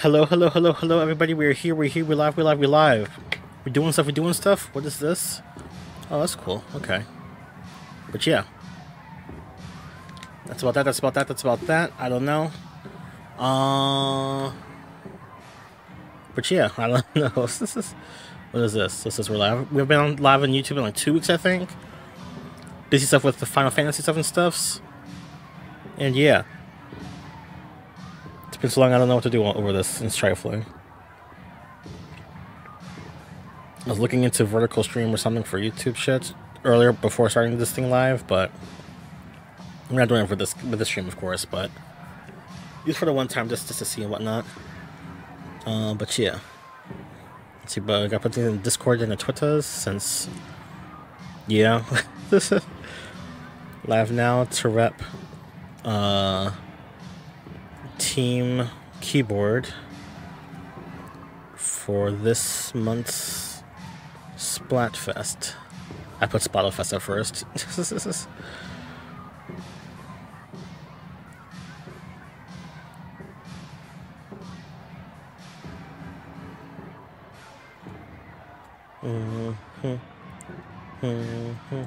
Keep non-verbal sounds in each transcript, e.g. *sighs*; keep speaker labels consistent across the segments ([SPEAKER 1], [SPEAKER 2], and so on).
[SPEAKER 1] Hello, hello, hello, hello, everybody. We're here, we're here, we're live, we're live, we're live. We're doing stuff, we're doing stuff. What is this? Oh, that's cool. Okay. But yeah. That's about that, that's about that, that's about that. I don't know. Uh. But yeah, *laughs* I don't know. *laughs* This is. What is this? This is we're live. We've been on live on YouTube in like two weeks, I think. Busy stuff with the Final Fantasy stuff and stuffs. And yeah been so long I don't know what to do over this. It's trifling. I was looking into vertical stream or something for YouTube shit earlier before starting this thing live, but I'm not doing it for this with this stream, of course, but just for the one time, just just to see and whatnot. Uh, but yeah, Let's see, but I got put in Discord and the Twitters since yeah, *laughs* live now to rep. Uh, team keyboard for this month's Splatfest. I put Splatfest at first. *laughs* mm-hmm. Mm-hmm.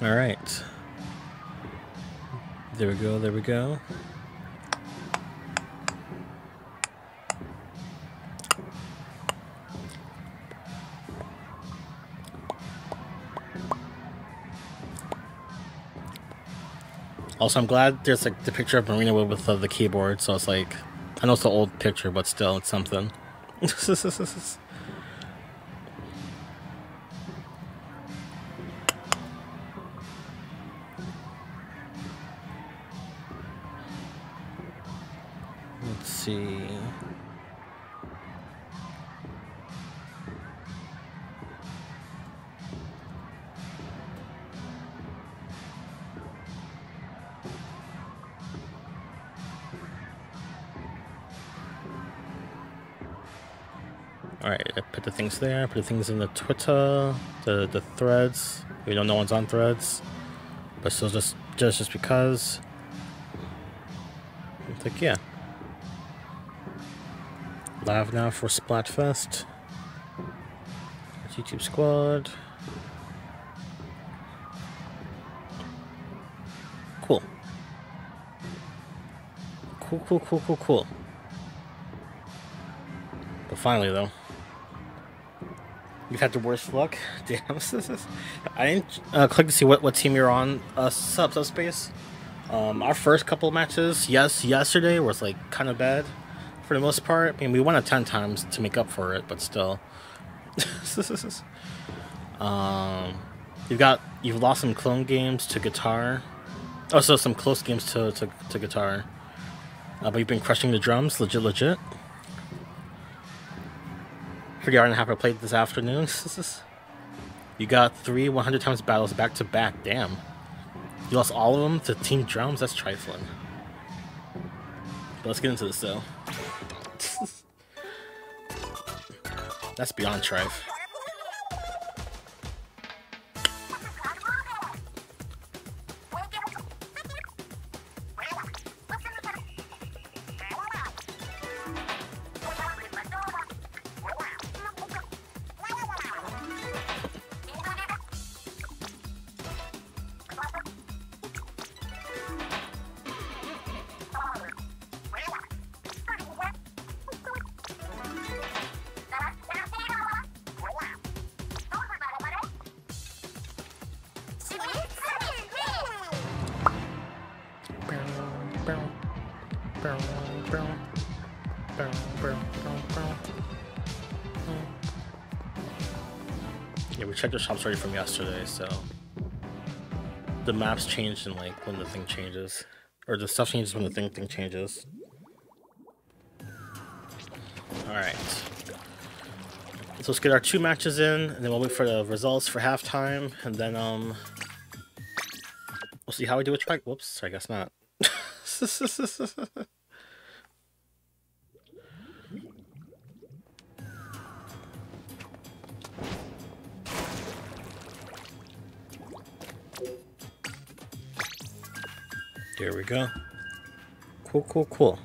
[SPEAKER 1] All right. There we go, there we go. Also, I'm glad there's like the picture of Marina with uh, the keyboard, so it's like, I know it's an old picture, but still, it's something. *laughs* see. Alright, I put the things there, put the things in the Twitter, the, the threads. We don't know one's on threads. But still just just just because. It's like yeah. Live now for Splatfest. YouTube squad. Cool. Cool, cool, cool, cool, cool. But finally, though. You've had the worst luck. *laughs* Damn, *laughs* I didn't uh, click to see what, what team you're on. Uh, sub subspace. Um, our first couple matches, yes, yesterday was like kind of bad for the most part. I mean, we won it 10 times to make up for it, but still. *laughs* um, you've got, you've lost some clone games to guitar. Oh, so some close games to, to, to guitar. Uh, but you've been crushing the drums, legit, legit. And a half I played this afternoon. *laughs* you got three 100 times battles back to back, damn. You lost all of them to team drums? That's trifling. But let's get into this though. That's beyond Trife. Checked the shop story from yesterday, so the maps changed in like when the thing changes, or the stuff changes when the thing thing changes. All right. So let's get our two matches in, and then we'll wait for the results for halftime, and then um, we'll see how we do with track. Whoops, I guess not. *laughs* There we go. Cool, cool, cool.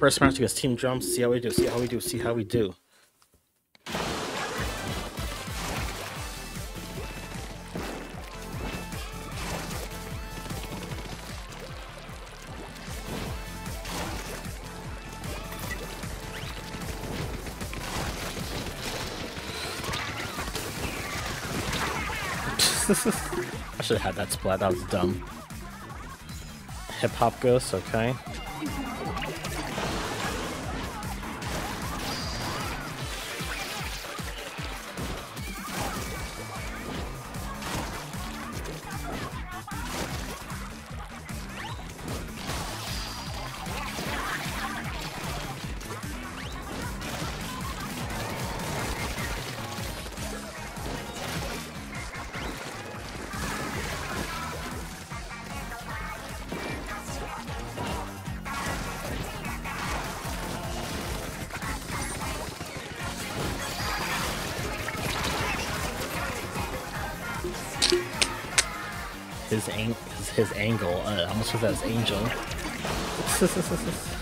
[SPEAKER 1] First match against Team Drums. See how we do, see how we do, see how we do. *laughs* I should have had that splat, that was dumb. Hip Hop Ghost, okay. Almost as angel. *laughs*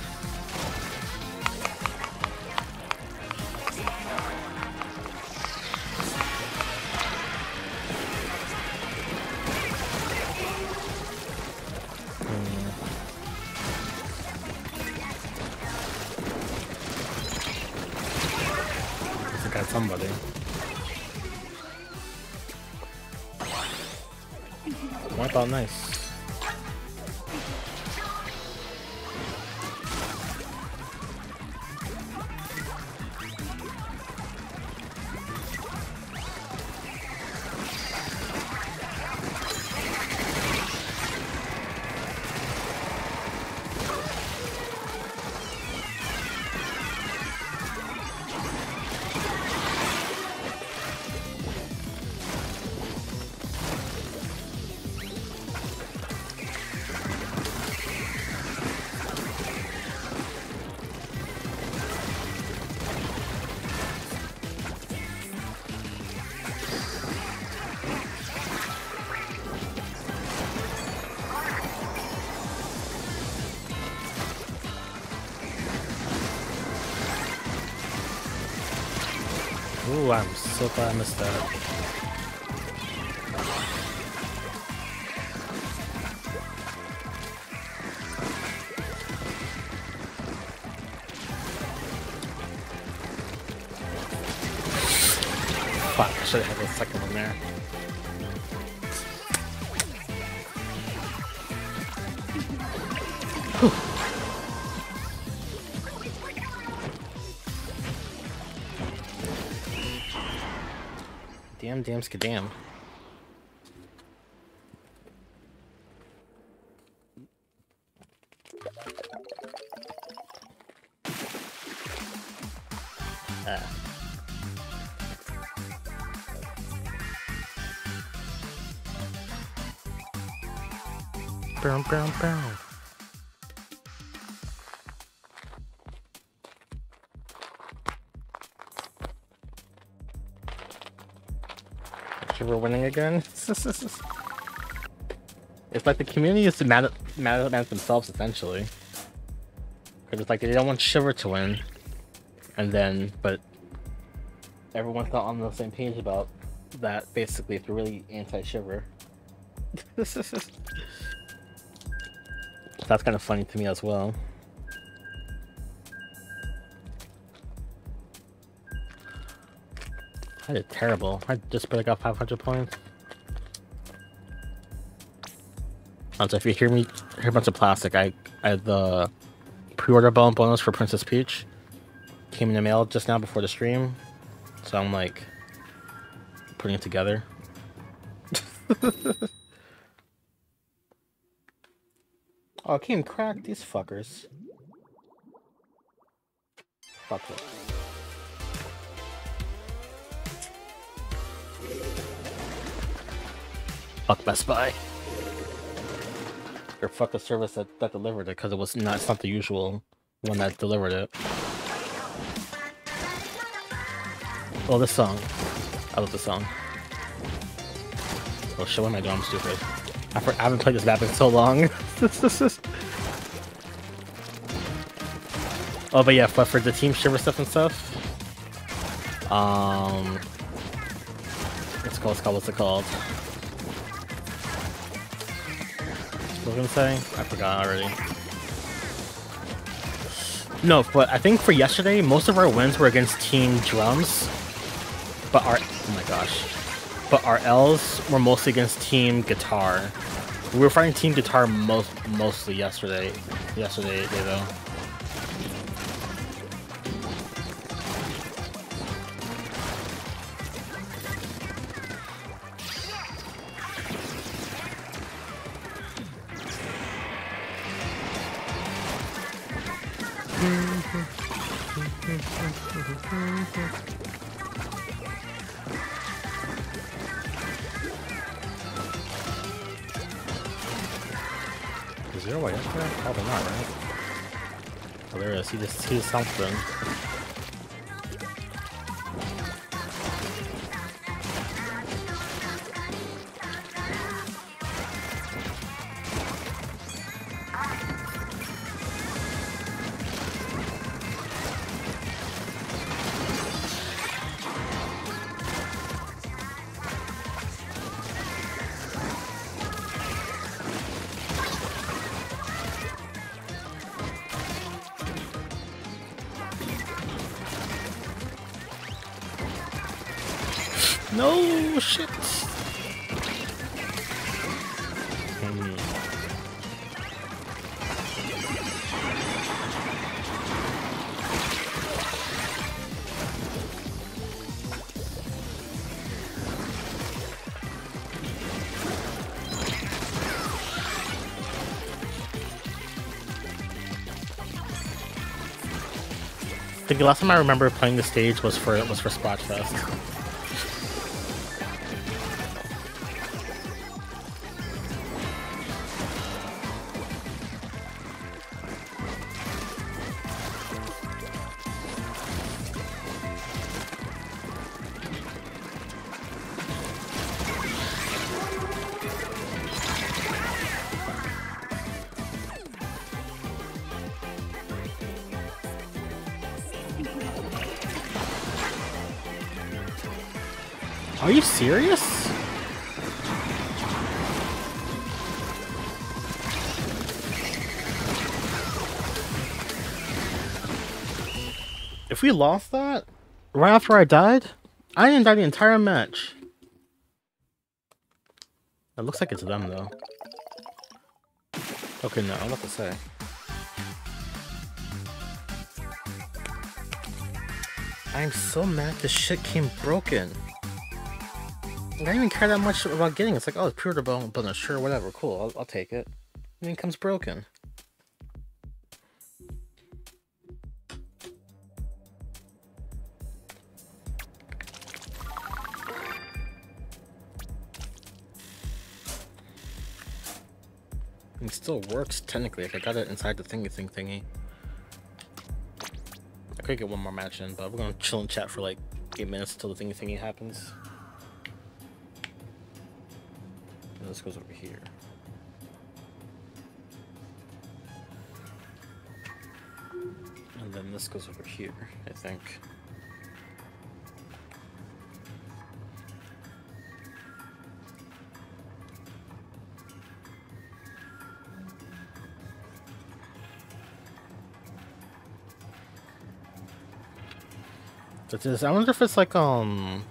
[SPEAKER 1] I missed that. Damn, skadam. Again. *laughs* it's like the community is mad at, mad themselves, essentially. Because it's like they don't want Shiver to win. And then, but everyone's not on the same page about that, basically, if they're really anti-Shiver. *laughs* That's kind of funny to me as well. I did terrible. I just barely got 500 points. Also, if you hear me hear a bunch of plastic, I, I had the pre-order bonus for Princess Peach came in the mail just now before the stream, so I'm like putting it together. *laughs* oh, I can't crack these fuckers. Fuck it. Fuck Best Buy. Or fuck the service that, that delivered it, because it was not, it's not the usual one that delivered it. Oh, this song. I love this song. Oh shit, what am I doing? I'm stupid. I, I haven't played this map in so long. *laughs* oh, but yeah, but for the team shiver stuff and stuff, um, what's it called? What's it called? What's it called? What was I gonna say? I forgot already. No, but I think for yesterday, most of our wins were against Team Drums. But our oh my gosh. But our L's were mostly against Team Guitar. We were fighting Team Guitar most mostly yesterday. Yesterday, though. See something. No shit. The last time I remember playing the stage was for was for Splatfest. We lost that right after I died, I didn't die the entire match. It looks like it's them though. Okay, no, I'm about to say. I'm so mad this shit came broken. I don't even care that much about getting it. It's like, oh, it's pre-order bonus. Sure, whatever. Cool, I'll, I'll take it. And it comes broken. Still works technically. If I got it inside the thingy thing thingy. I could get one more match in, but we're gonna chill and chat for like eight minutes until the thingy thingy happens. this goes over here. And then this goes over here, I think. I wonder if it's like um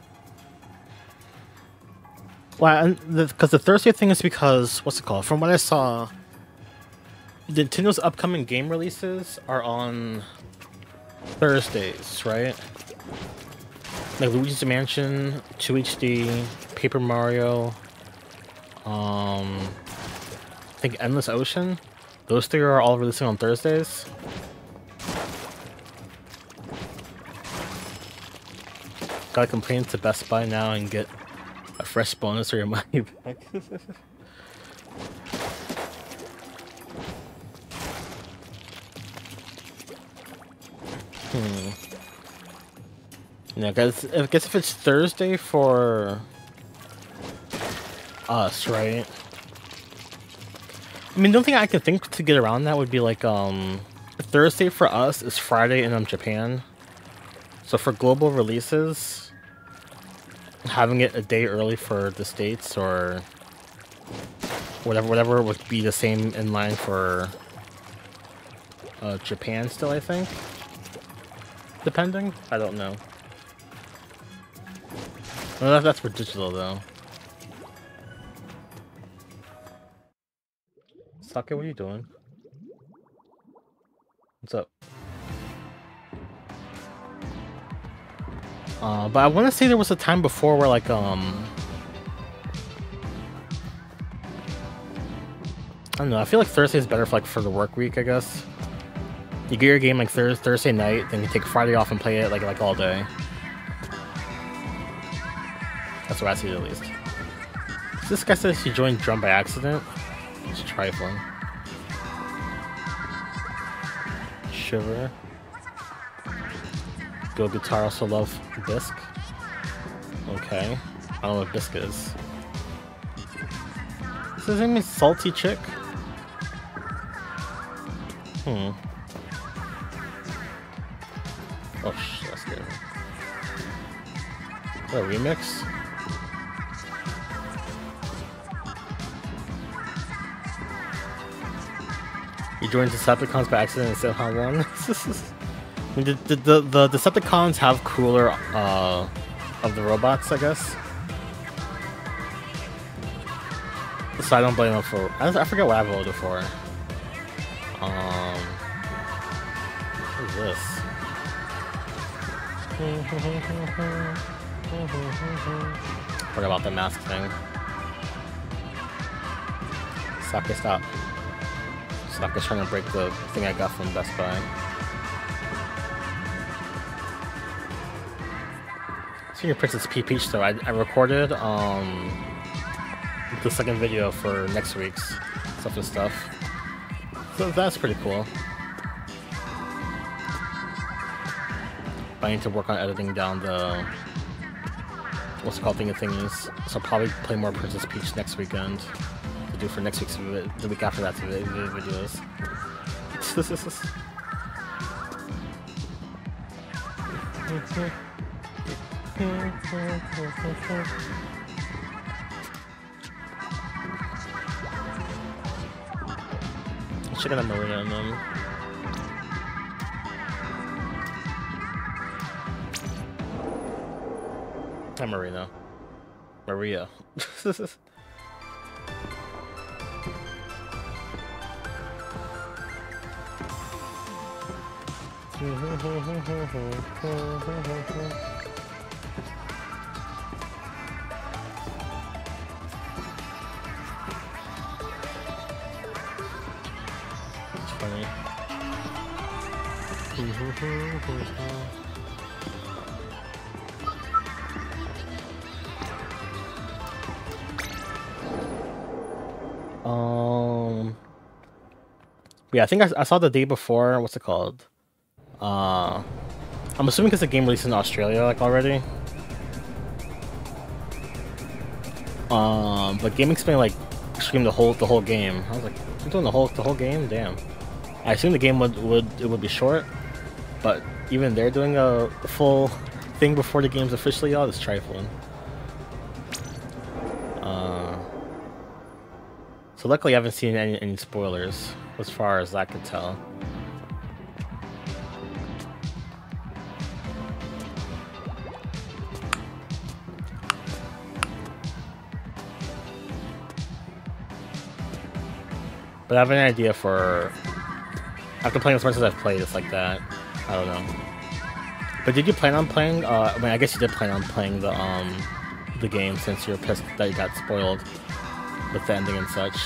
[SPEAKER 1] well, because the, the Thursday thing is because what's it called? From what I saw, Nintendo's upcoming game releases are on Thursdays, right? Like Luigi's Mansion, 2 HD, Paper Mario, Um, I think Endless Ocean. Those three are all releasing on Thursdays. Gotta complain to Best Buy now and get a fresh bonus or your *laughs* money back. hmm. Yeah. I guess if it's Thursday for us, right? I mean, the only thing I can think to get around that would be like, um, Thursday for us is Friday in um, Japan. So for global releases, having it a day early for the States or whatever, whatever would be the same in line for uh, Japan still, I think. Depending? I don't know. Well, that's for digital, though. Sake, what are you doing? What's up? Uh, but I want to say there was a time before where, like, um... I don't know, I feel like Thursday is better for, like, for the work week, I guess. You get your game, like, Thursday, Thursday night, then you take Friday off and play it, like, like all day. That's what I see at least. This guy says he joined Drum by accident. It's trifling. Shiver. Go guitar also love Bisque. Okay. I don't know what Bisque is. Is his name Salty Chick? Hmm. Oh, shit, that's good. A remix? He joins the Decepticons by accident and somehow won. *laughs* I mean, the, the, the, Decepticons have cooler uh, of the robots, I guess. So I don't blame them for... I, I forget what I voted for. Um... What is this? *laughs* Forgot about the mask thing. Sake, stop. Sake's trying to break the thing I got from Best Buy. Of Princess Peach, though, I, I recorded um, the second video for next week's stuff and stuff. So that's pretty cool. I need to work on editing down the what's it called thing of thingies. So I'll probably play more Princess Peach next weekend to do for next week's the week after that's videos. *laughs* Check out Maria and them. Hi, Marina. Maria. *laughs* *laughs* um. Yeah, I think I, I saw the day before. What's it called? Uh, I'm assuming because the game released in Australia like already. Um, but GameXplain like streamed the whole the whole game. I was like, you're doing the whole the whole game? Damn. I assume the game would would it would be short, but even they're doing a full thing before the game's officially out is trifling. Uh, so luckily I haven't seen any, any spoilers as far as I can tell. But I have an idea for... After playing as much as I've played, it's like that. I don't know. But did you plan on playing... Uh, I mean, I guess you did plan on playing the um the game since you're pissed that you got spoiled. with the ending and such.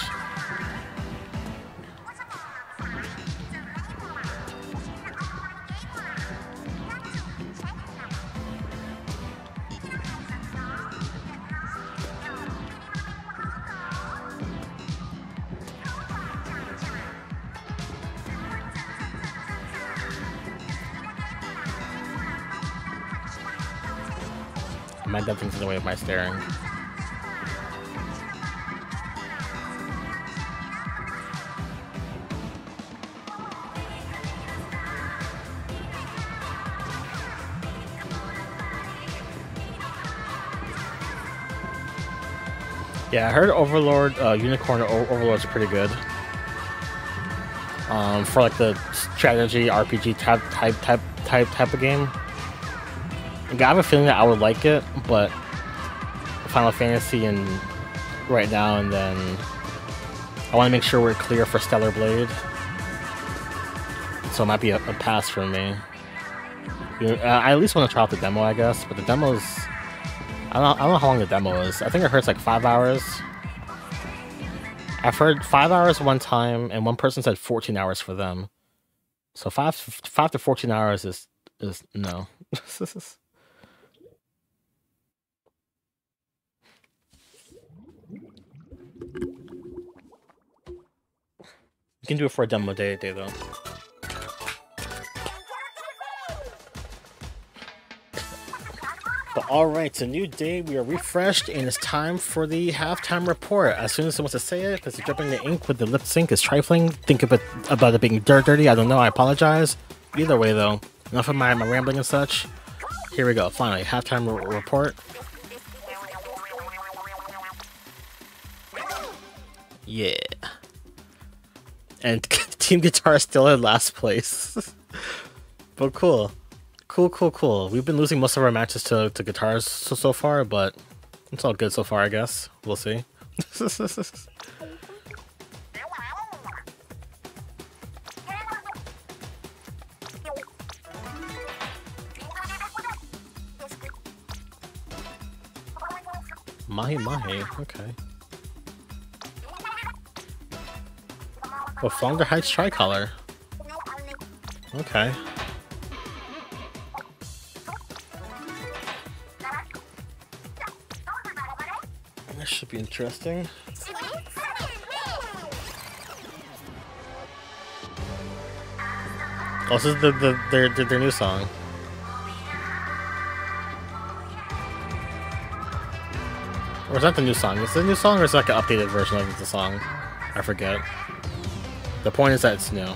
[SPEAKER 1] Staring. Yeah, I heard Overlord, uh, Unicorn Overlords pretty good. Um, for like the strategy RPG type type type type type of game. I have a feeling that I would like it, but Final Fantasy and right now and then I want to make sure we're clear for Stellar Blade. So it might be a, a pass for me. Uh, I at least want to try out the demo, I guess, but the demo's I don't, I don't know how long the demo is. I think I heard it's like five hours. I've heard five hours one time, and one person said 14 hours for them. So five five to 14 hours is is no. *laughs* can do it for a demo day, day though. But alright, it's a new day, we are refreshed, and it's time for the halftime report. As soon as someone wants to say it, because jumping the ink with the lip sync is trifling. Think it about it being dirt dirty, I don't know, I apologize. Either way though, enough of my, my rambling and such. Here we go, finally, halftime report. Yeah. And *laughs* Team Guitar is still in last place. *laughs* but cool. Cool, cool, cool. We've been losing most of our matches to, to guitars so, so far, but it's all good so far, I guess. We'll see. *laughs* Mahi Mahi, okay. Oh, Flounder Heights Tricolor. Okay. This should be interesting. Oh, this is the, the their, their, their new song. Or is that the new song? Is it a new song or is it like an updated version of the song? I forget. The point is that it's new.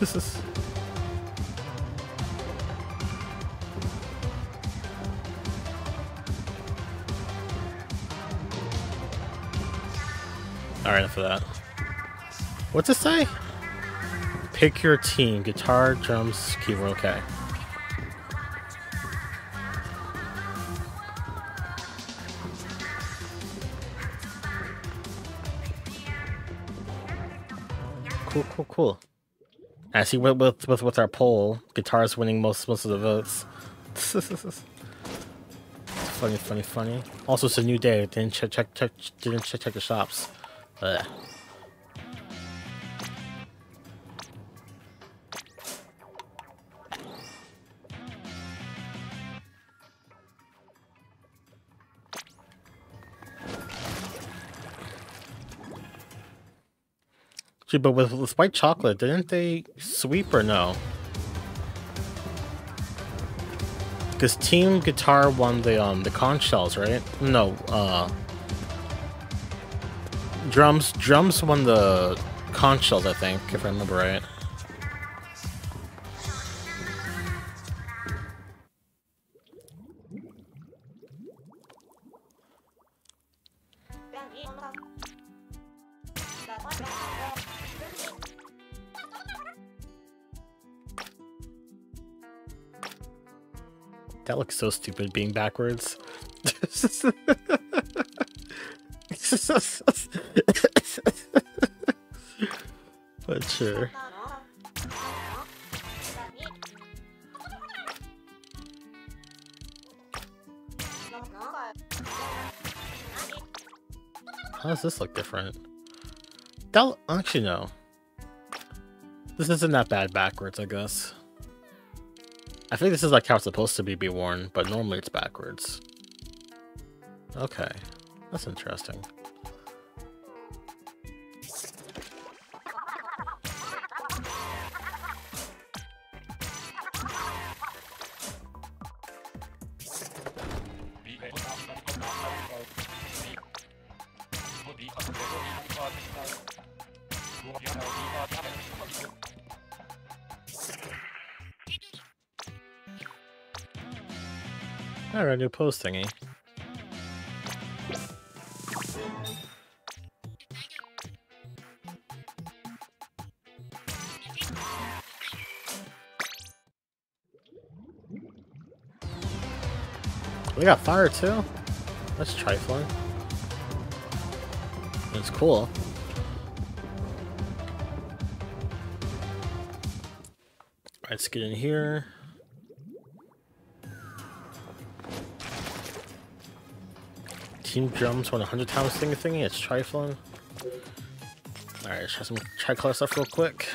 [SPEAKER 1] this is... Alright, enough of that. What's it say? Pick your team. Guitar, drums, keyboard. Okay. Cool, cool. I see with, with, with, with our poll, guitars winning most most of the votes. *laughs* funny, funny, funny. Also, it's a new day. Didn't check, check, check, didn't check, check the shops. Ugh. But with, with white chocolate, didn't they sweep or no? Because Team Guitar won the um the conch shells, right? No, uh Drums, drums won the conch shells, I think, if I remember right. So stupid being backwards. but sure. How does this look different? That actually no. This isn't that bad backwards, I guess. I think this is like how it's supposed to be, be worn, but normally it's backwards. Okay, that's interesting. Alright, new post thingy. We got fire too? That's trifling. It's cool. let's get in here. Team jumps 100 times thingy thingy, it's trifling. Alright, let's try some tricolor stuff real quick.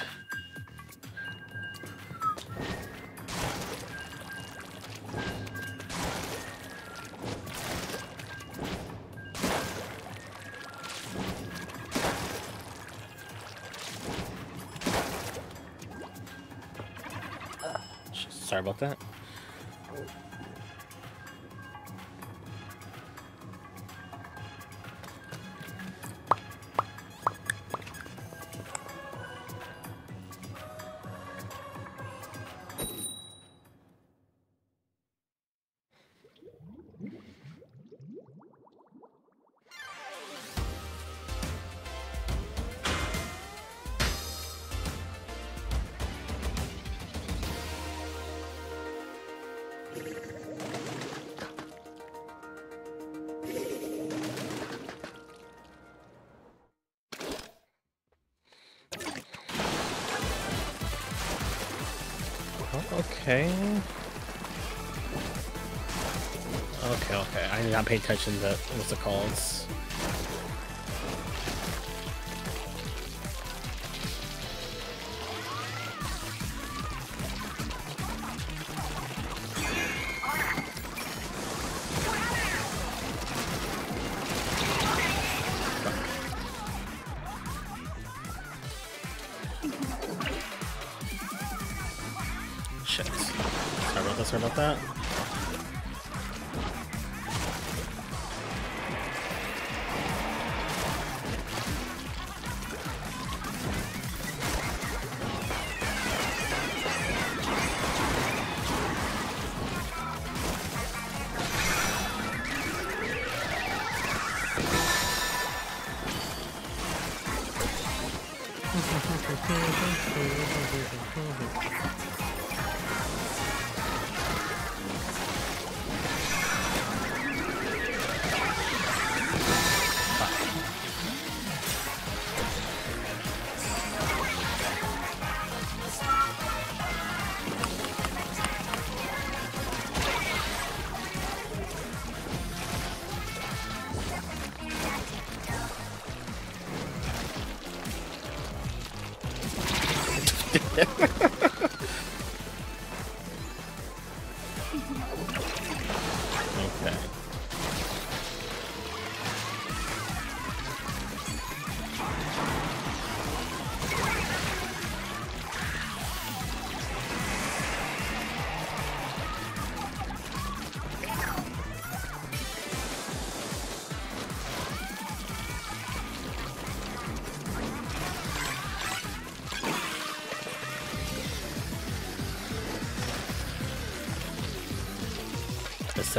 [SPEAKER 1] Pay attention to what's it called.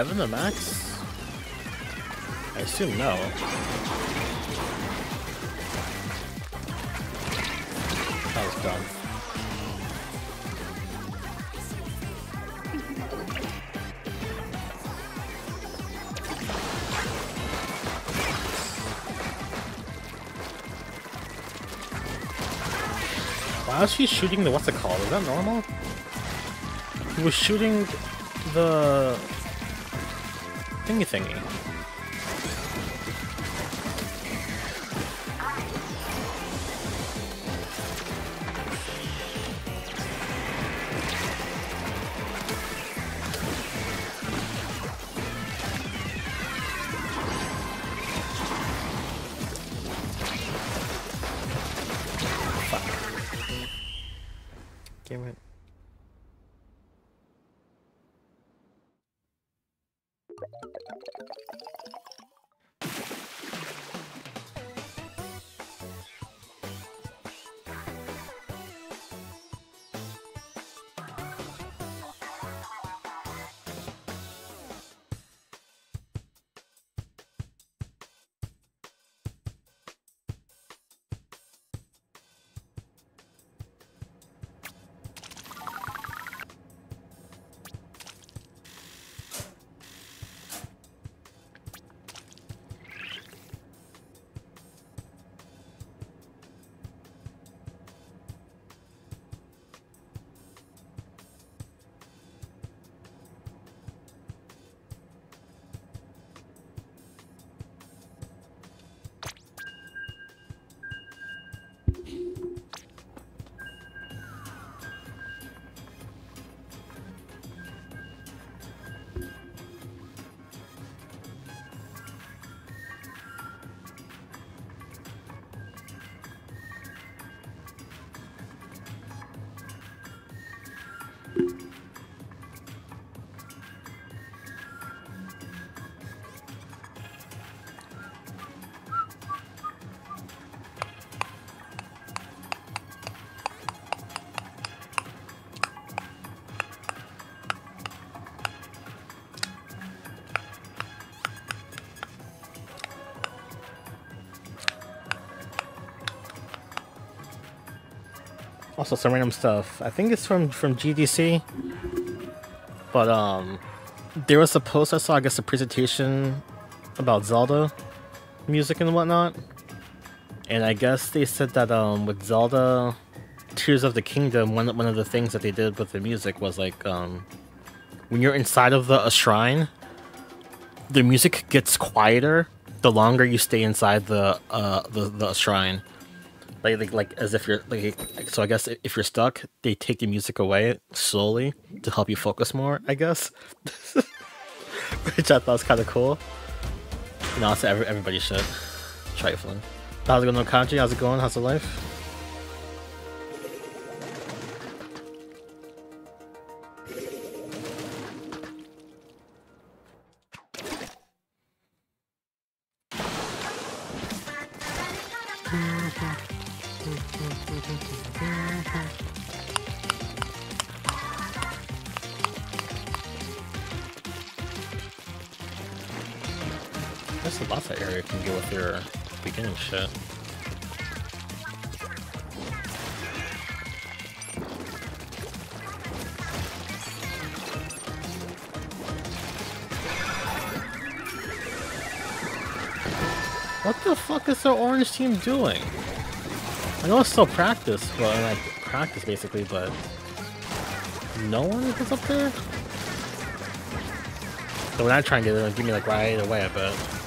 [SPEAKER 1] Seven the max? I assume no. That was done. Why is she shooting the what's it called? Is that normal? He was shooting the thingy thingy. Damn it. Also some random stuff. I think it's from from GDC. But um there was a post I saw, I guess a presentation about Zelda music and whatnot. And I guess they said that um with Zelda Tears of the Kingdom, one one of the things that they did with the music was like um when you're inside of the a shrine, the music gets quieter the longer you stay inside the uh the, the shrine like, like like as if you're like so i guess if you're stuck they take the music away slowly to help you focus more i guess. *laughs* Which i thought was kind of cool. No so every, everybody should trifling how's it going Kanji? how's it going? How's the life team doing? I know it's still practice, but like practice basically, but no one is up there. So when I try and get it, give me like right away, I bet.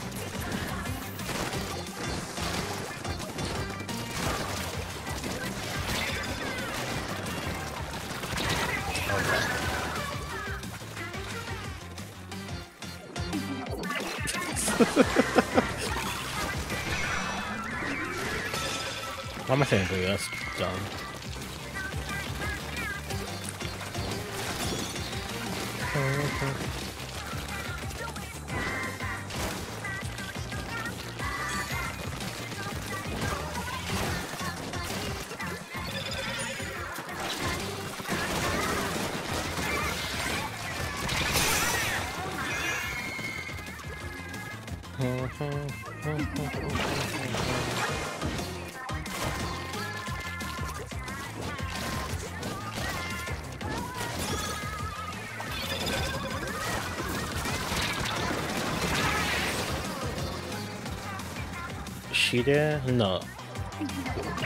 [SPEAKER 1] No.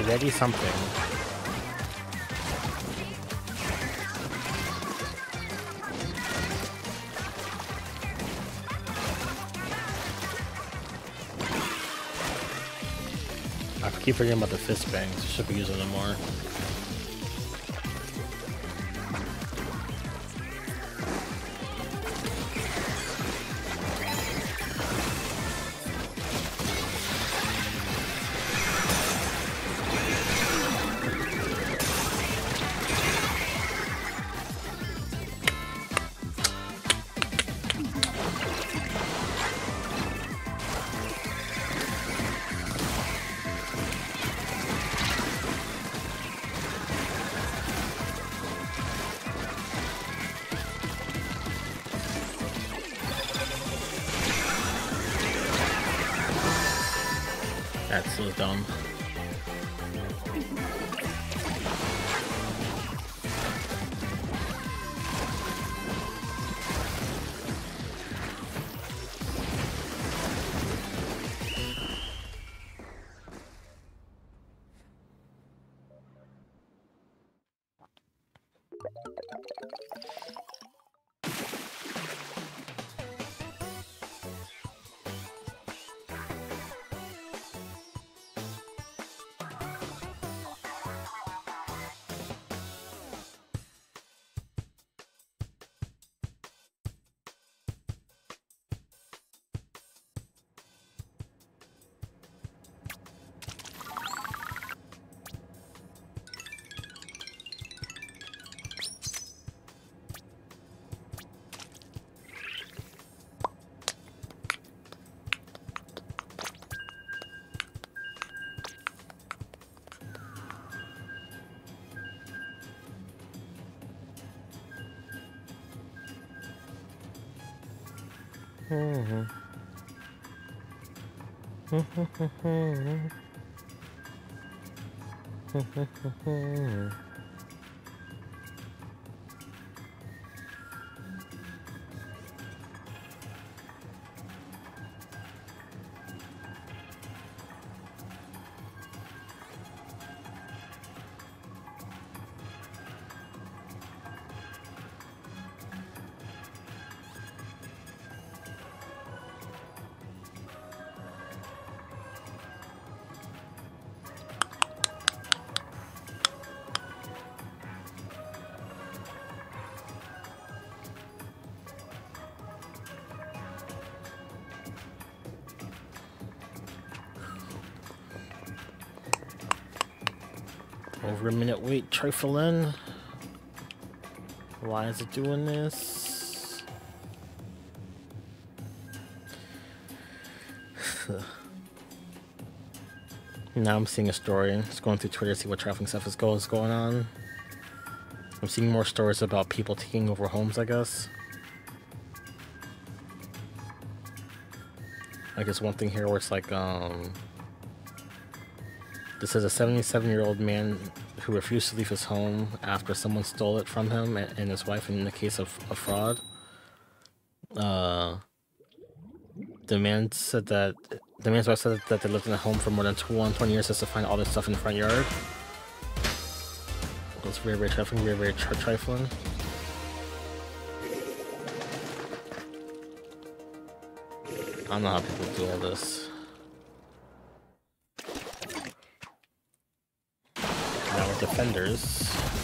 [SPEAKER 1] Ready something. I keep forgetting about the fist bangs. Should be using them more. Mm-hmm. mm-hmm. mm-hmm. mm-hmm. Wait, trifling. Why is it doing this? *sighs* now I'm seeing a story. Just going through Twitter to see what trifling stuff is going on. I'm seeing more stories about people taking over homes, I guess. I guess one thing here where it's like, um, this is a 77 year old man who refused to leave his home after someone stole it from him and his wife in the case of a fraud. Uh, the man said that the man's wife said that they lived in a home for more than 20 years just to find all this stuff in the front yard. It's very, very trifling, very, very tri trifling. I don't know how people do all this. Defenders.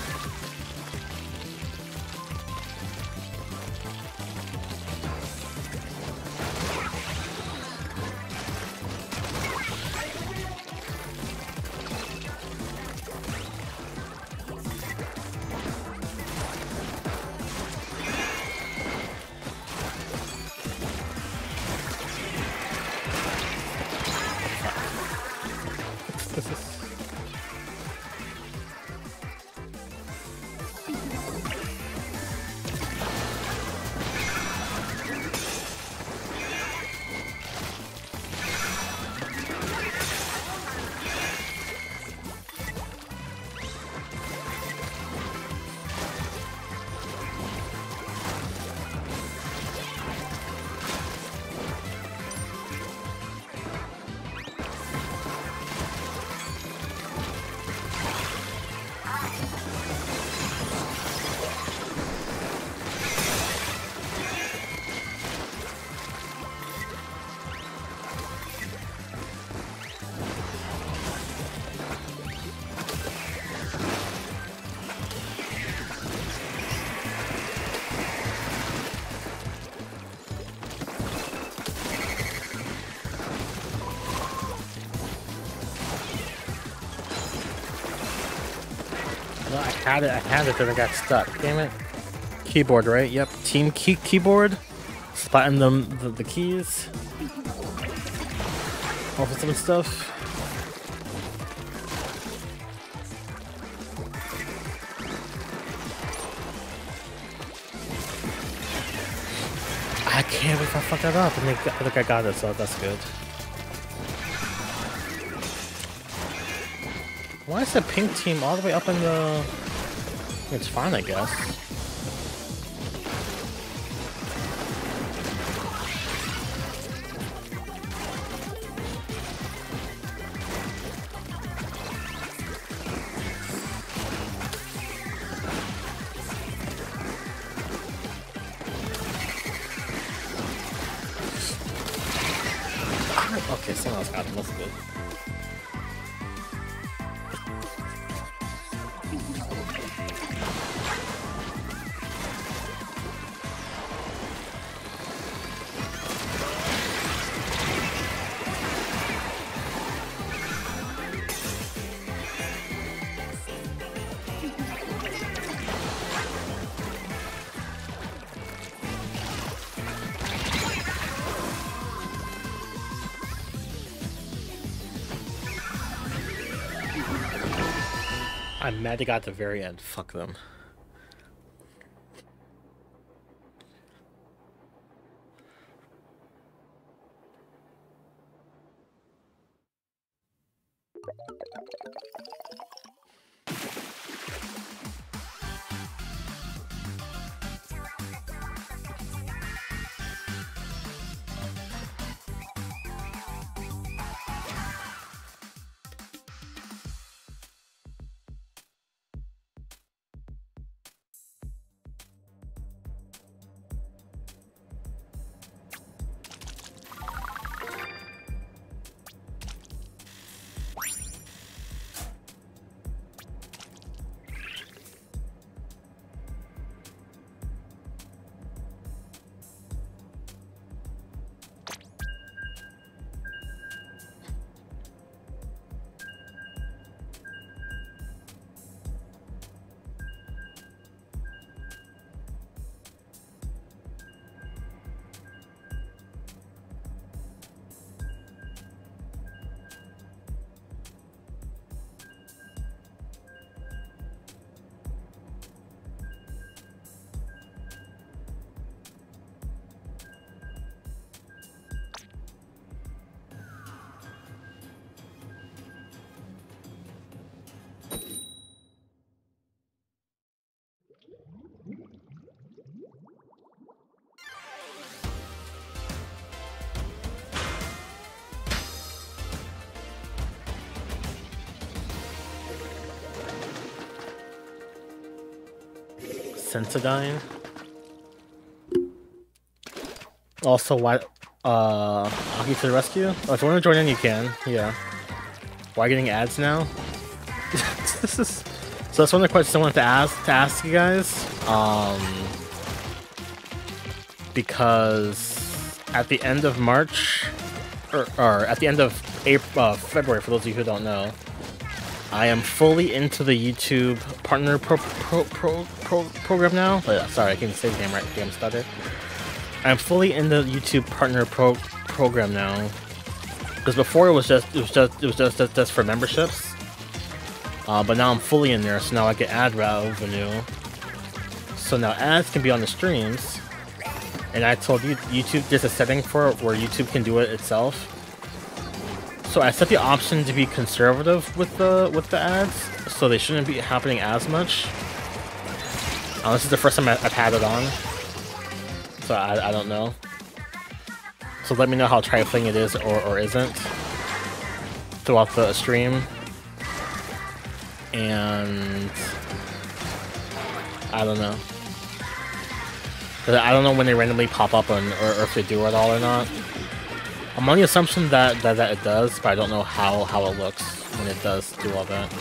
[SPEAKER 1] Had it, I had it, then I got stuck. Damn it. Keyboard, right? Yep. Team key keyboard. Spotting them the, the keys. All for some stuff. I can't believe I fucked that up, I think I got it, so that's good. Why is the pink team all the way up in the... It's fine, I guess. Mad they got the very end. Fuck them. Sensodyne. Also, why, uh, Aki to the rescue? Oh, if you want to join in, you can. Yeah. Why getting ads now? *laughs* this is so that's one of the questions I wanted to ask to ask you guys. Um, because at the end of March, or, or at the end of April, uh, February, for those of you who don't know, I am fully into the YouTube partner pro pro pro, pro program now. But, sorry, I can't say the name right. Damn stutter. I'm fully in the YouTube partner pro program now. Because before it was just it was just it was just just, just for memberships. Uh, but now I'm fully in there, so now I get ad revenue. So now ads can be on the streams. And I told you YouTube there's a setting for it where YouTube can do it itself. So I set the option to be conservative with the with the ads, so they shouldn't be happening as much. Uh, this is the first time I've had it on, so I, I don't know. So let me know how trifling it is or, or isn't throughout the stream. And I don't know. I don't know when they randomly pop up on, or, or if they do at all or not. I'm on the assumption that, that, that it does, but I don't know how, how it looks when it does do all that.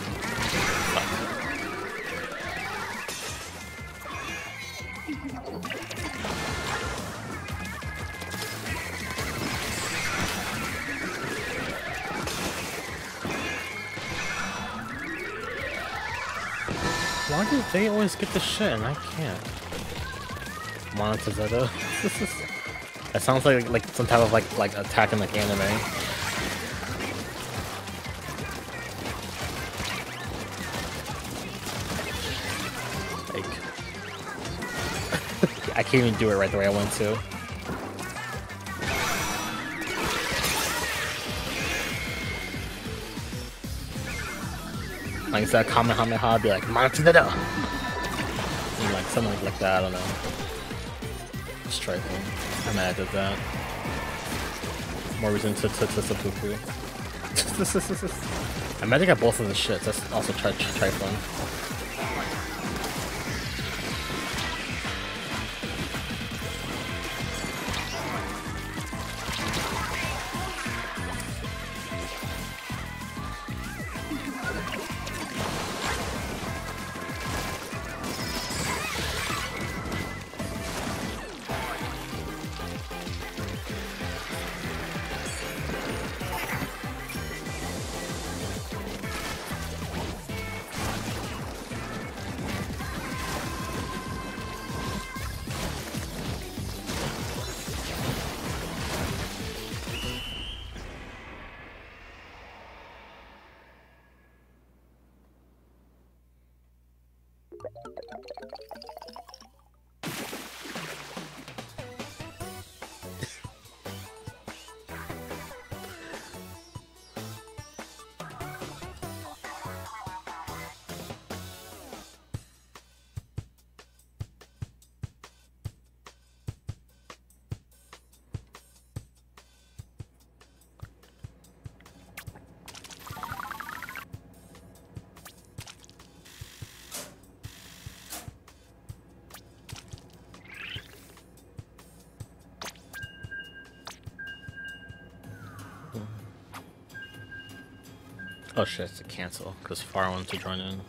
[SPEAKER 1] They always get the shit and I can't? Monetizetta. It *laughs* sounds like like some type of like like attack in like anime. Like *laughs* I can't even do it right the way I want to. Like instead of Kamehameha, I'd be like, Matsuda! And like something like that, I don't know. Just try. I'm mad I did that. More reason to to to seppuku. *laughs* I might have got both of the shits. That's also try try fun. Oh shit, a cancel, because Far wanted to join in.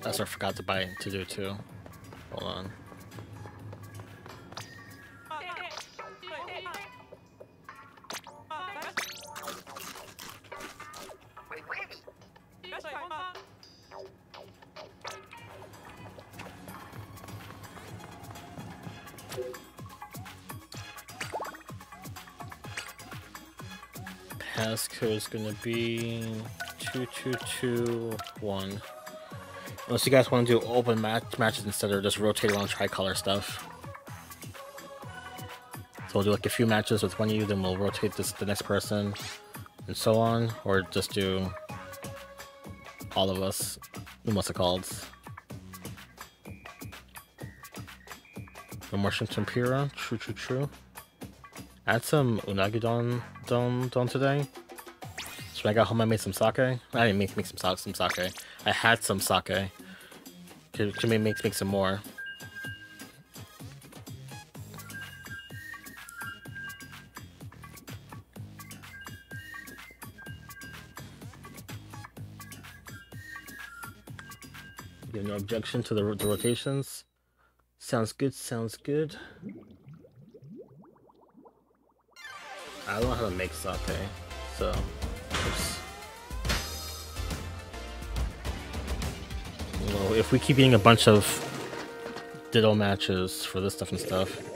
[SPEAKER 1] That's what I forgot to buy to do too. Hold on. Gonna be 2221. Unless you guys want to do open match matches instead of just rotate around tricolor stuff. So we'll do like a few matches with one of you, then we'll rotate this the next person, and so on, or just do all of us. What's it called? The Martian Tempura, true, true, true. Add some unagi don don don today. So I got home, I made some sake. I didn't make make some sake. Some sake. I had some sake. Could, could make make some more. You have no objection to the, the rotations? Sounds good, sounds good. I don't know how to make sake, so oops. Well, if we keep eating a bunch of ditto matches for this stuff and stuff,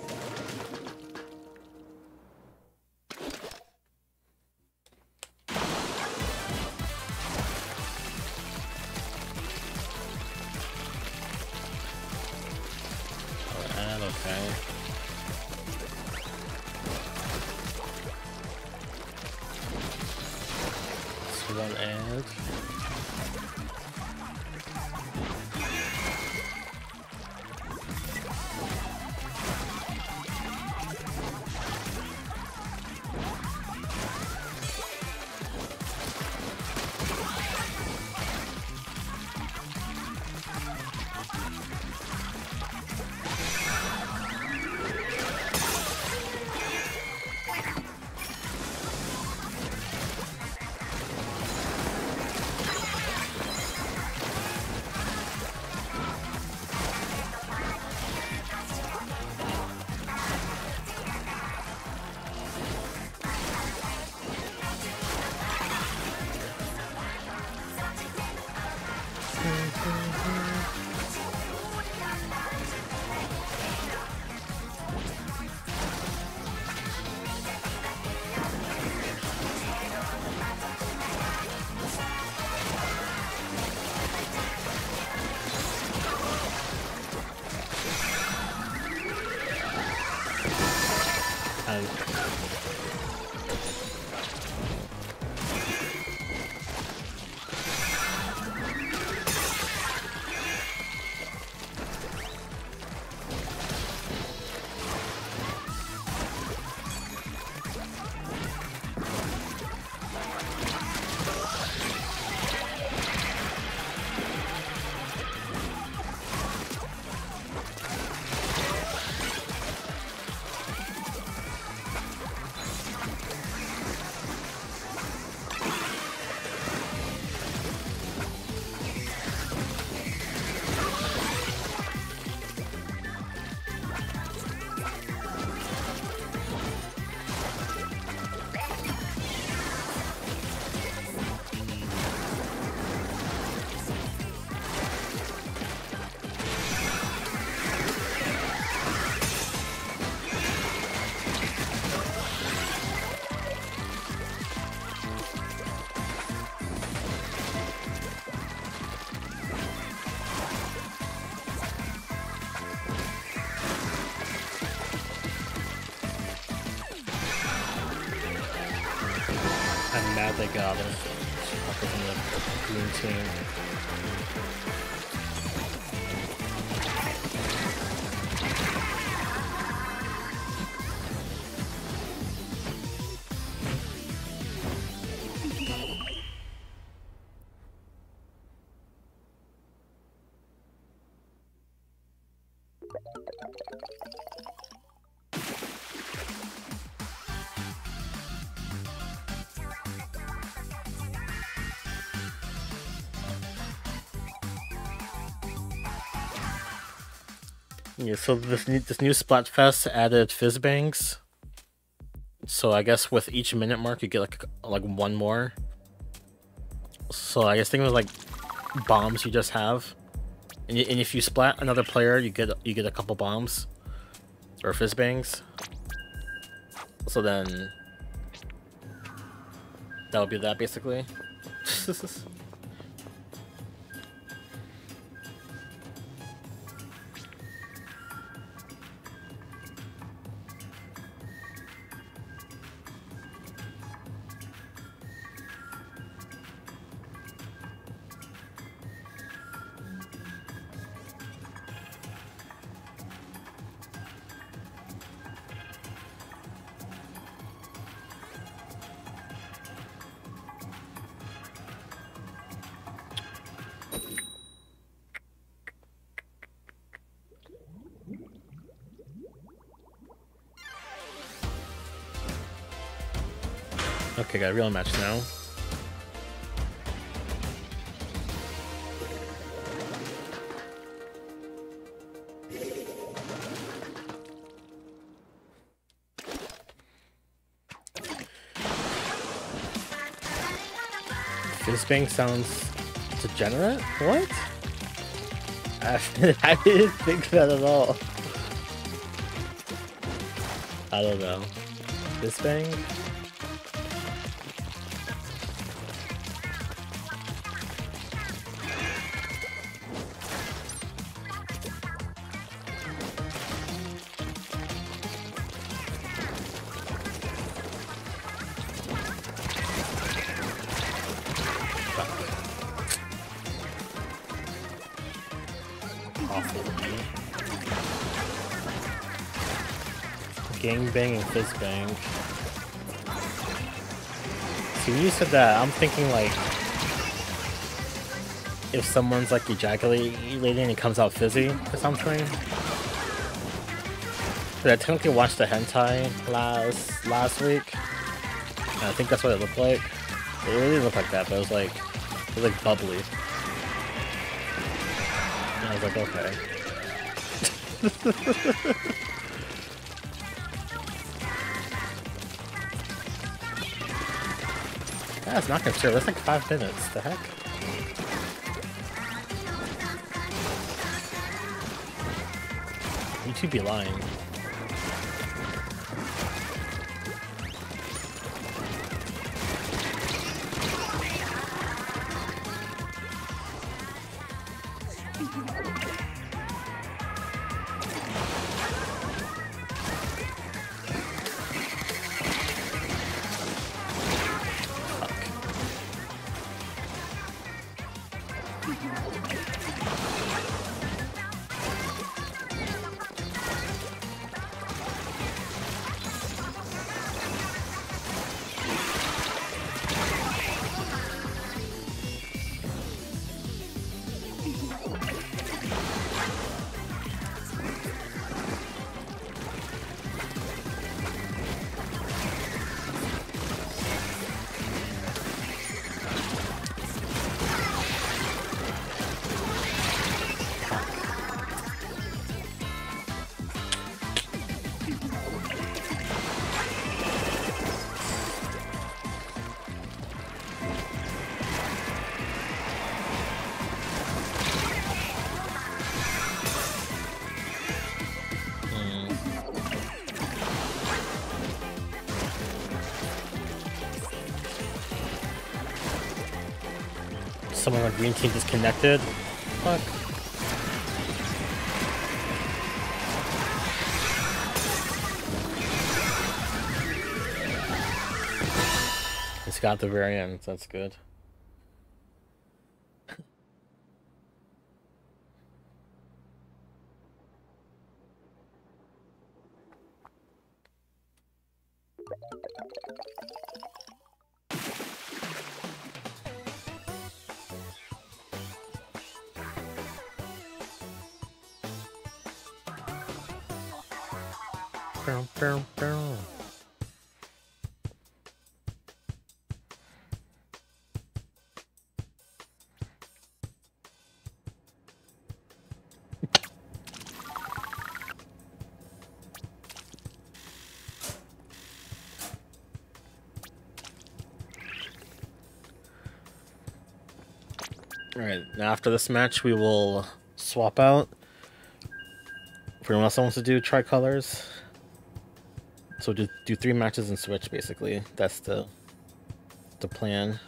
[SPEAKER 1] So this new, this new Splatfest added fizz bangs. So I guess with each minute mark you get like like one more. So I guess think of like bombs you just have, and, y- and if you splat another player, you get you get a couple bombs or fizz bangs. So then that would be that basically. *laughs* got a real match now. Fizzbang sounds degenerate? What? I, *laughs* I didn't think that at all. I don't know. Fizzbang? Awful bang and fizzbang. See, when you said that, I'm thinking like if someone's like ejaculating and it comes out fizzy or something. But I technically watched the hentai last last week. And I think that's what it looked like. It really didn't like that, but it was like it was like bubbly. Like, okay. *laughs* That's not considered. That's like five minutes. The heck? You two be lying. Green team disconnected. Fuck. Just got the very end. That's good. Now after this match, we will swap out. If anyone else wants to do tricolors. So just do three matches and switch, basically. That's the the plan.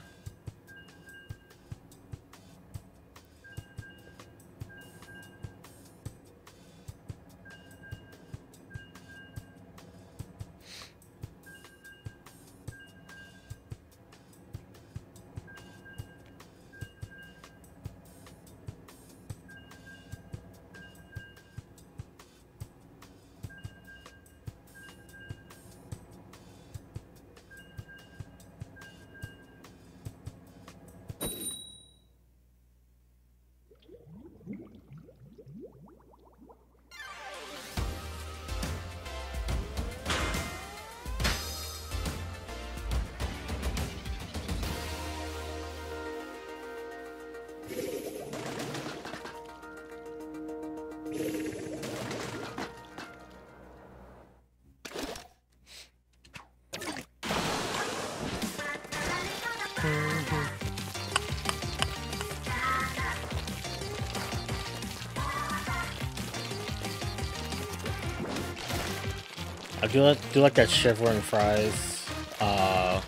[SPEAKER 1] Do like do like that Shivering Fries. Uh,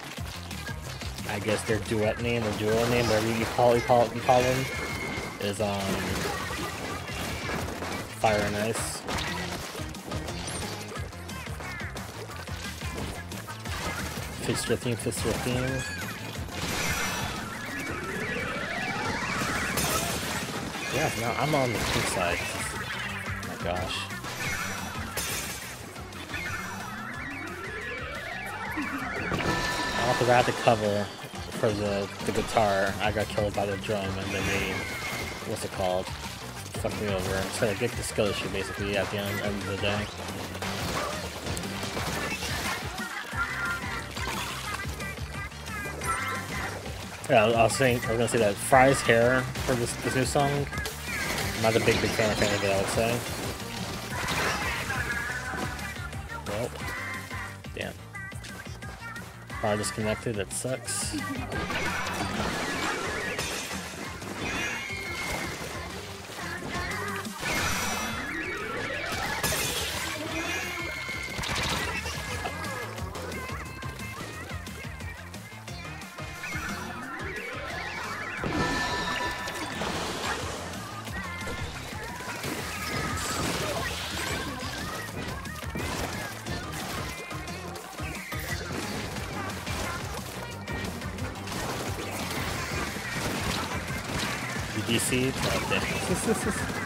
[SPEAKER 1] I guess their duet name or duo name, whatever you call you call you call them, is um Fire and Ice. Fist 15, Fist 15. Yeah, no, I'm on the pink side. Oh my gosh. I had to cover for the, the guitar. I got killed by the drum and then they, what's it called? Fucked me over. So I get the skill issue basically at the end, end of the day. Yeah, I was saying, I was gonna say that Frye's hair for this, this new song. I'm not a big, big fan of it, I would say. Disconnected, that sucks. *laughs* You *laughs*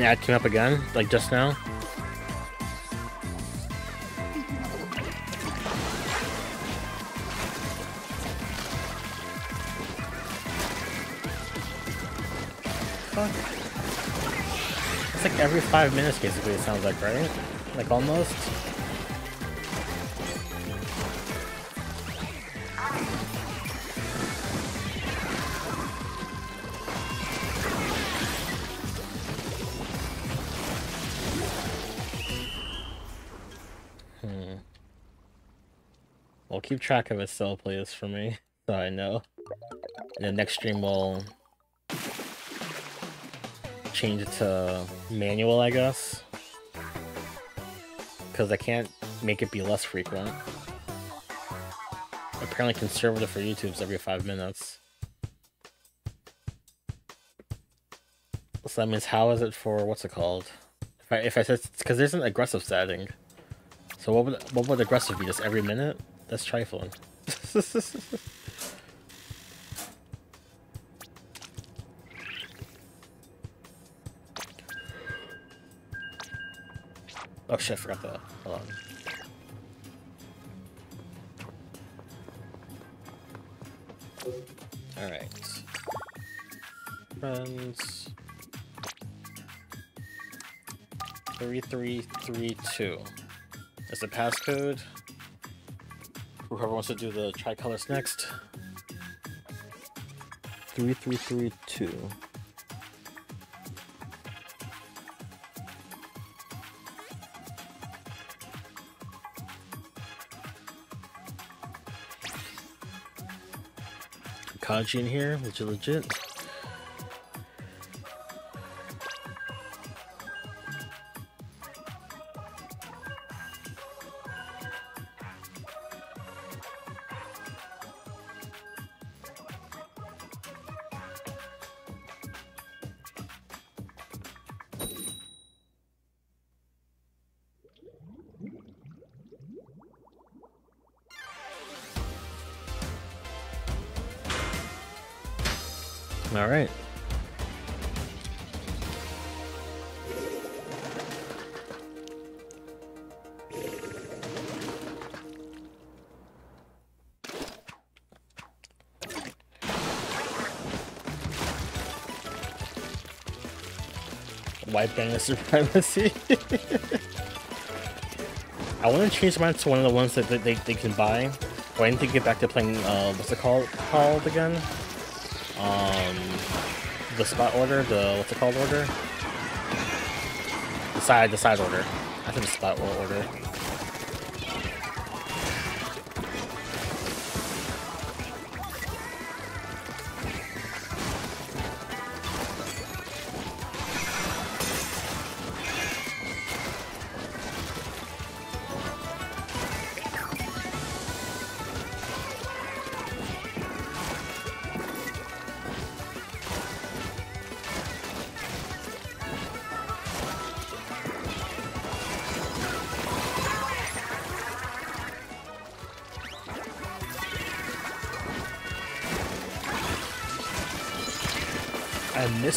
[SPEAKER 1] Okay. The came up again, like just now. It's like every five minutes, basically. It sounds like, right? Like almost. Track of it still, please, for me, so I know. And the next stream will change it to manual, I guess. Because I can't make it be less frequent. Apparently conservative for YouTube's every five minutes. So that means how is it for, what's it called? If I, if I said, because there's an aggressive setting. So what would, what would aggressive be, just every minute? That's trifling. *laughs* oh shit, I forgot that. Hold on. Alright. Friends. 3332 is the passcode. Whoever wants to do the tricolors next. 3332. Kaji in here, which is legit. Gang of supremacy. *laughs* I want to change mine to one of the ones that they, they, they can buy. But I need to get back to playing, uh, what's it called, called again? Um, the spot order, the, what's it called order? The side, the side order. I think the spot order.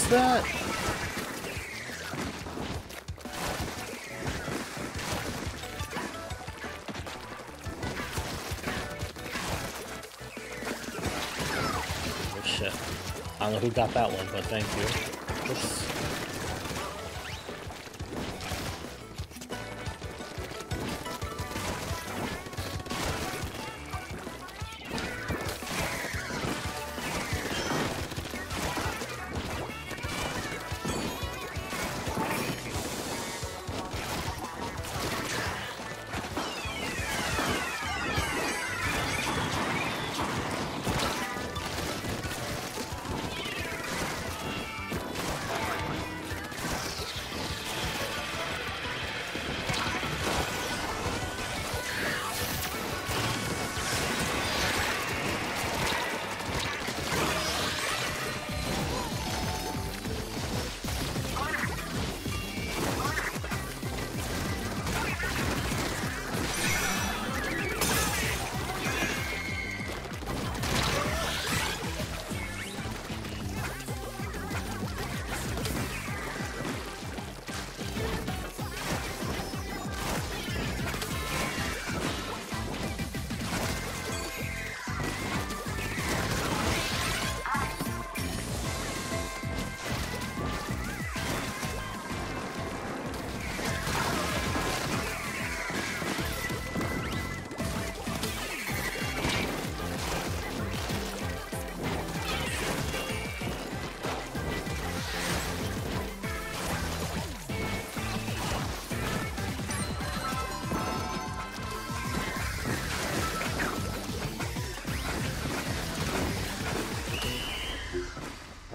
[SPEAKER 1] Missed that? Oh shit. I don't know who got that one, but thank you. Oops.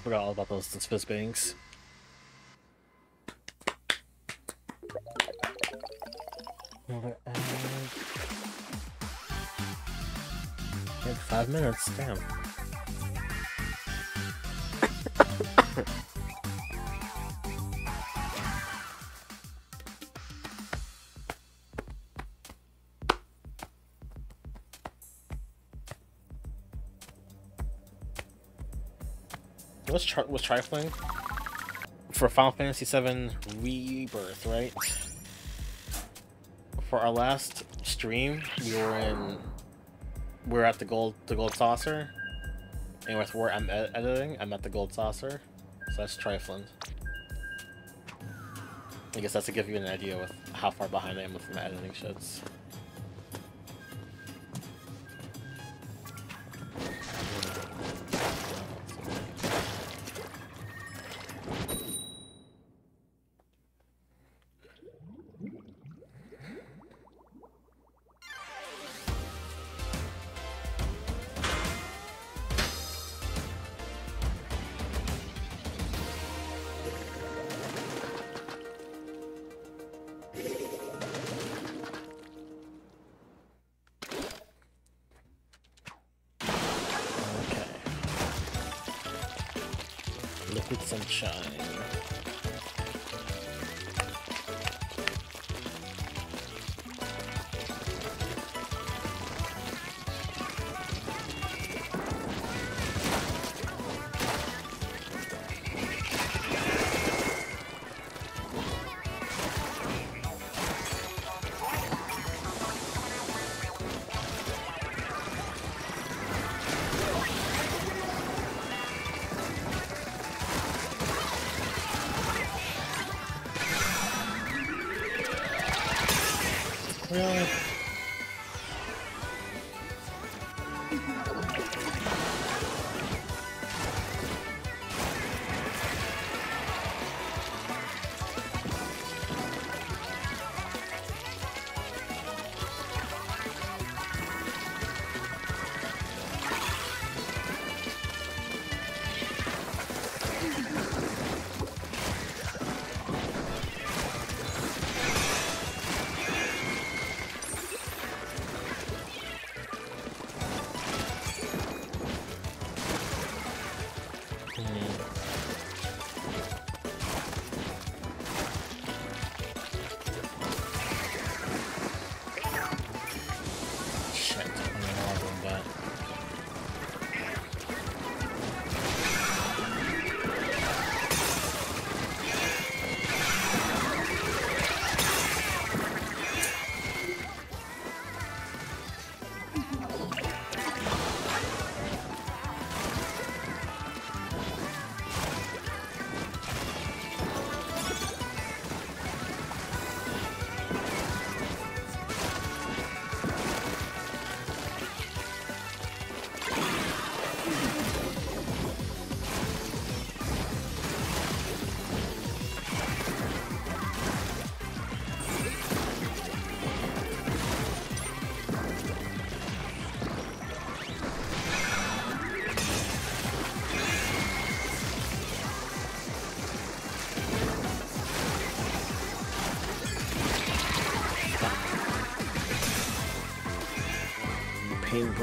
[SPEAKER 1] Forgot all about those, those fizz bangs. Another ad. five minutes, damn. Tri was trifling for Final Fantasy VII Rebirth, right? For our last stream, we were in we are at the gold the gold saucer, and with where I'm ed editing, I'm at the gold saucer, so that's trifling. I guess that's to give you an idea with how far behind I am with my editing shits.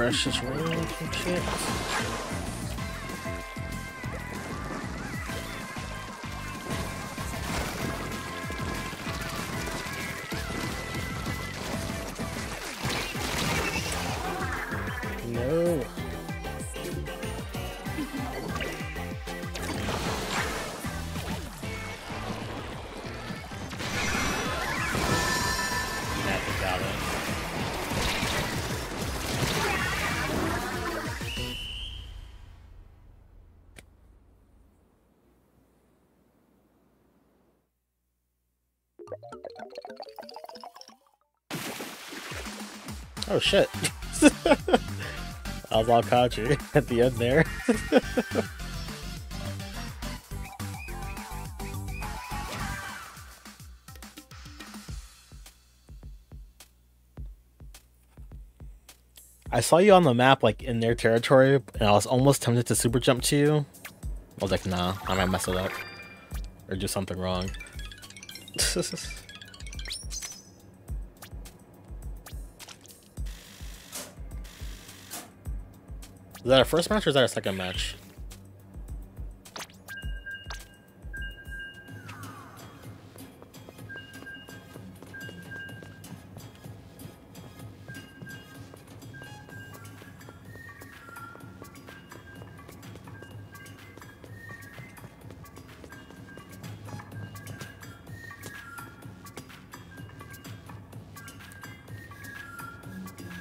[SPEAKER 1] Brush this Oh shit. I was all caught at the end there. *laughs* I saw you on the map, like in their territory, and I was almost tempted to super jump to you, I was like, nah, I might mess it up. Or do something wrong. *laughs* is that a first match or is that a second match?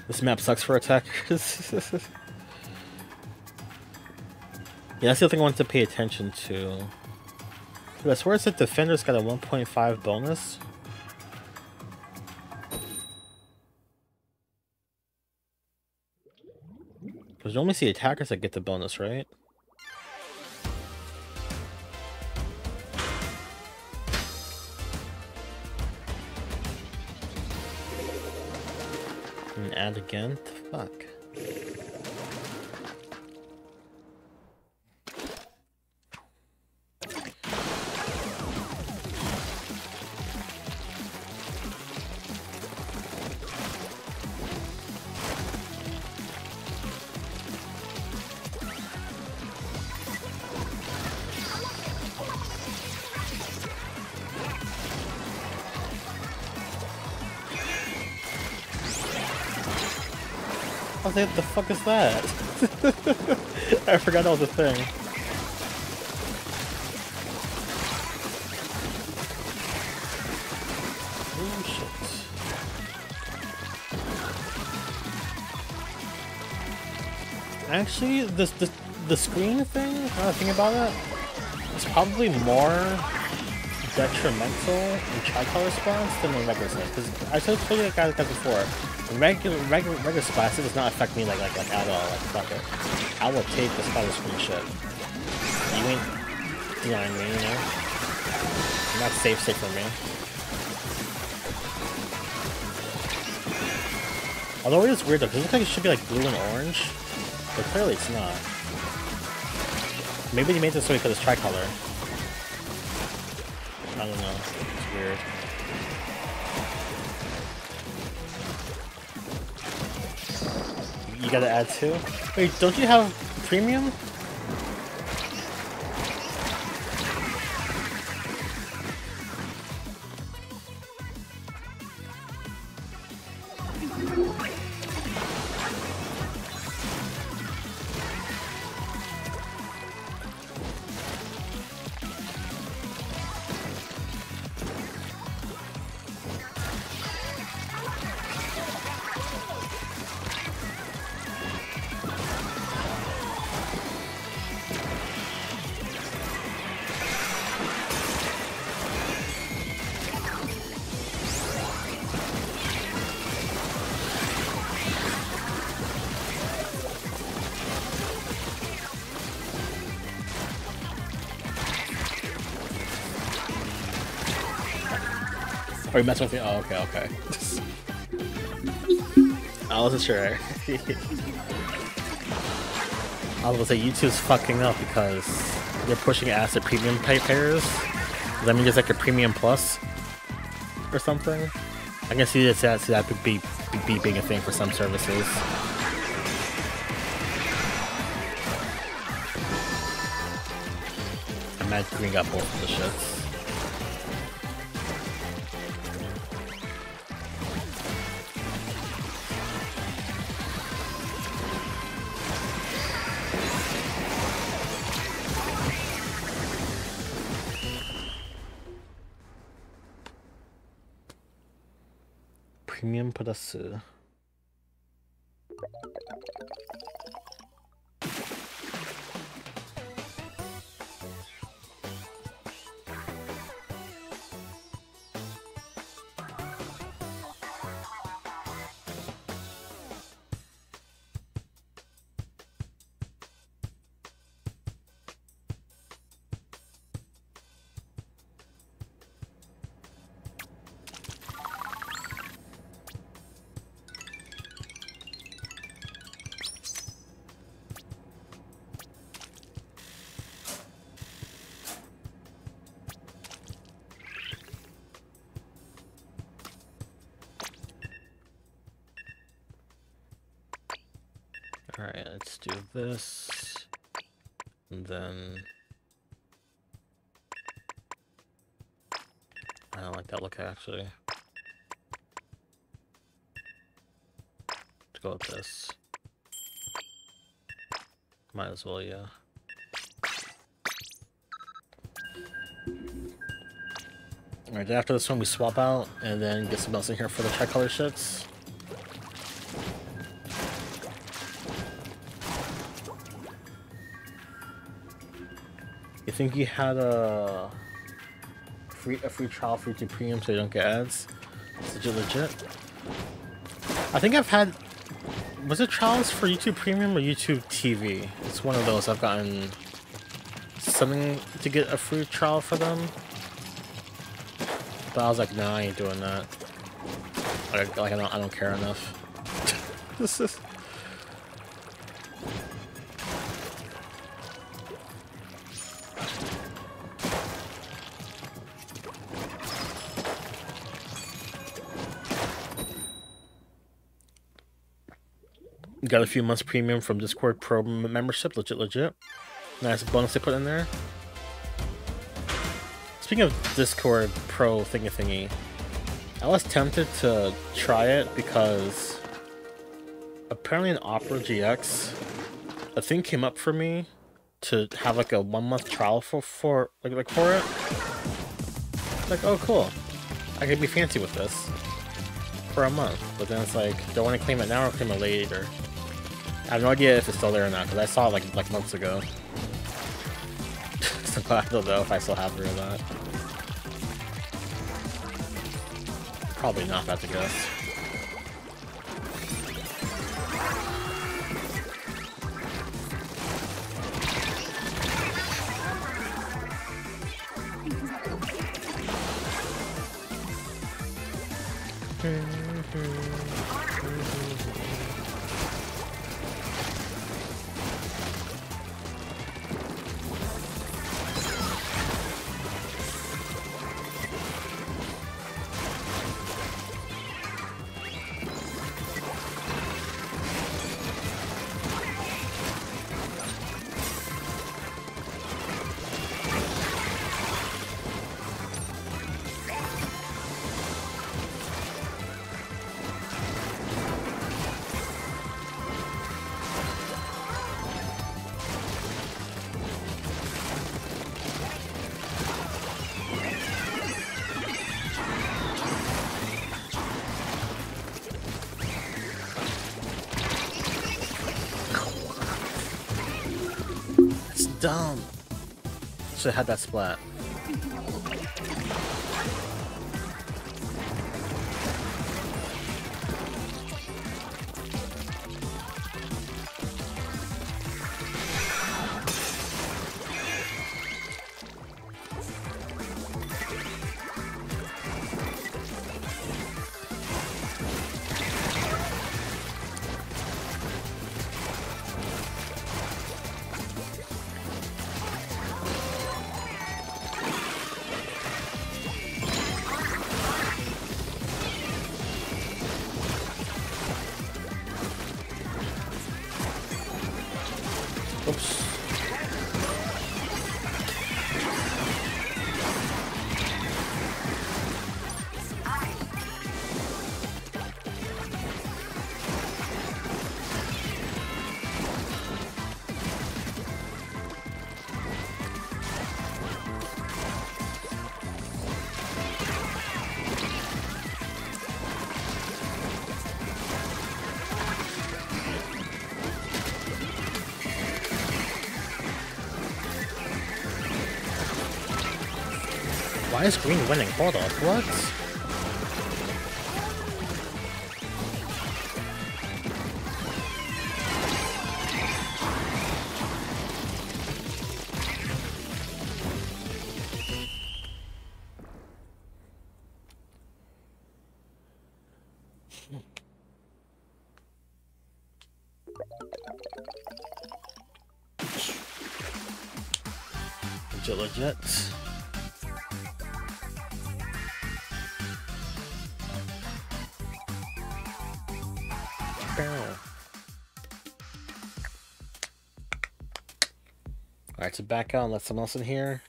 [SPEAKER 1] This map sucks for attackers. *laughs* yeah, that's the thing I wanted to pay attention to. I swear it's that defender's got a 1.5 bonus. Because only see attackers that get the bonus, right? And add again? Fuck. What the fuck is that? *laughs* I forgot that was a thing. Oh. Actually, this the the screen thing, now think about it, is probably more detrimental in tricolor response than the regular. Because I've told you guys before, regular regular regular splash does not affect me like like like at all. Like fuck it. I will take the spider screen shit. You ain't you know what I mean, you know? not safe safe for me. Although it is weird though, because it looks like it should be like blue and orange. But clearly it's not. Maybe they made this way because it's tricolor. Gotta add two? Wait, don't you have premium? Oh, you messing with me? Oh, okay, okay. *laughs* I wasn't sure. I was gonna say YouTube's fucking up because they're pushing at premium pay payers. Does that mean there's like a premium plus or something? I can see that that could be, be being a thing for some services. I'm not bring up both of the shits. Premium actually. Let's go with this. Might as well, yeah. Alright, after this one we swap out and then get some else in here for the tricolor shits. You think you had a free a free trial for YouTube Premium so you don't get ads? Is it legit? I think I've had was it trials for YouTube Premium or YouTube TV? It's one of those I've gotten something to get a free trial for them. But I was like, nah, I ain't doing that. Like, like I don't, I don't care enough. *laughs* this is. Got a few months premium from Discord Pro membership, legit, legit. Nice bonus they put in there. Speaking of Discord Pro thingy thingy, I was tempted to try it because apparently in Opera GX, a thing came up for me to have like a one month trial for for like like for it. Like, oh cool, I could be fancy with this for a month. But then it's like, do I want to claim it now or claim it later? I have no idea if it's still there or not because I saw it like like months ago. *laughs* so I don't know if I still have it or not. Probably not, that's a guess. Had that splat. Why is green winning? Hold up, what? So back out and let someone else in here.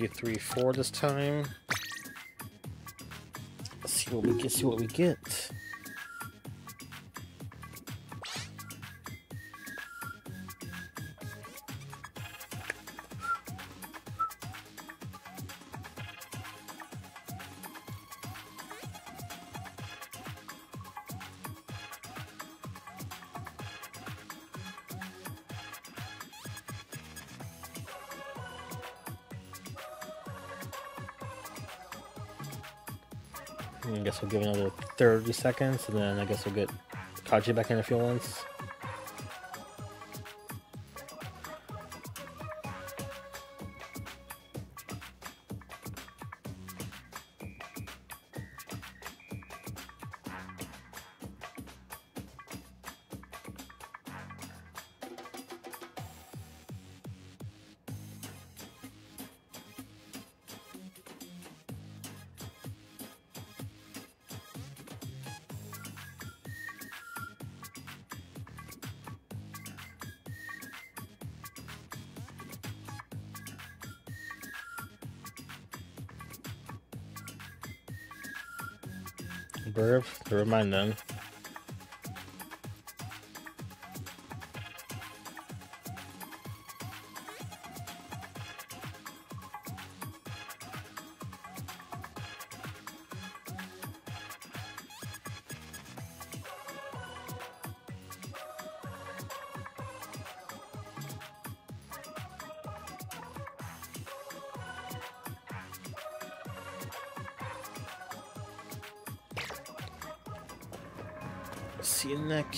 [SPEAKER 1] To get to three, four this time. Let's see what we get. See what we get. We'll give another 30 seconds, and then I guess we'll get Kaji back in a few once.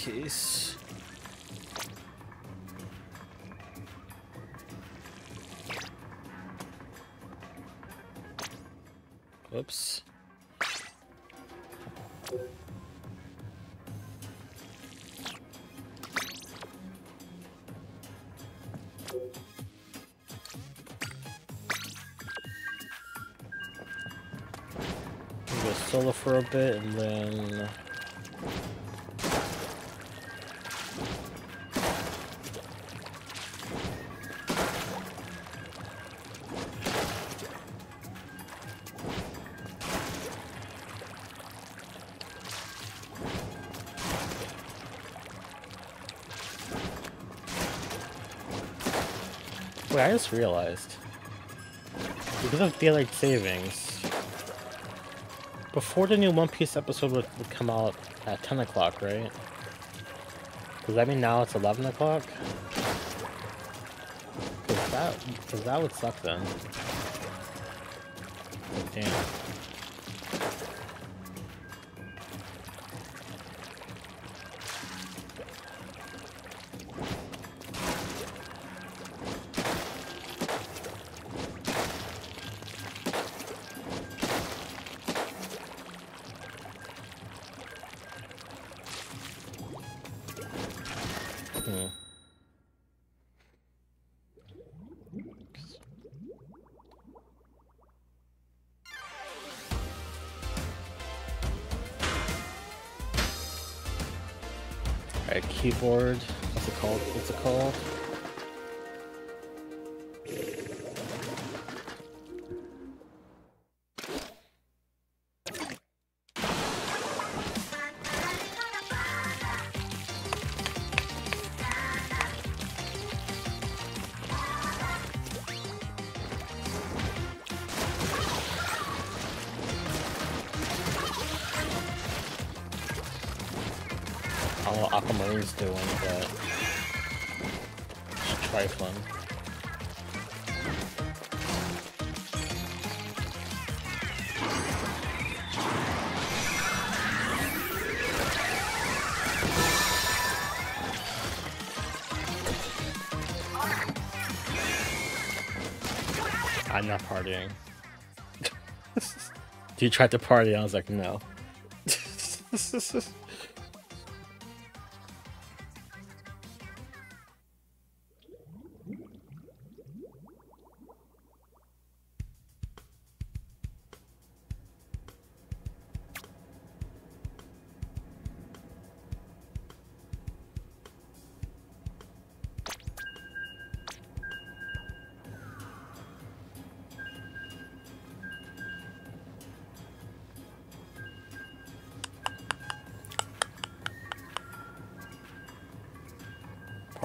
[SPEAKER 1] Case... Oops. Go solo for a bit and then... just realized. Because of daylight savings, before the new One Piece episode would, would come out at 10 o'clock, right? Does that mean now it's 11 o'clock? Cause that, cause that would suck then. Damn. You tried to party, I was like, no. *laughs*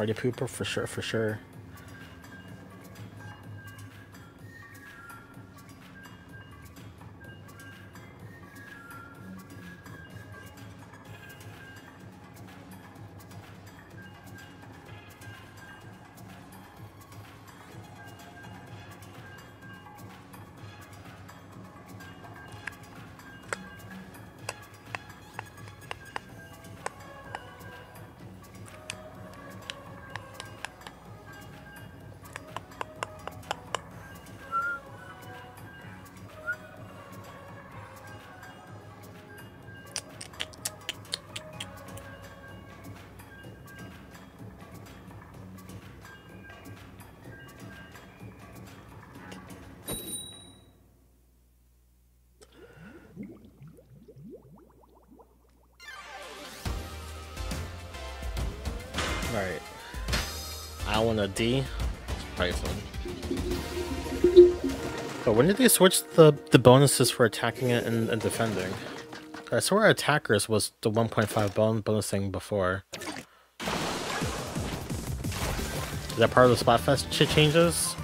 [SPEAKER 1] Party pooper for sure, for sure. I want a D. Python. But when did they switch the, the bonuses for attacking it and, and defending? I swear attackers was the 1.5 bon bonus thing before. Is that part of the Splatfest changes?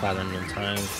[SPEAKER 1] Spot on in time.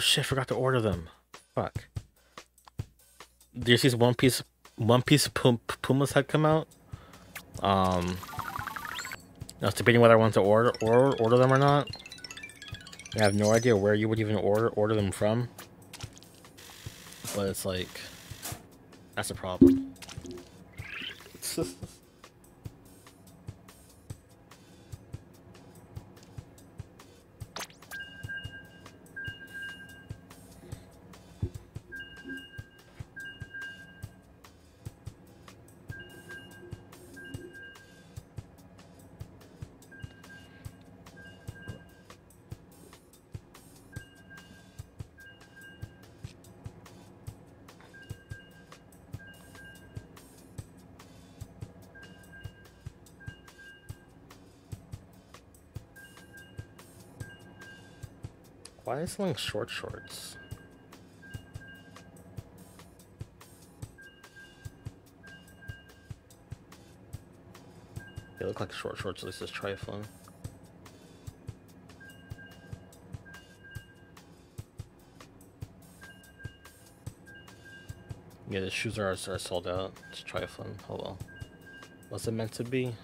[SPEAKER 1] shit, forgot to order them. Fuck. You see One Piece One Piece Puma's had come out? Um I was debating whether I want to order or order them or not. I have no idea where you would even order order them from. But it's like that's a problem. Why is selling short shorts? They look like short shorts, at least it's trifling. Yeah, the shoes are, are sold out. It's trifling. Oh well. Was it meant to be?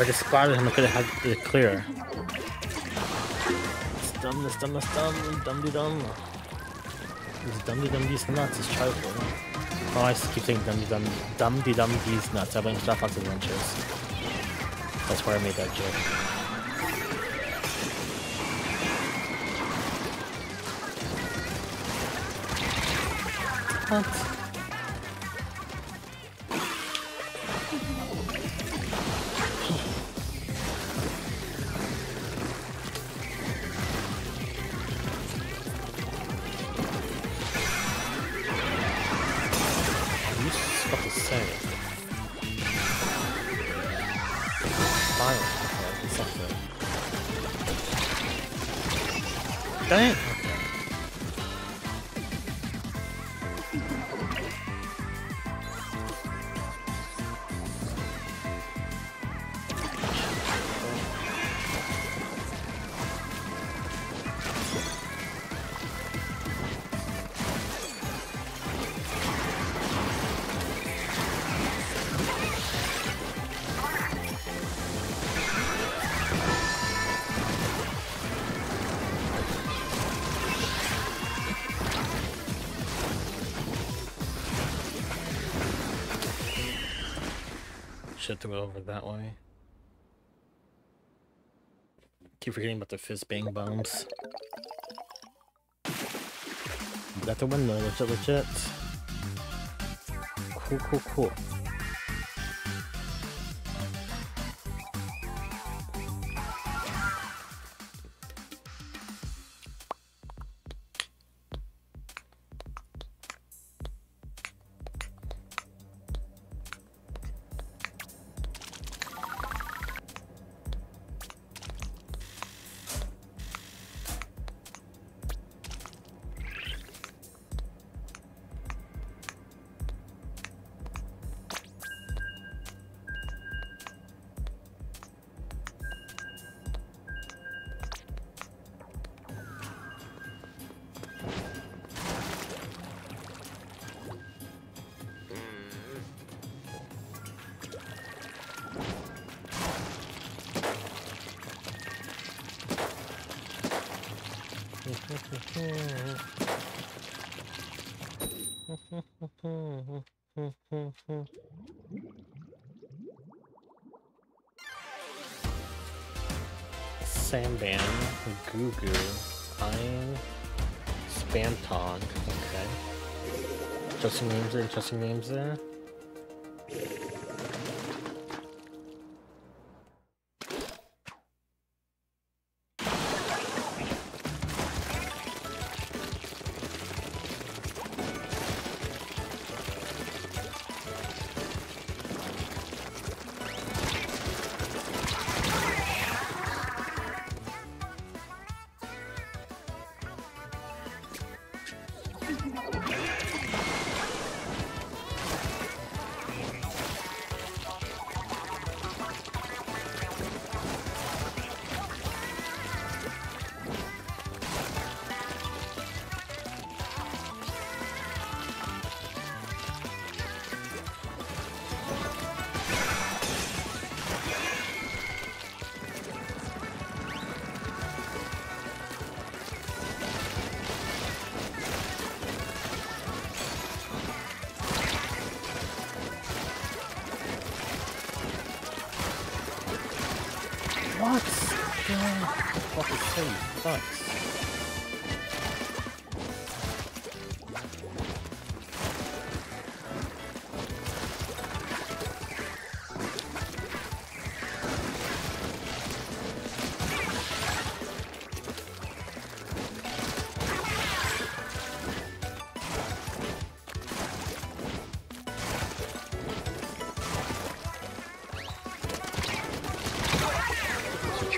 [SPEAKER 1] If I just spotted him, I could have had it clear. It's dumb, it's dumb, it's dumb, dumb de dum. These dumb de dum these nuts is trifling. Oh, I keep saying dumb de dum, dumb de dum these nuts. I've been Star Fox Adventures. That's where I made that joke. What? To go over that way. Keep forgetting about the fizz bang bombs. Got the window, legit, legit. Cool, cool, cool. Interesting names there.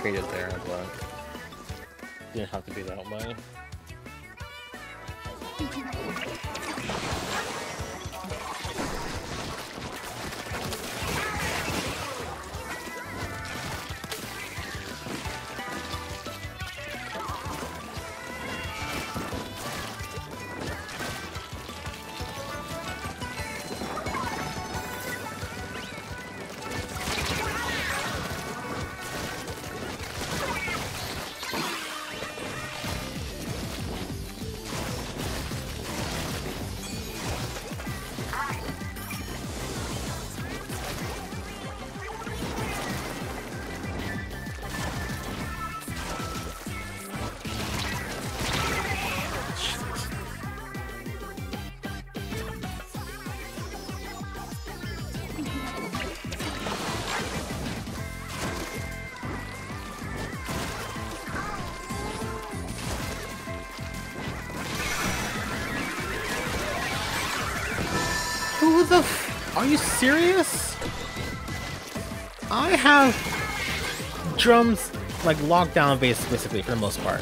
[SPEAKER 1] Traded there, but didn't have to be that way. Serious? I have drums like locked down base basically for the most part.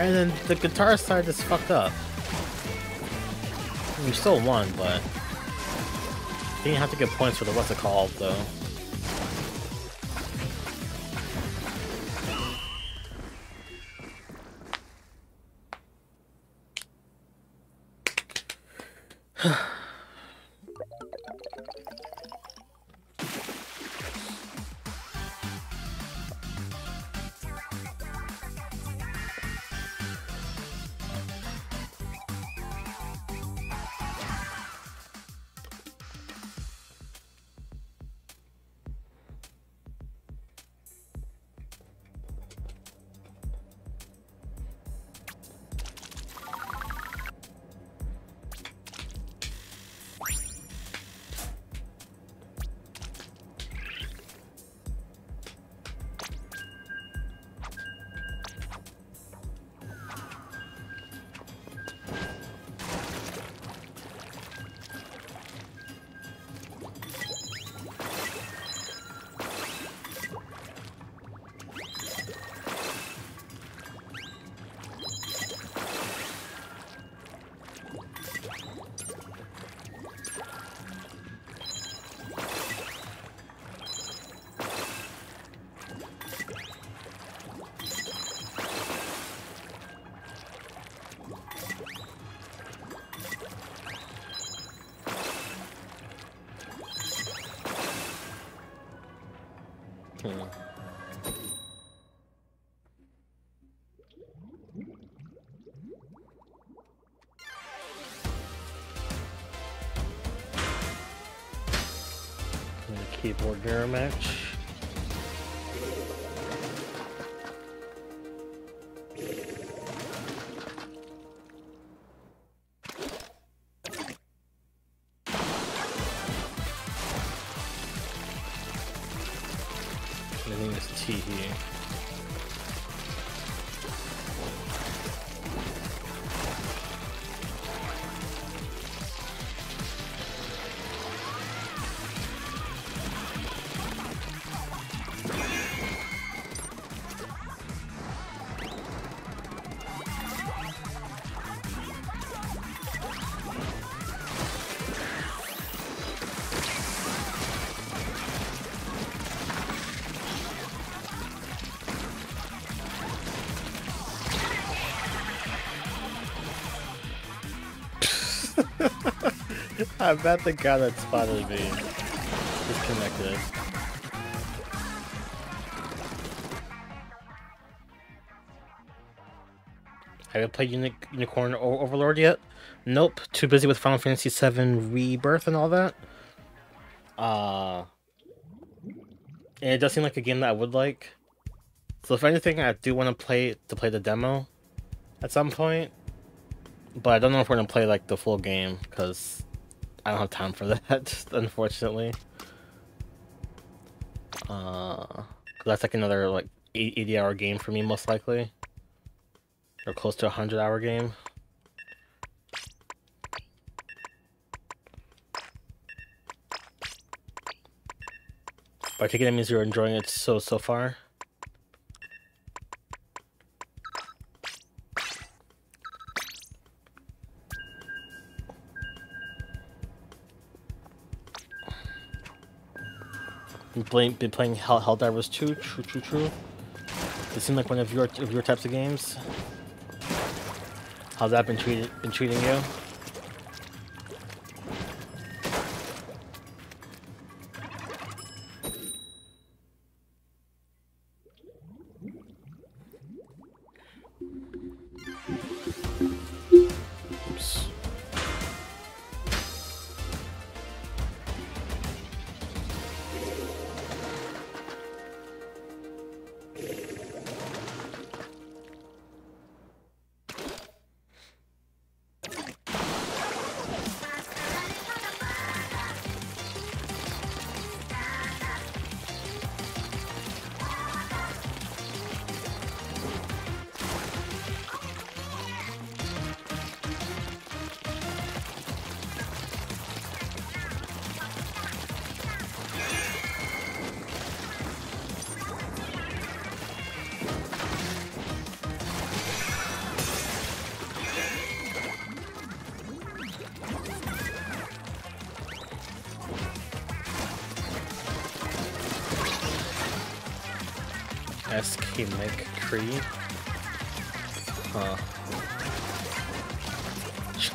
[SPEAKER 1] And then the guitar side is fucked up. We still won, but didn't have to get points for the what's it called though. Keyboard mirror match. I bet the guy that spotted me disconnected. Have you played Uni Unicorn o Overlord yet? Nope. Too busy with Final Fantasy VII Rebirth and all that. Uh, and it does seem like a game that I would like. So if anything, I do want to play to play the demo at some point. But I don't know if we're gonna play like the full game because I don't have time for *laughs* that, unfortunately. Uh, that's like another like 80 hour game for me, most likely, or close to a hundred hour game. But I it that means you're enjoying it so so far. Been playing, been playing Hell, Helldivers 2, true, true, true. It seemed like one of your of your types of games. How's that been treated been treating you?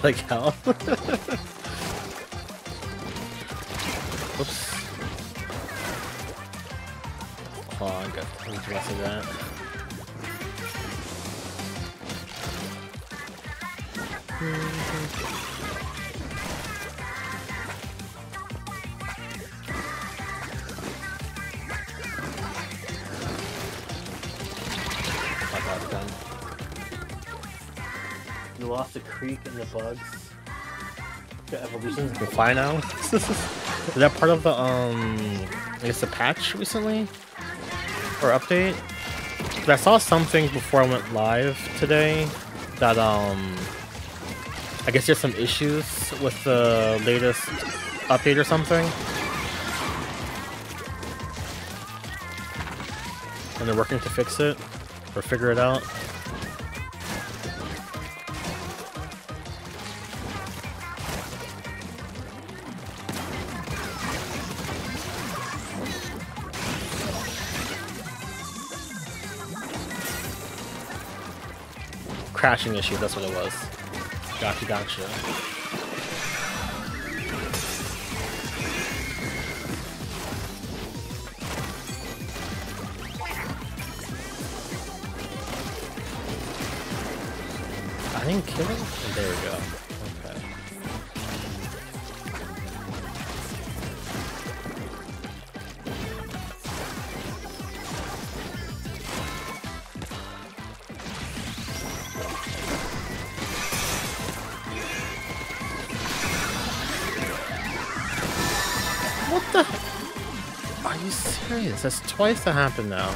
[SPEAKER 1] Like hell. Bugs. The evolutions can fly now. Is that part of the um I guess the patch recently? Or update? I saw something before I went live today that um I guess there's some issues with the latest update or something. And they're working to fix it or figure it out. crashing issue, that's what it was. Gotcha, gotcha. I didn't? Twice that happened now. *laughs*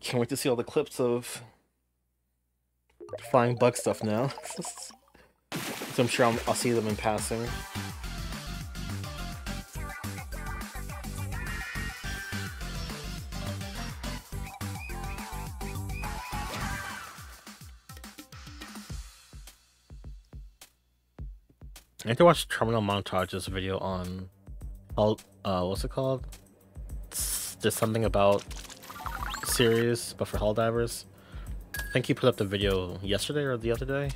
[SPEAKER 1] Can't wait to see all the clips of flying bug stuff now. *laughs* so I'm sure I'll, I'll see them in passing. I need to watch Terminal Montage's video on, uh, what's it called? It's just something about series, but for Helldivers. I think he put up the video yesterday or the other day.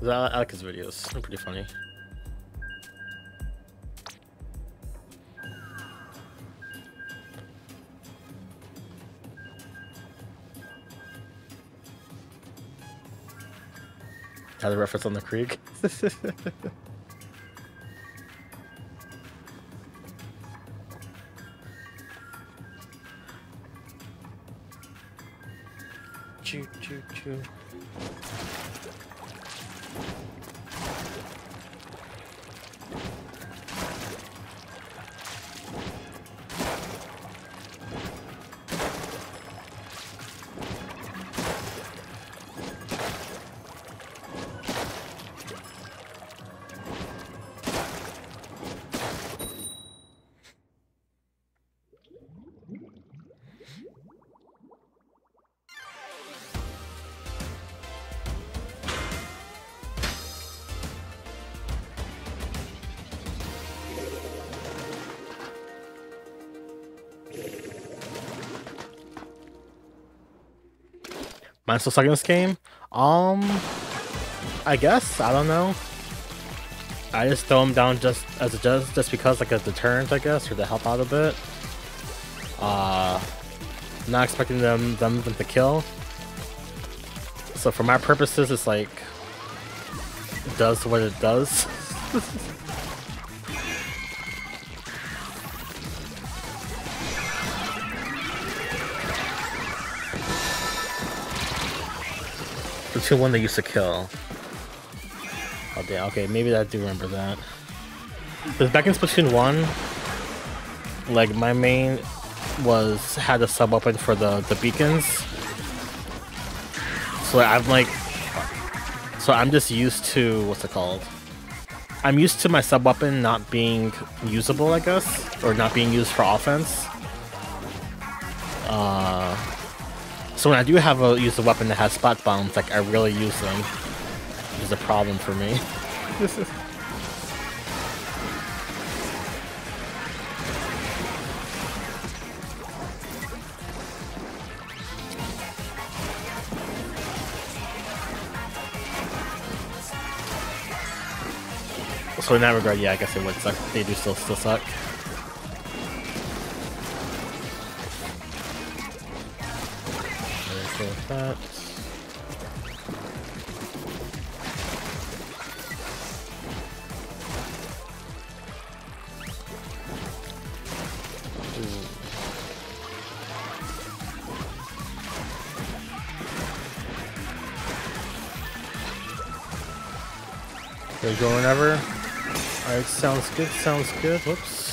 [SPEAKER 1] I like his videos. They're pretty funny. Had a reference on the creek. *laughs* choo stuck in this game? Um, I guess. I don't know. I just throw them down just as a just just because like a deterrent, I guess, or to help out a bit. Uh, not expecting them, them to kill. So for my purposes, it's like does what it does. *laughs* the one they used to kill. Oh damn, okay, maybe I do remember that. Because back in Splatoon 1, like my main was had a sub weapon for the, the beacons. So I'm like so I'm just used to what's it called? I'm used to my sub weapon not being usable, I guess, or not being used for offense. Uh so when I do have a use a weapon that has spot bombs, like I really use them. Is a problem for me. *laughs* so in that regard, yeah, I guess it would suck. They do still still suck. They go whenever. Alright, sounds good, sounds good. Whoops.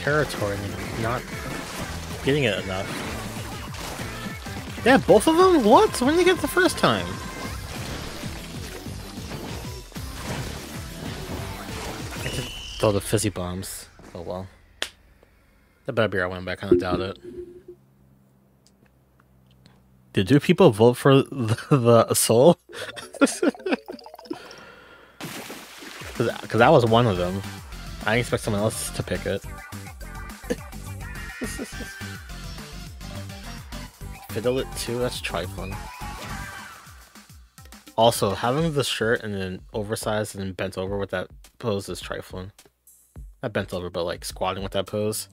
[SPEAKER 1] Territory. and Not getting it enough. Yeah, both of them? What? When did you get it the first time? I throw the fizzy bombs. Oh well. That better be our win, but I kind of doubt it. Did do people vote for *laughs* the, the soul? Because *laughs* that was one of them. I expect someone else to pick it. It too, that's trifling. Also, having the shirt and then oversized and then bent over with that pose is trifling. Not bent over, but like squatting with that pose.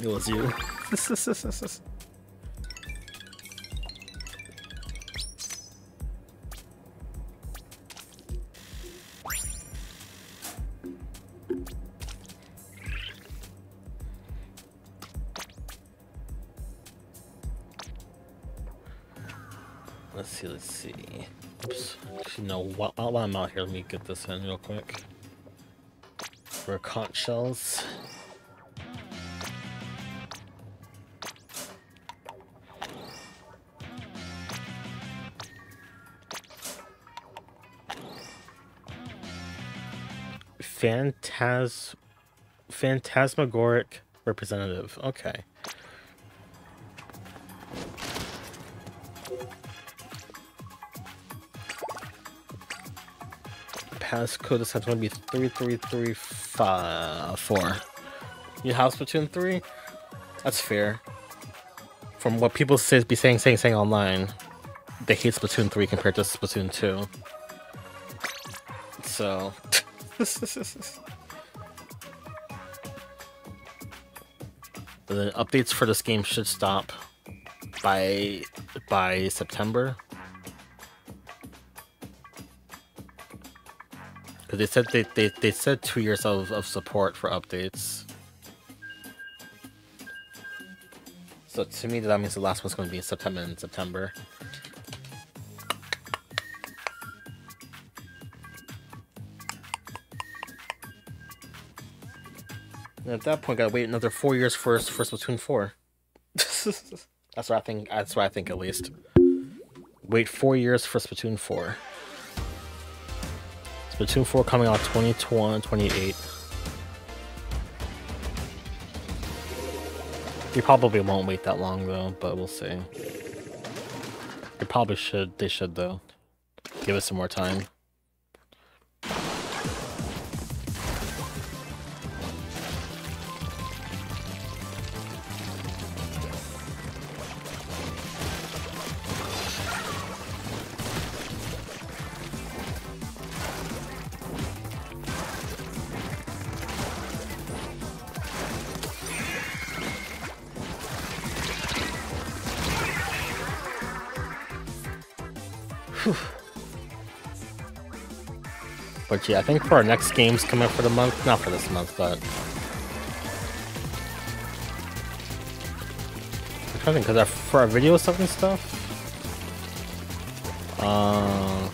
[SPEAKER 1] It was you. *laughs* let's see, let's see. Oops. Actually, no, while, while I'm out here, let me get this in real quick. For conch shells. Phantas Phantasmagoric representative. Okay. Passcode this time's gonna be 3334. You have Splatoon 3? That's fair. From what people say be saying saying saying online, they hate Splatoon 3 compared to Splatoon 2. So *laughs* the updates for this game should stop by by September. Because they said they, they, they said two years of, of support for updates. So to me, that means the last one's going to be in September and September. And at that point, gotta wait another four years for for Splatoon four. *laughs* that's what I think. That's what I think at least. Wait four years for Splatoon four. Splatoon 4 coming out 2021, 28. You probably won't wait that long though, but we'll see. They probably should. They should though. Give us some more time. Yeah, I think for our next games coming up for the month, not for this month, but I'm trying to think, because for our video stuff and stuff, uh,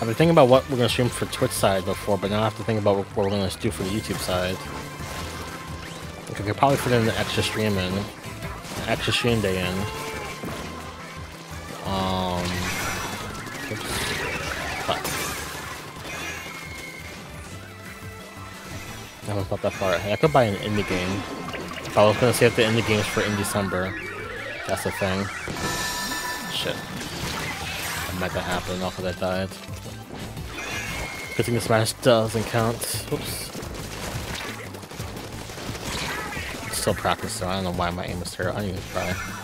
[SPEAKER 1] I've been thinking about what we're gonna stream for Twitch side before, but now I have to think about what we're gonna do for the YouTube side. We could probably put in an extra stream in, extra stream day in. I haven't that far ahead. I could buy an indie game. If I was gonna save the indie games for in December. That's the thing. Shit. That might not happen off of that died. Good thing the Smash doesn't count. Oops. Still practicing. I don't know why my aim is terrible. I didn't even try.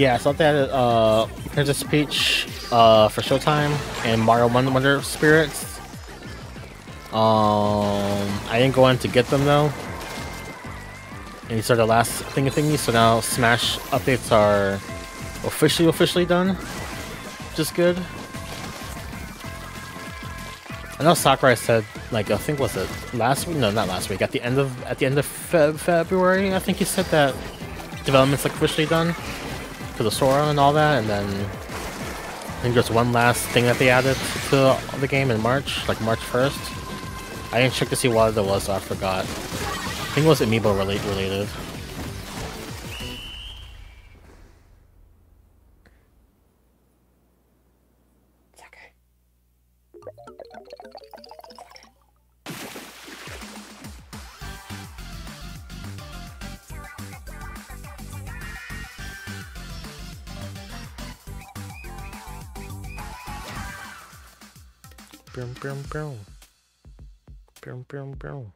[SPEAKER 1] Yeah, thought they had uh, Princess Peach uh, for Showtime and Mario Wonder Spirits. Um, I didn't go in to get them though. And these are the last thingy thingy, so now Smash updates are officially officially done. Is good. I know Sakurai said like I think was it last week? No, not last week. At the end of at the end of Fe February, I think he said that development's like officially done for the Sora and all that, and then I think there's one last thing that they added to the game in March, like March 1st. I didn't check to see what it was, so I forgot. I think it was Amiibo relate related. pão. Pão, pão, pão.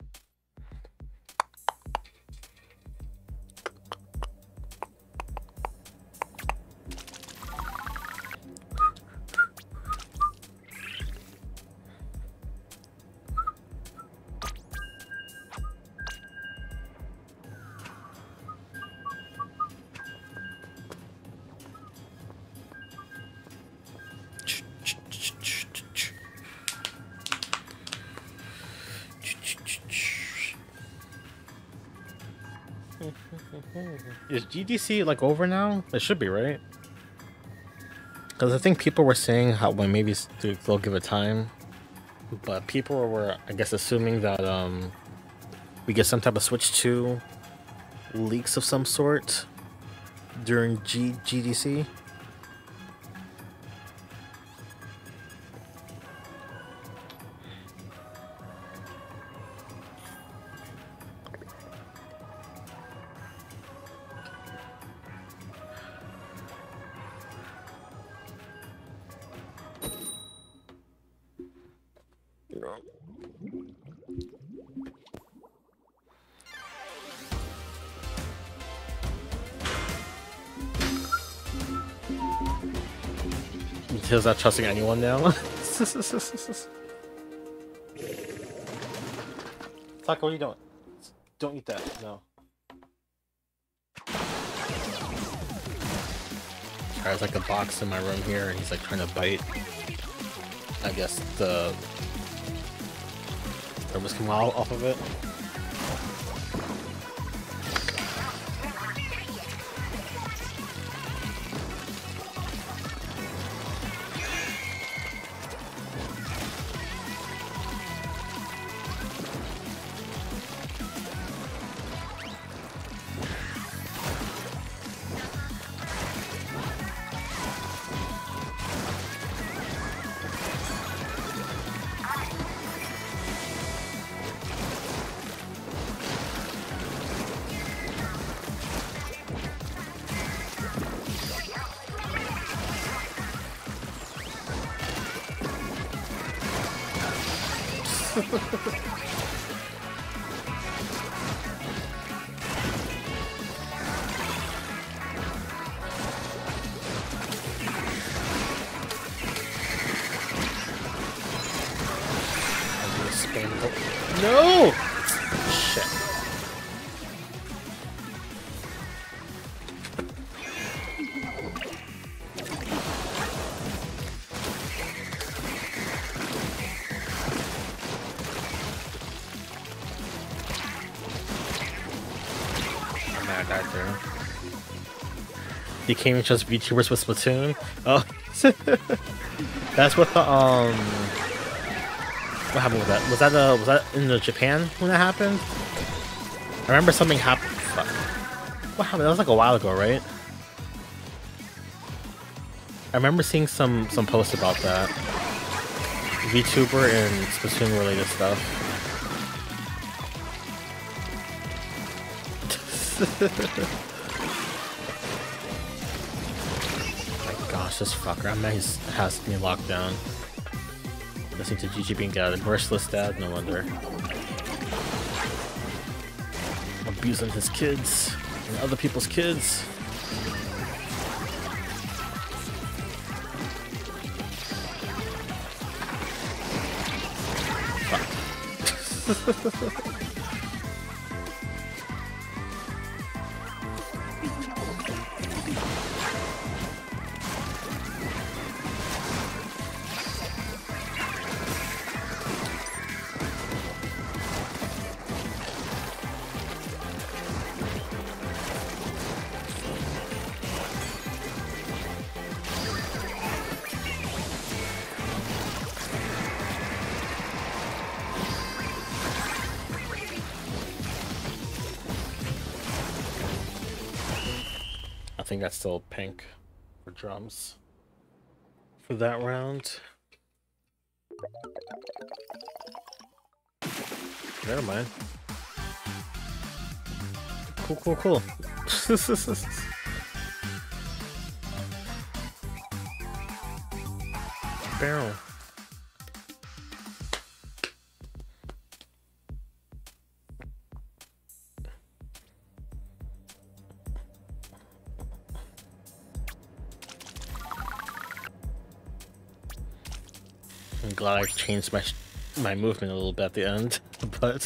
[SPEAKER 1] GDC like over now? It should be, right? Because I think people were saying how when maybe they'll give it time, but people were, I guess, assuming that um we get some type of Switch 2 leaks of some sort during G GDC. He's not trusting anyone now. *laughs* Taka, what are you doing? Don't eat that. No. There's like a box in my room here, and he's like trying to bite. I guess the thermos came out off of it. Became just VTubers with Splatoon? Oh. *laughs* That's what the, um... What happened with that? Was that uh was that in the Japan when that happened? I remember something happened. What happened? That was like a while ago, right? I remember seeing some some posts about that. VTuber and Splatoon related stuff. *laughs* gosh, this fucker. I mean, he has me locked down. Listening to GG being dad. Merciless dad, no wonder. abusing his kids and other people's kids. I *laughs* drums for that round. Never mind. Cool, cool, cool. *laughs* Barrel. Changed my my movement a little bit at the end, *laughs* but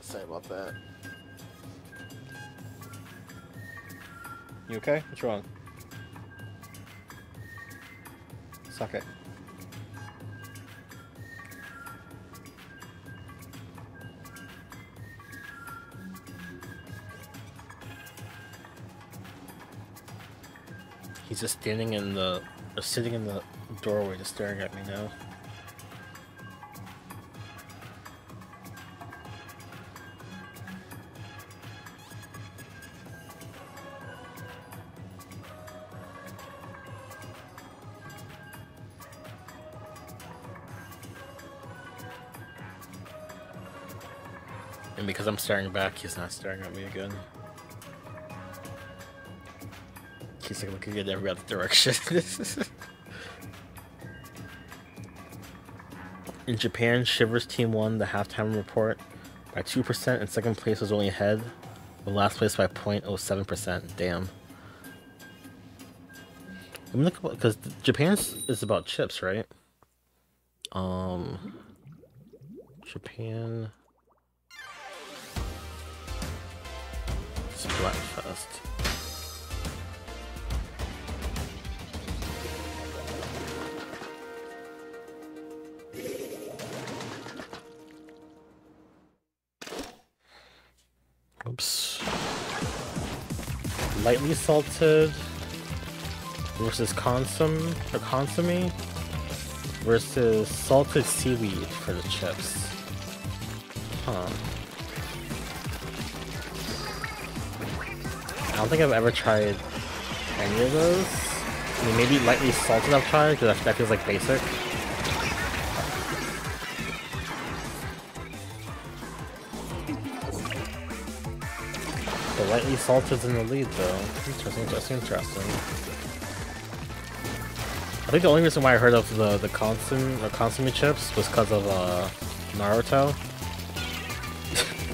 [SPEAKER 1] sorry about that. You okay? What's wrong? Suck it. He's just standing in the, sitting in the doorway, just staring at me now. And because I'm staring back, he's not staring at me again. He's like looking in every other direction. *laughs* in Japan, Shivers team won the halftime report by 2%, and second place was only ahead, but last place by 0.07%. Damn. Let me look because Japan is about chips, right? Um, Japan Splatfest. Lightly salted versus consomme or consomme versus salted seaweed for the chips. Huh. I don't think I've ever tried any of those. I mean, maybe lightly salted I've tried because that feels like basic. Lightly salted's in the lead though. Interesting, interesting, interesting. I think the only reason why I heard of the the consomme the consomme chips was because of uh, Naruto.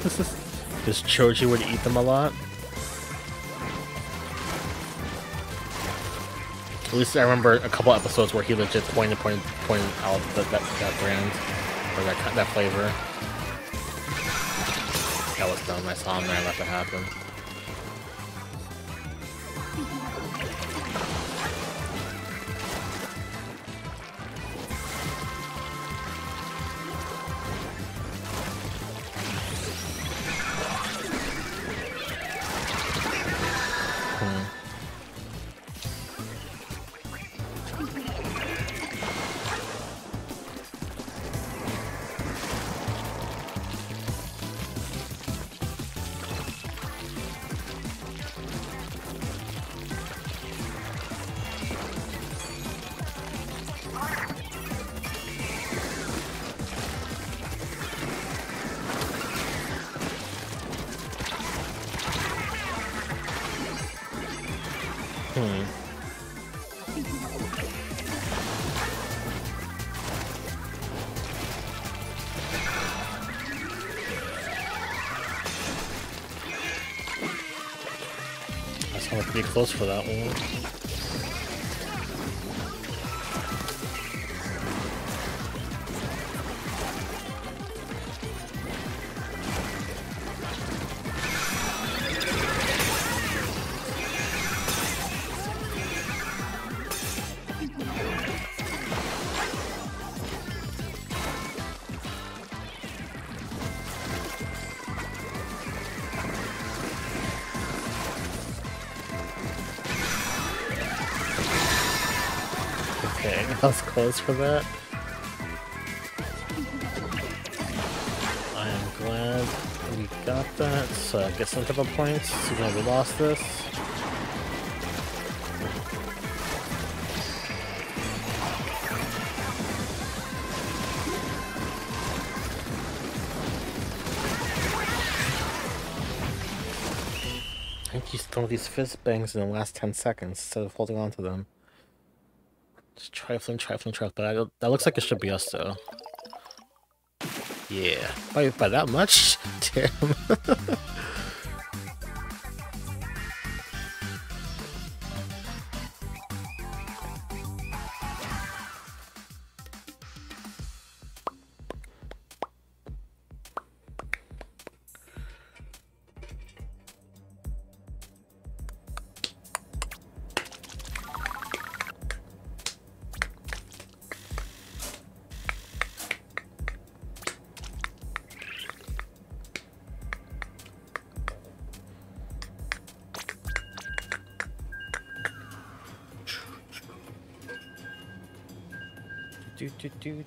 [SPEAKER 1] *laughs* Because Choji would eat them a lot. At least I remember a couple episodes where he legit pointed pointed pointed out that that, that brand or that that flavor. That was dumb. I saw him there. I let it happen. Close for that one. I was close for that. I am glad we got that. So I some type of points, though we lost this. I think he's throwing these fist bangs in the last 10 seconds instead of holding on to them. Trifling, trifling, trifling. But I, that looks like it should be us, though. Yeah. By, by that much? *laughs* Damn.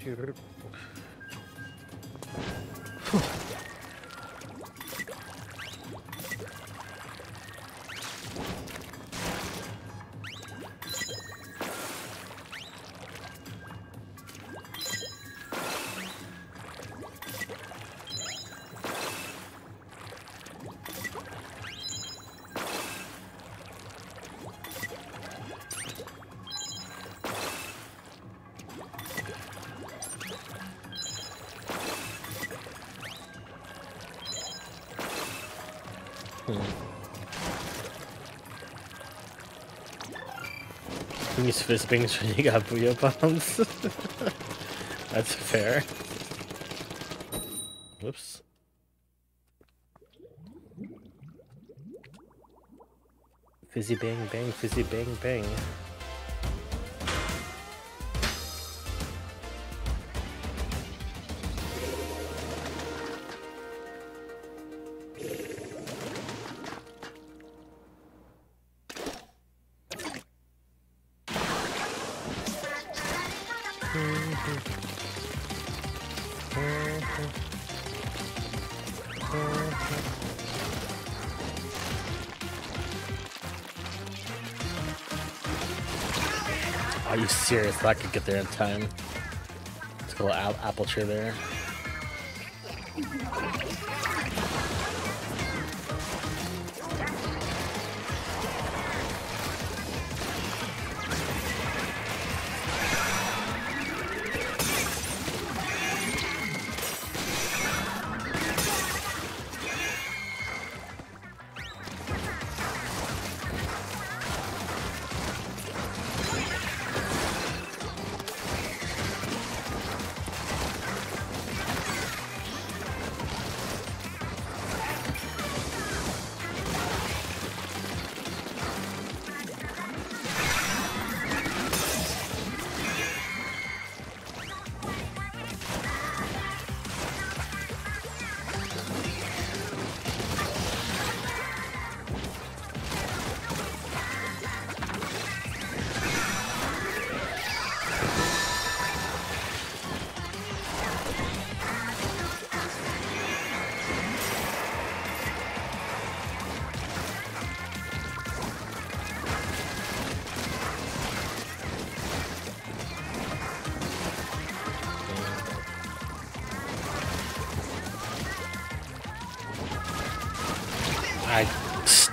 [SPEAKER 1] Do, fist bangs when you got Booyah bombs. *laughs* That's fair. Whoops. Fizzy bang bang, fizzy bang bang. Serious? I could get there in time. It's a little apple tree there.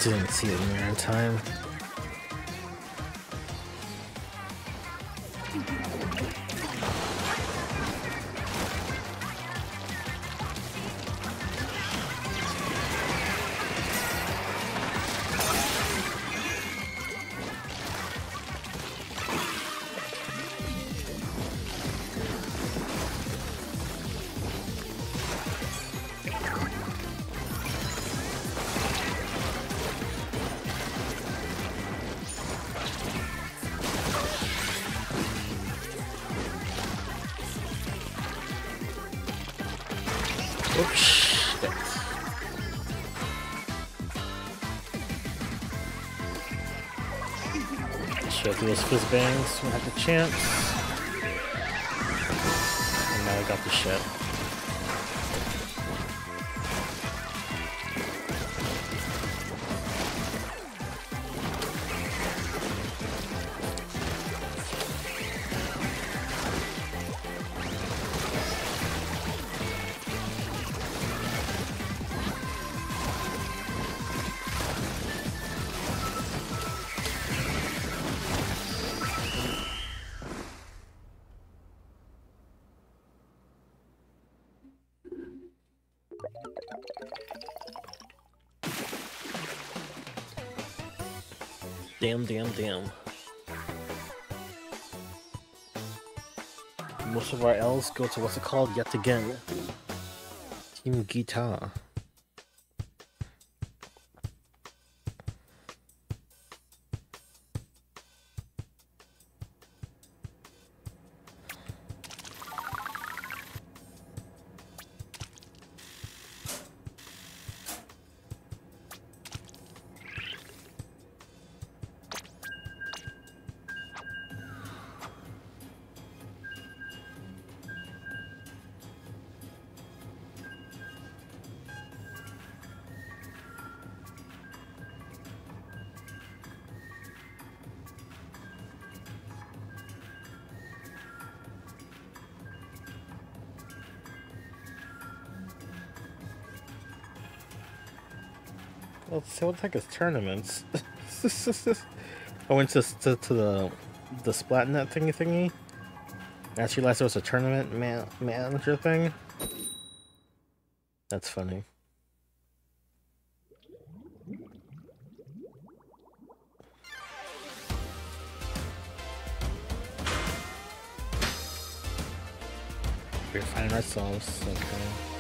[SPEAKER 1] Didn't see it in there Those fizz bangs I had the chance. Damn, damn, damn. Most of our L's go to what's it called yet again? Team Guitar. Well, so what the heck is tournaments? *laughs* I went to, to, to the the Splatnet thingy thingy. I just realized there was a tournament man manager thing. That's funny. We're finding ourselves, okay.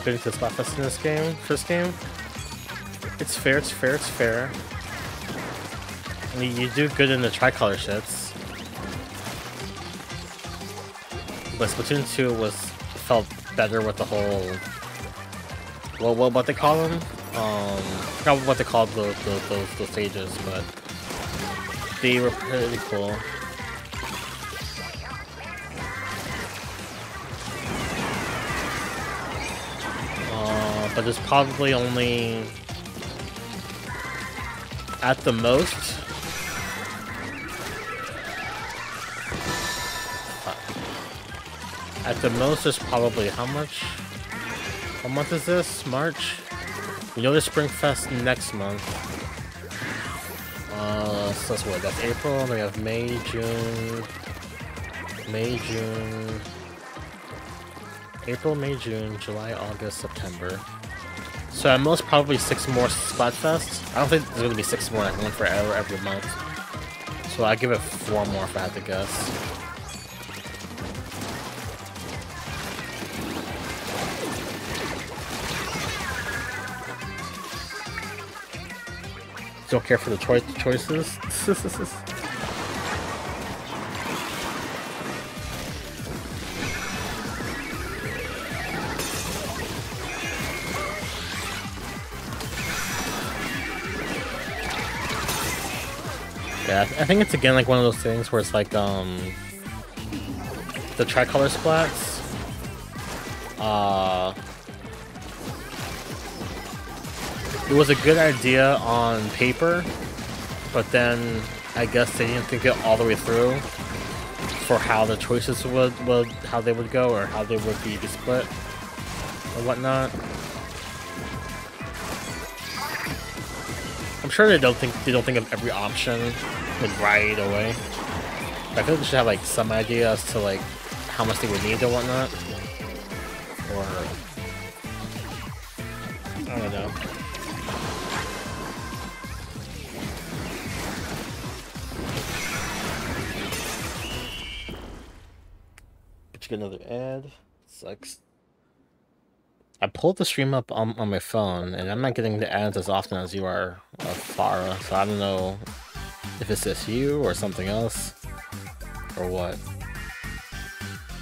[SPEAKER 1] I bit to Splatfest in this game, first game. It's fair, it's fair, it's fair. I mean, you do good in the tricolor shits. But Splatoon 2 was felt better with the whole well what what they call them? Um not what they called the, the, those those stages, but they were pretty cool. But there's probably only at the most. At the most there's probably how much? What month is this? March? You know the spring fest next month. Uh so that's what that's april? And we have may june. May june. April, May, June, July, August, September. So at most probably six more Splatfests. I don't think there's gonna be six more like one for every, every month. So I give it four more if I had to guess. Don't care for the choi choices. *laughs* Yeah, I think it's again like one of those things where it's like um the tricolor splats. Uh it was a good idea on paper, but then I guess they didn't think it all the way through for how the choices would, would how they would go or how they would be split. or whatnot. I'm sure they don't think they don't think of every option like right away. But I feel like they should have like some idea as to like how much they would need or whatnot. Or I don't know. But you get another ad. Sucks. I pulled the stream up on, on my phone, and I'm not getting the ads as often as you are, uh, Farah, so I don't know if it's just you or something else, or what.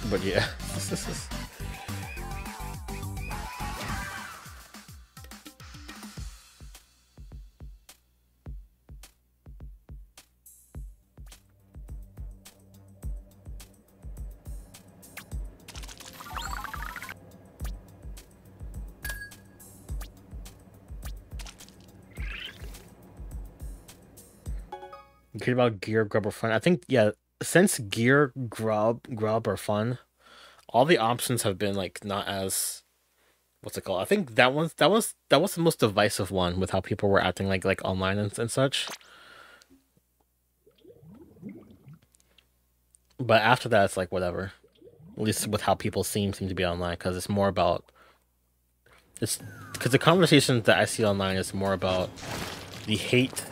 [SPEAKER 1] But yeah, *laughs* Good about gear grub or fun. I think yeah, since gear grub grub are fun, all the options have been like not as what's it called? I think that was that was that was the most divisive one with how people were acting like like online and, and such. But after that, it's like whatever. At least with how people seem seem to be online, because it's more about it's because the conversations that I see online is more about the hate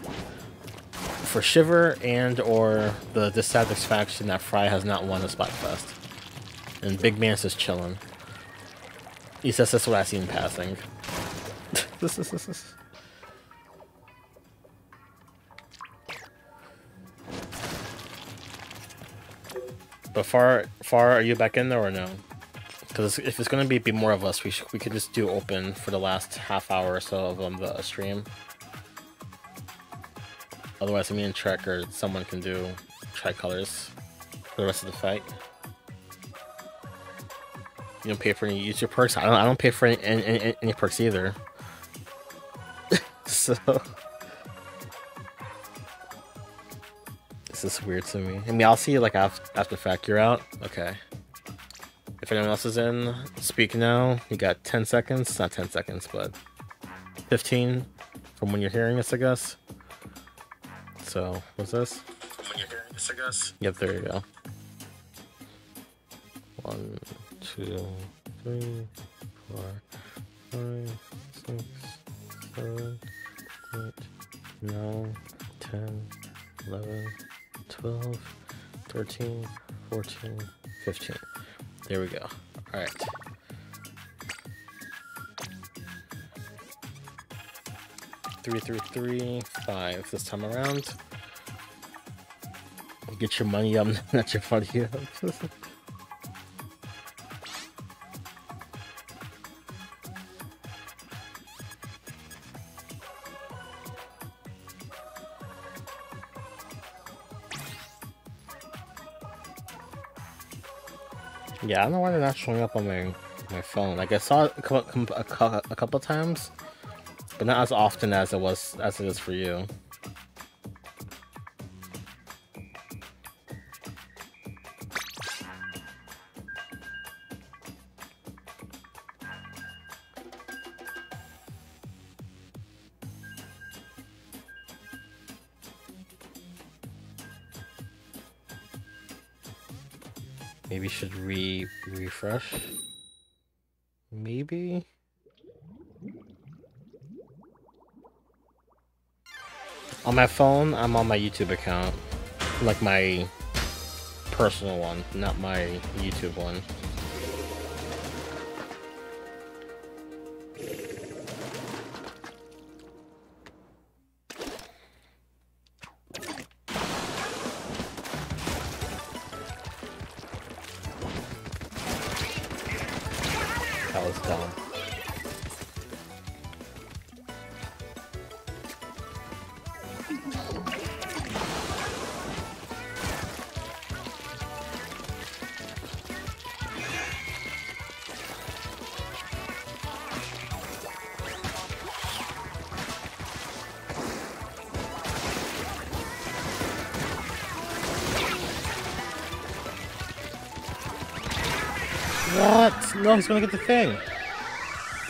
[SPEAKER 1] for Shiver and or the dissatisfaction that Frye has not won a Splatfest. And Big Man's just chilling. He says that's what I see in passing. *laughs* but far, far, are you back in there or no? Because if it's gonna be, be more of us, we we could just do open for the last half hour or so of um, the stream. Otherwise, me and Trek or someone can do tricolors for the rest of the fight. You don't pay for any user perks. I don't. I don't pay for any any, any perks either. *laughs* so this is weird to me. I mean, I'll see you like after after fact. You're out. Okay. If anyone else is in, speak now. You got 10 seconds. Not 10 seconds, but 15 from when you're hearing this, I guess. So, what's this? When you're hearing this, I guess. Yep, there you go. One, two, three, four, five, six, seven, eight, nine, ten, eleven, twelve, thirteen, fourteen, fifteen. There we go. Alright. Three, three, three, five this time around. Get your money up, *laughs* not your money up. *laughs* yeah, I don't know why they're not showing up on my my phone. Like I saw it a couple, a couple times, but not as often as it was as it is for you. Maybe should re refresh. Maybe. On my phone, I'm on my YouTube account. Like my personal one, not my YouTube one. He's gonna get the thing.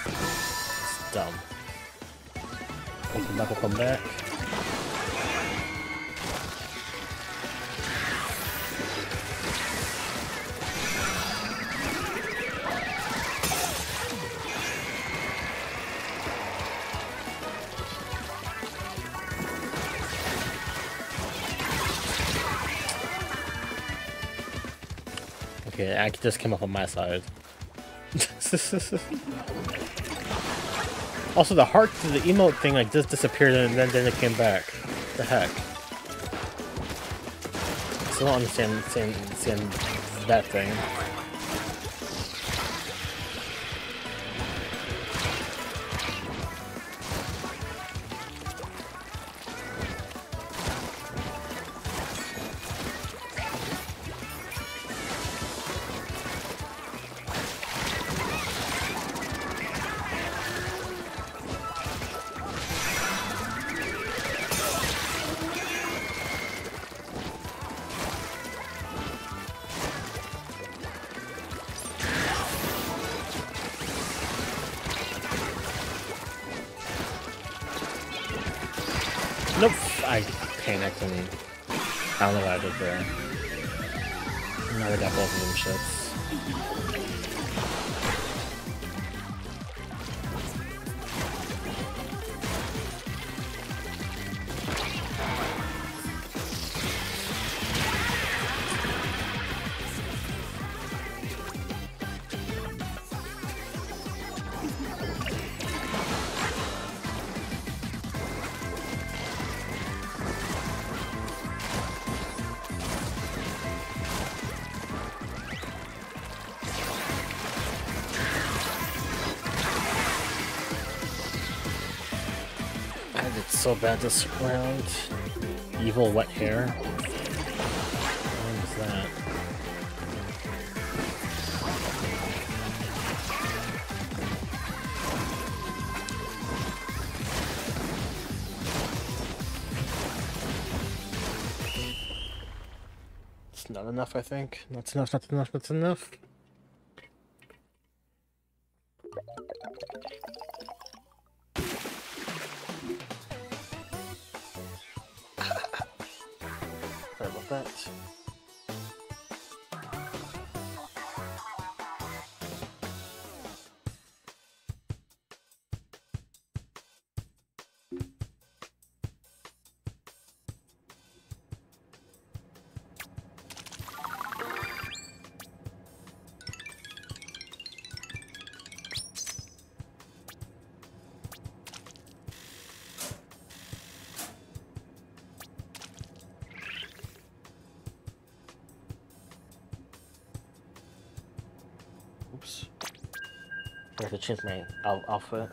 [SPEAKER 1] It's dumb. I'll come come back. Okay, I just came up on my side. *laughs* also, the heart, the emote thing, like just disappeared and then, then it came back. The heck? I still don't understand, understand, understand that thing. So bad this round. Evil wet hair. What is that? It's not enough, I think. That's enough, not enough, that's enough. Change my out outfit.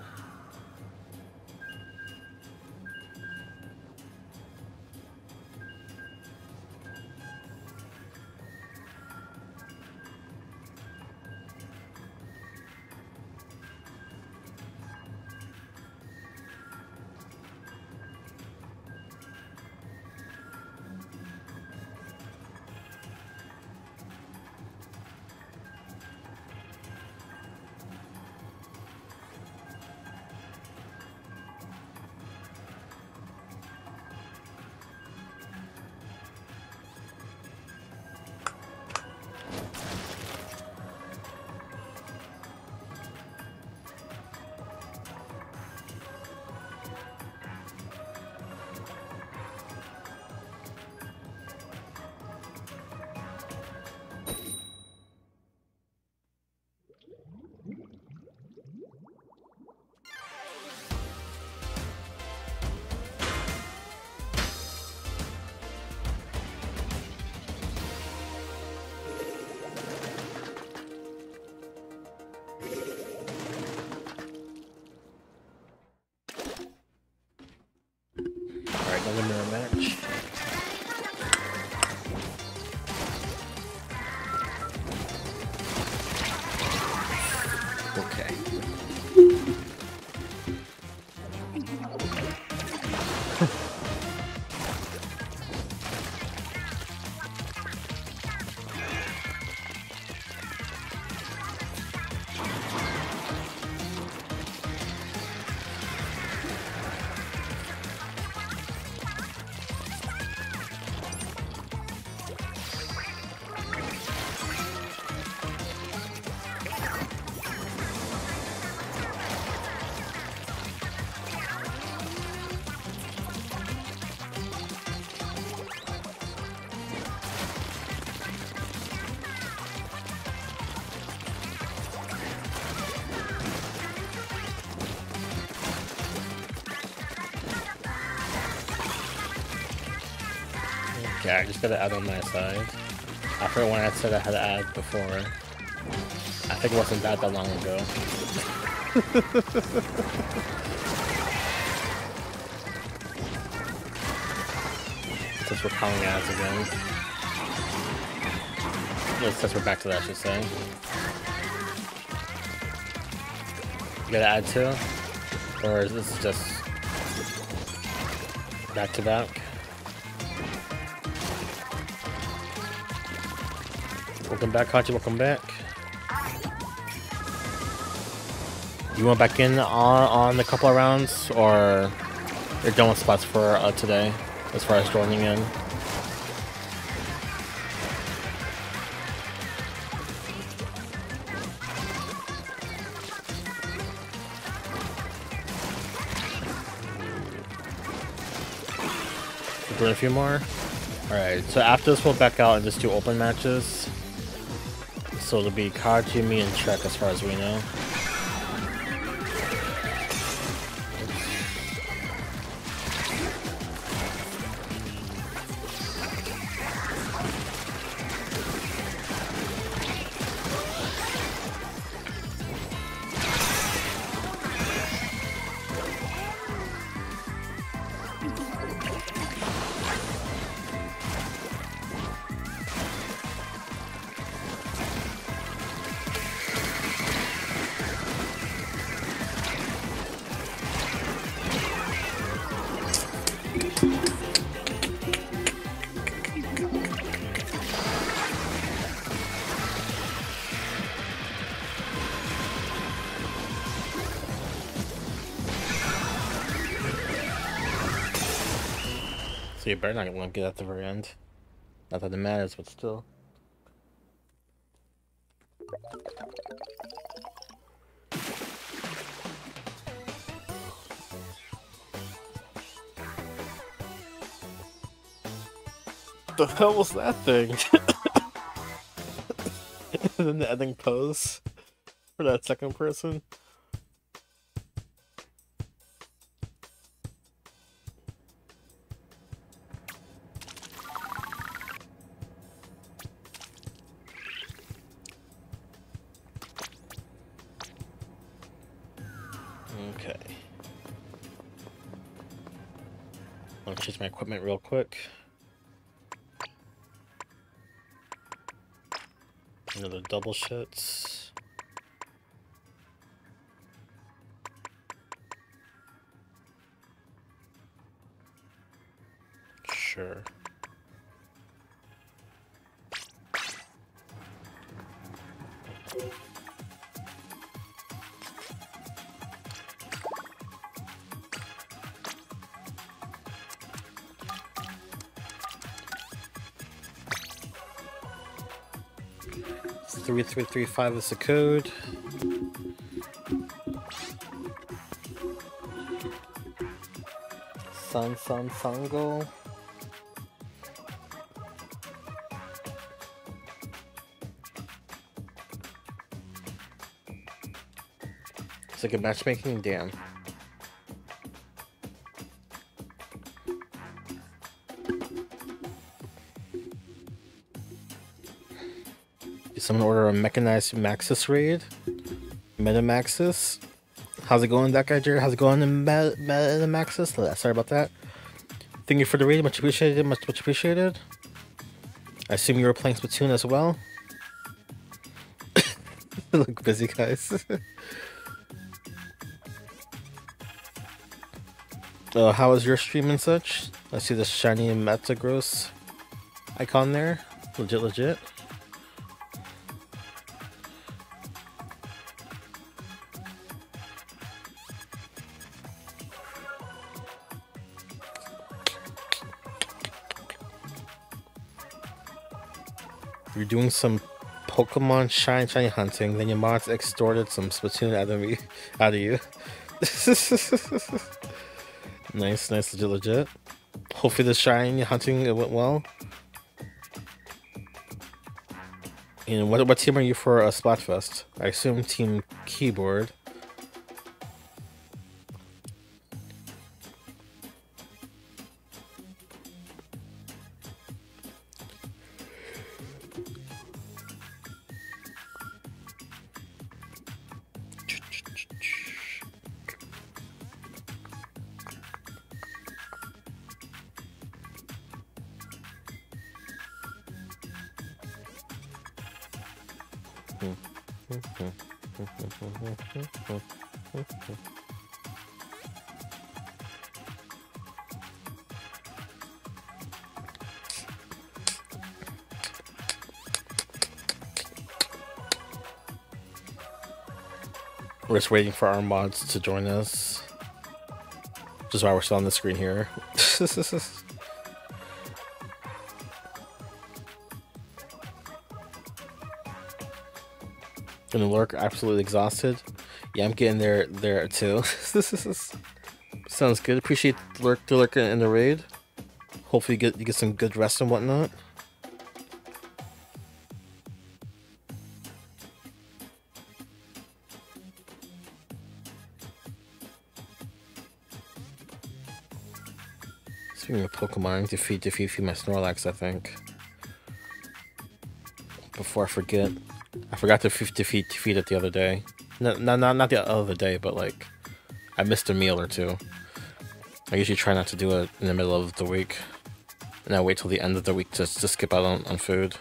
[SPEAKER 1] I just gotta add on my side. I After when I said I had to add before. I think it wasn't that that long ago. *laughs* Since we're calling ads again. Since we're back to that, I should say. You gotta add to? Or is this just back to back? Welcome back, Hachi. Welcome back. You want back in on on the couple of rounds, or you're done with spots for uh, today, as far as joining in? Doing a few more. All right. So after this, we'll back out and just do open matches. So it'll be Kaji, me, and Trek as far as we know. Better not to get at the very end. Not that it matters, but still. What the hell was that thing? *laughs* and then the ending pose for that second person. Real quick. Another double shits. 3335 is the code. San San Sango. It's like a matchmaking? Damn. Someone order a mechanized Maxis raid? Metamaxis? How's it going, that guy, Jared? How's it going in Met Metamaxis? Sorry about that. Thank you for the raid. Much appreciated. Much, much appreciated. I assume you were playing Splatoon as well. *coughs* Look busy, guys. *laughs* uh, how was your stream and such? I see the shiny Metagross icon there. Legit, legit. Doing some Pokemon shine shiny hunting, then your mods extorted some Splatoon out of me, *laughs* out of you. *laughs* nice, nice, legit, legit. Hopefully the shiny hunting it went well. And what what team are you for a Splatfest? I assume Team Keyboard. Just waiting for our mods to join us. Which is why we're still on the screen here. *laughs* Gonna lurk absolutely exhausted. Yeah, I'm getting there there too. *laughs* Sounds good. Appreciate the lurk the lurk in the raid. Hopefully you get you get some good rest and whatnot. Of Pokemon, defeat defeat feed my Snorlax, I think. Before I forget. I forgot to defeat defeat it the other day. No, not not not the other day, but like I missed a meal or two. I usually try not to do it in the middle of the week, and I wait till the end of the week to to skip out on, on food.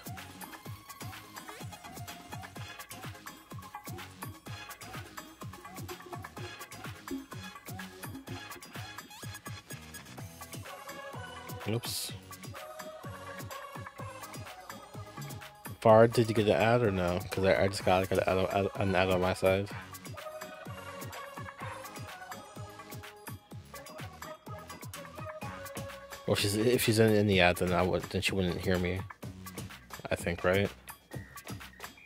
[SPEAKER 1] Far did you get an ad or no? Because I, I just got, got an, ad, an ad on my side. Well, she's if she's in, in the ad, then I would then she wouldn't hear me. I think, right?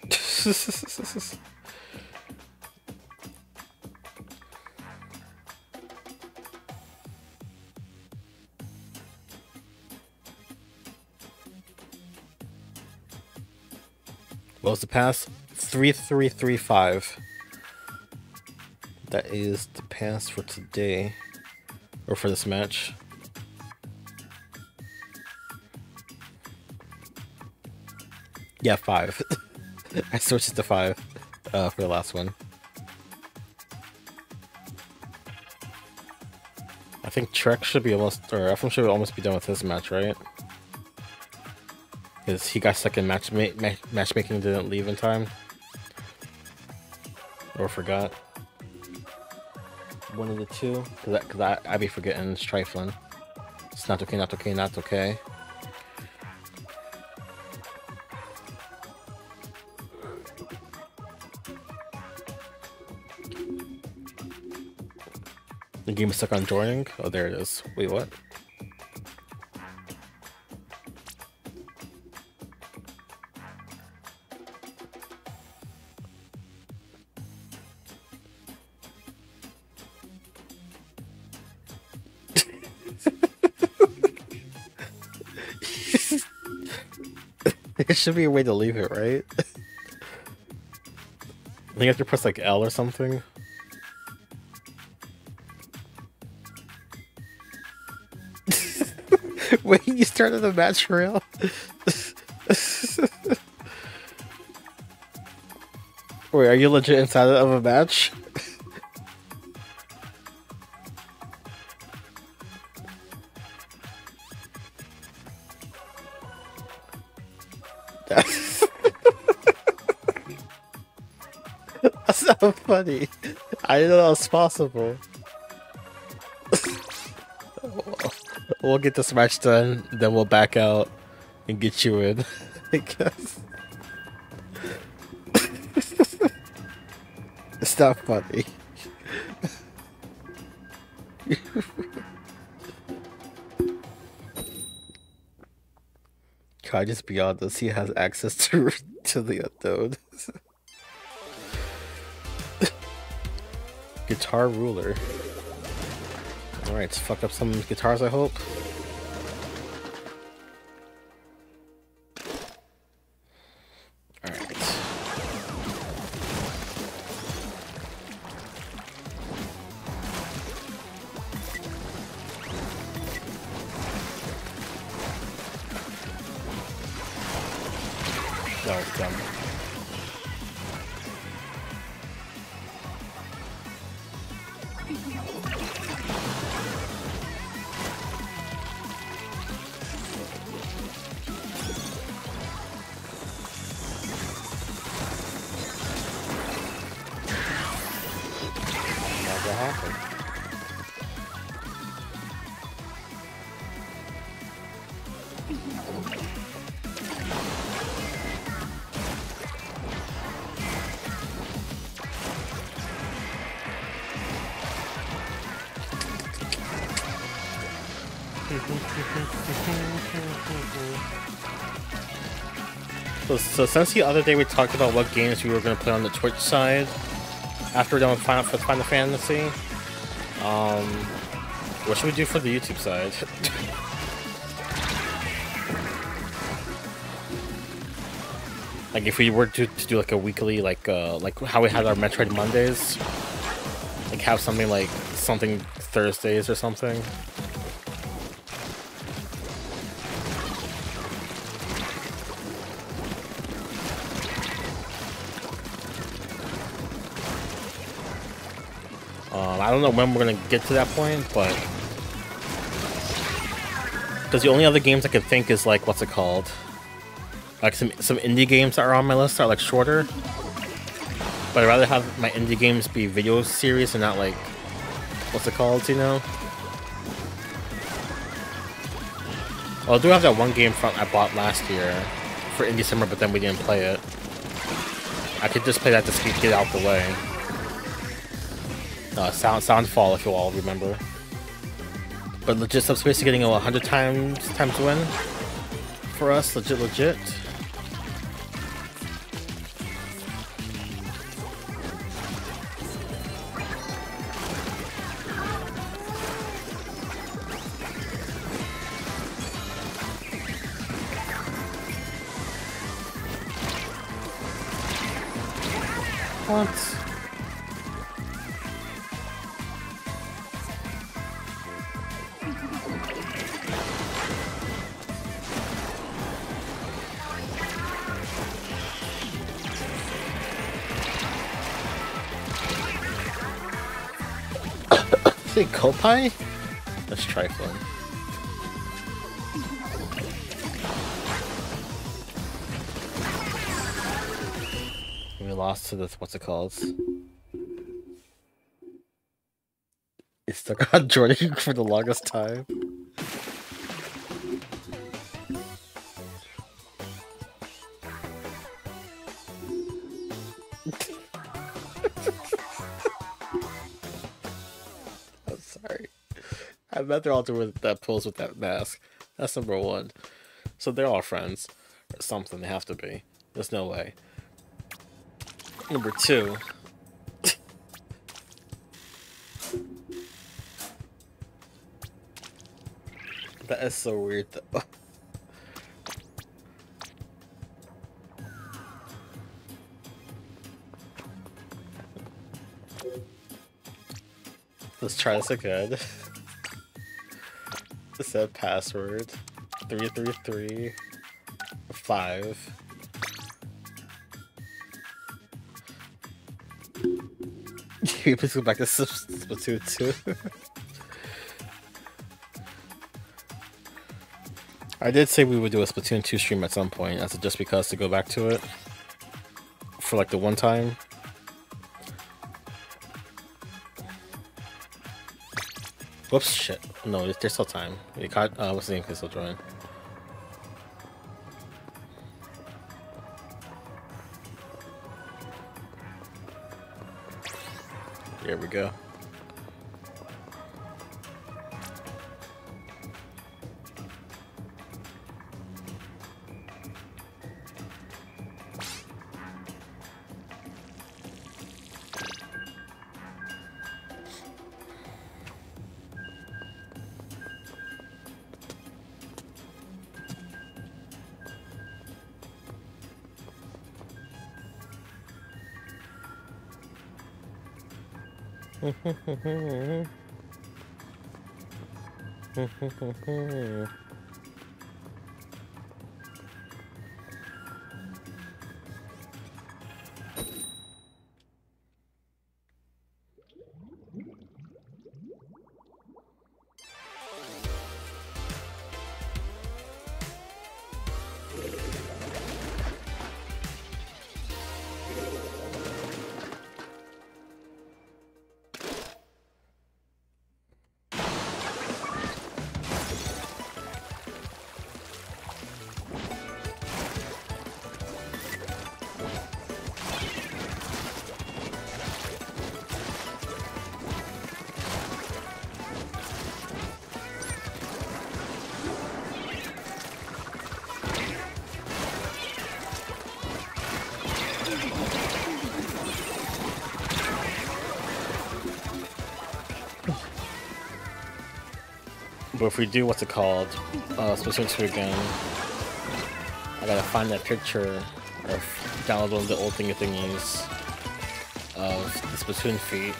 [SPEAKER 1] *laughs* What was the pass? 3335. That is the pass for today. Or for this match. Yeah, five. *laughs* I switched it to five uh, for the last one. I think Trek should be almost, or Ephraim should almost be done with his match, right? Because he got stuck in ma matchmaking didn't leave in time. Or forgot. One of the two. Because I, I, I be forgetting, it's trifling. It's not okay, not okay, not okay. The game is stuck on joining? Oh, there it is. Wait, what? Should be a way to leave it, right? *laughs* I think you have to press like L or something. *laughs* Wait, you started the match for real? *laughs* Wait, are you legit inside of a match? Funny. I didn't know that was possible. we'll get this match done, then we'll back out and get you in, *laughs* I guess. *laughs* it's not funny. *laughs* Can I just be honest? He has access to to the unknown. Guitar ruler. Alright, let's fuck up some guitars, I hope. So, since the other day we talked about what games we were going to play on the Twitch side, after we're done with Final, with Final Fantasy, um, what should we do for the YouTube side? *laughs* like if we were to, to do like a weekly, like uh, like how we had our Metroid Mondays, like have something like something Thursdays or something. Don't know when we're gonna get to that point, but because the only other games I can think is like what's it called? Like some some indie games that are on my list are like shorter. But I'd rather have my indie games be video series and not like what's it called, you know? Well, I do have that one game front I bought last year for Indie Summer, but then we didn't play it. I could just play that to get out the way. Uh, sound Soundfall, if you all remember. But legit Subspace is getting a 100 times times win for us, legit, legit. Say Kopai? That's trifling. We lost to this, what's it called? It's stuck *laughs* on Jordan for the longest time. Bet they're all doing that pose with that mask. That's number one. So they're all friends. Or something. They have to be. There's no way. Number two. *laughs* that is so weird though. Let's try this again. set password. Three three three five. *laughs* please go back to Splatoon *laughs* 2? I did say we would do a Splatoon 2 stream at some point, as just because to go back to it. For like the one time. Whoops, shit. No, there's still time. You caught, uh, what's the name? Can still join. Hehehehe. *laughs* Hehehehe. If we do, what's it called? Uh, 2 again, I gotta find that picture or download one of the old thingy thingies of the Splatoon feet.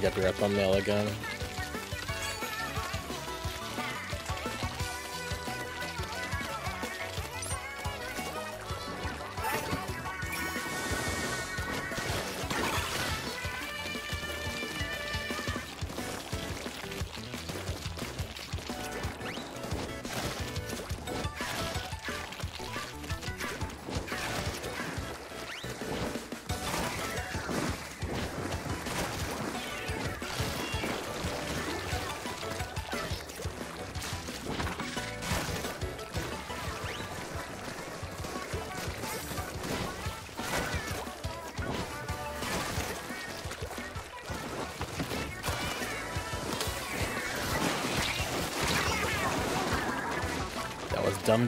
[SPEAKER 1] got your thumbnail again.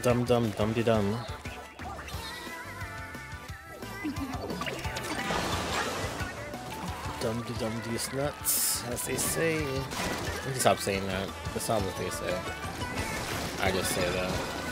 [SPEAKER 1] Dum dum dum de dum. Dum de dum these nuts, as they say. Stop saying that. That's not what they say. I just say that.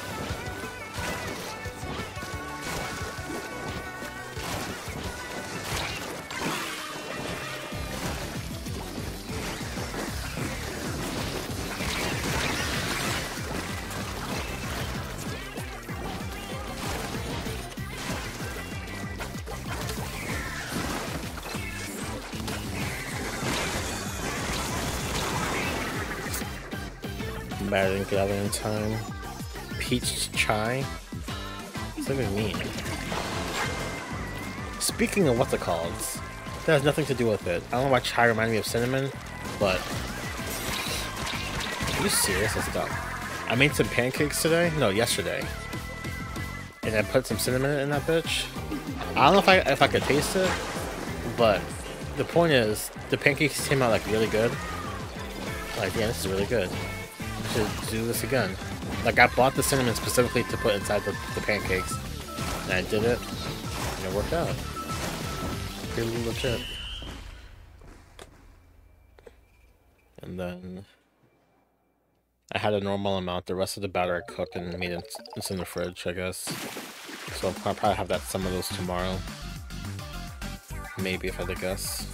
[SPEAKER 1] Didn't get out in time. Peach chai? What's that even mean? Speaking of what's it called, that has nothing to do with it. I don't know why chai reminded me of cinnamon, but... Are you serious? Dumb. I made some pancakes today? No, yesterday. And I put some cinnamon in that bitch. I don't know if I if I could taste it, but the point is, the pancakes came out like really good. Like, yeah, this is really good to do this again. Like, I bought the cinnamon specifically to put inside the, the pancakes. And I did it, and it worked out. Pretty legit. And then... I had a normal amount. The rest of the batter I cooked and made it. It's in the fridge, I guess. So I'll probably have that some of those tomorrow. Maybe if I had to guess.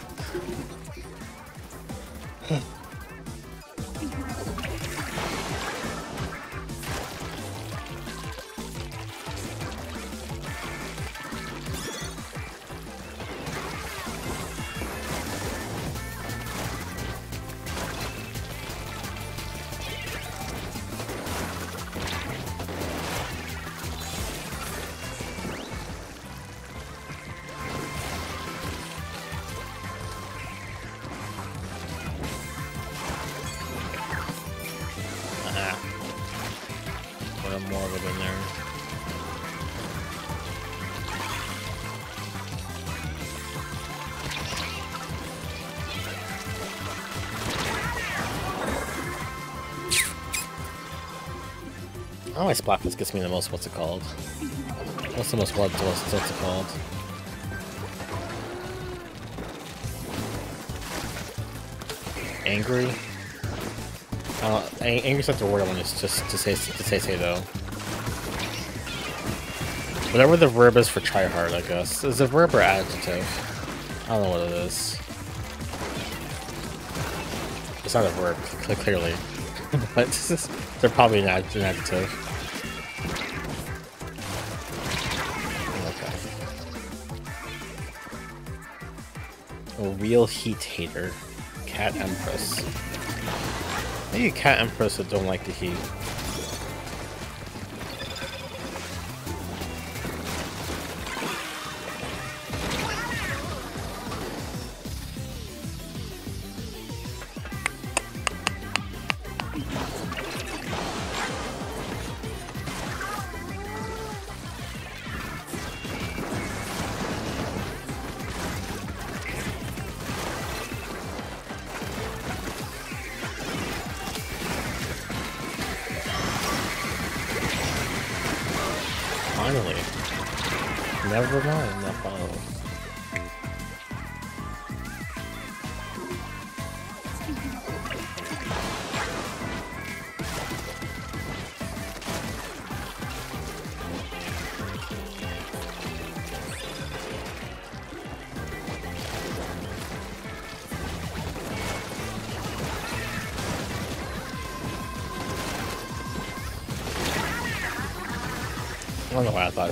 [SPEAKER 1] my Splatfest gets me the most, what's it called? What's the most, what's, what's, what's it called? Angry? Uh, angry's not the word I want to just to say to say say though. Whatever the verb is for try hard, I guess. Is it verb or adjective? I don't know what it is. It's not a verb, clearly. *laughs* but *laughs* they're probably an adjective. Real heat hater. Cat Empress. Maybe Cat Empress that don't like the heat.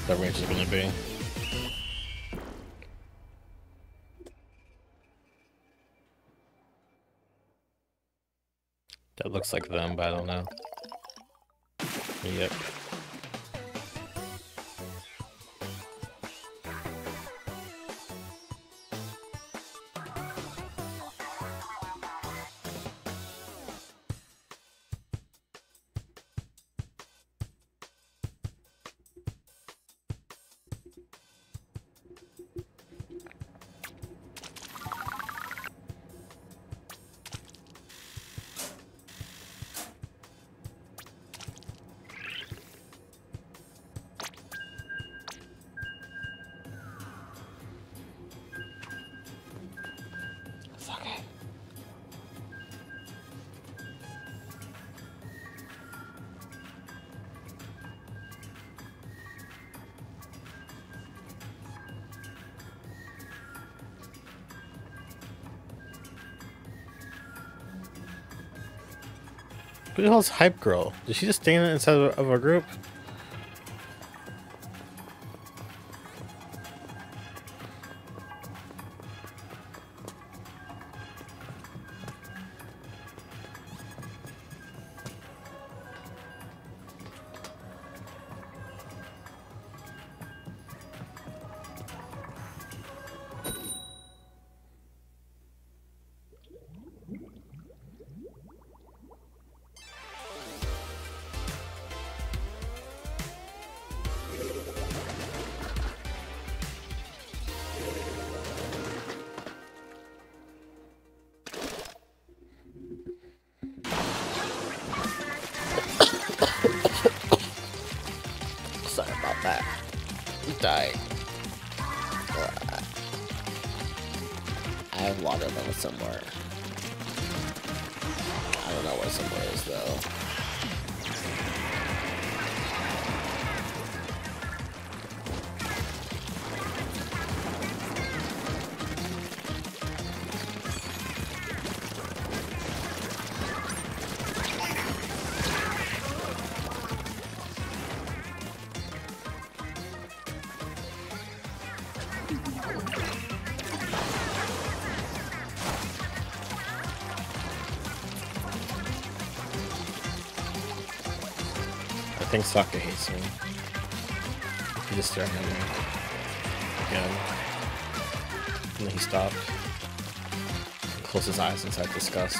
[SPEAKER 1] That range is going to be. That looks like them, but I don't know. Who the hell's Hype Girl? Did she just stand inside of our group? Think Sokka hates me. He just stared at. Again. And then he stopped. And closed his eyes inside disgust.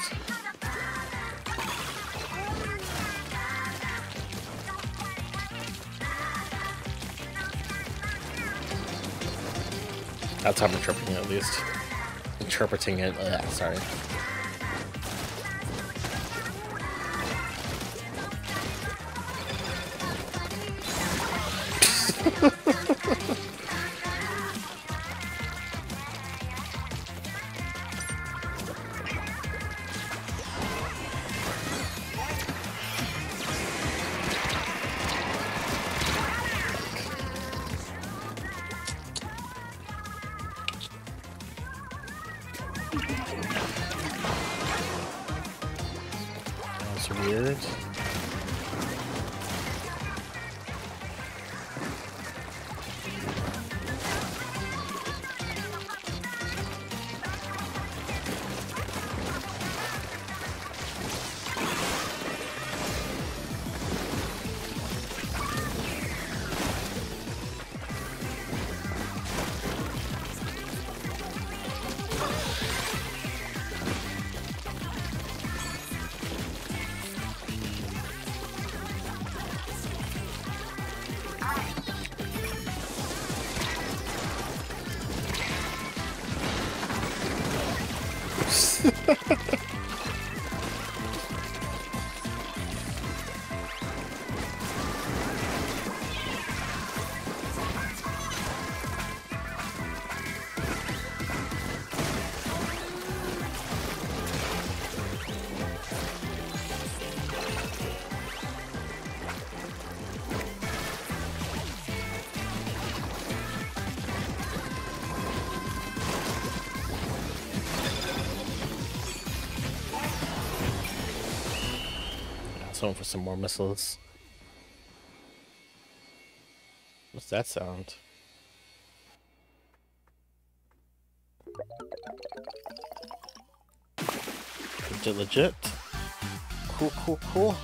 [SPEAKER 1] That's how I'm interpreting it, at least. Interpreting it. Sorry. Someone for some more missiles. What's that sound? Legit, legit. Cool, cool, cool.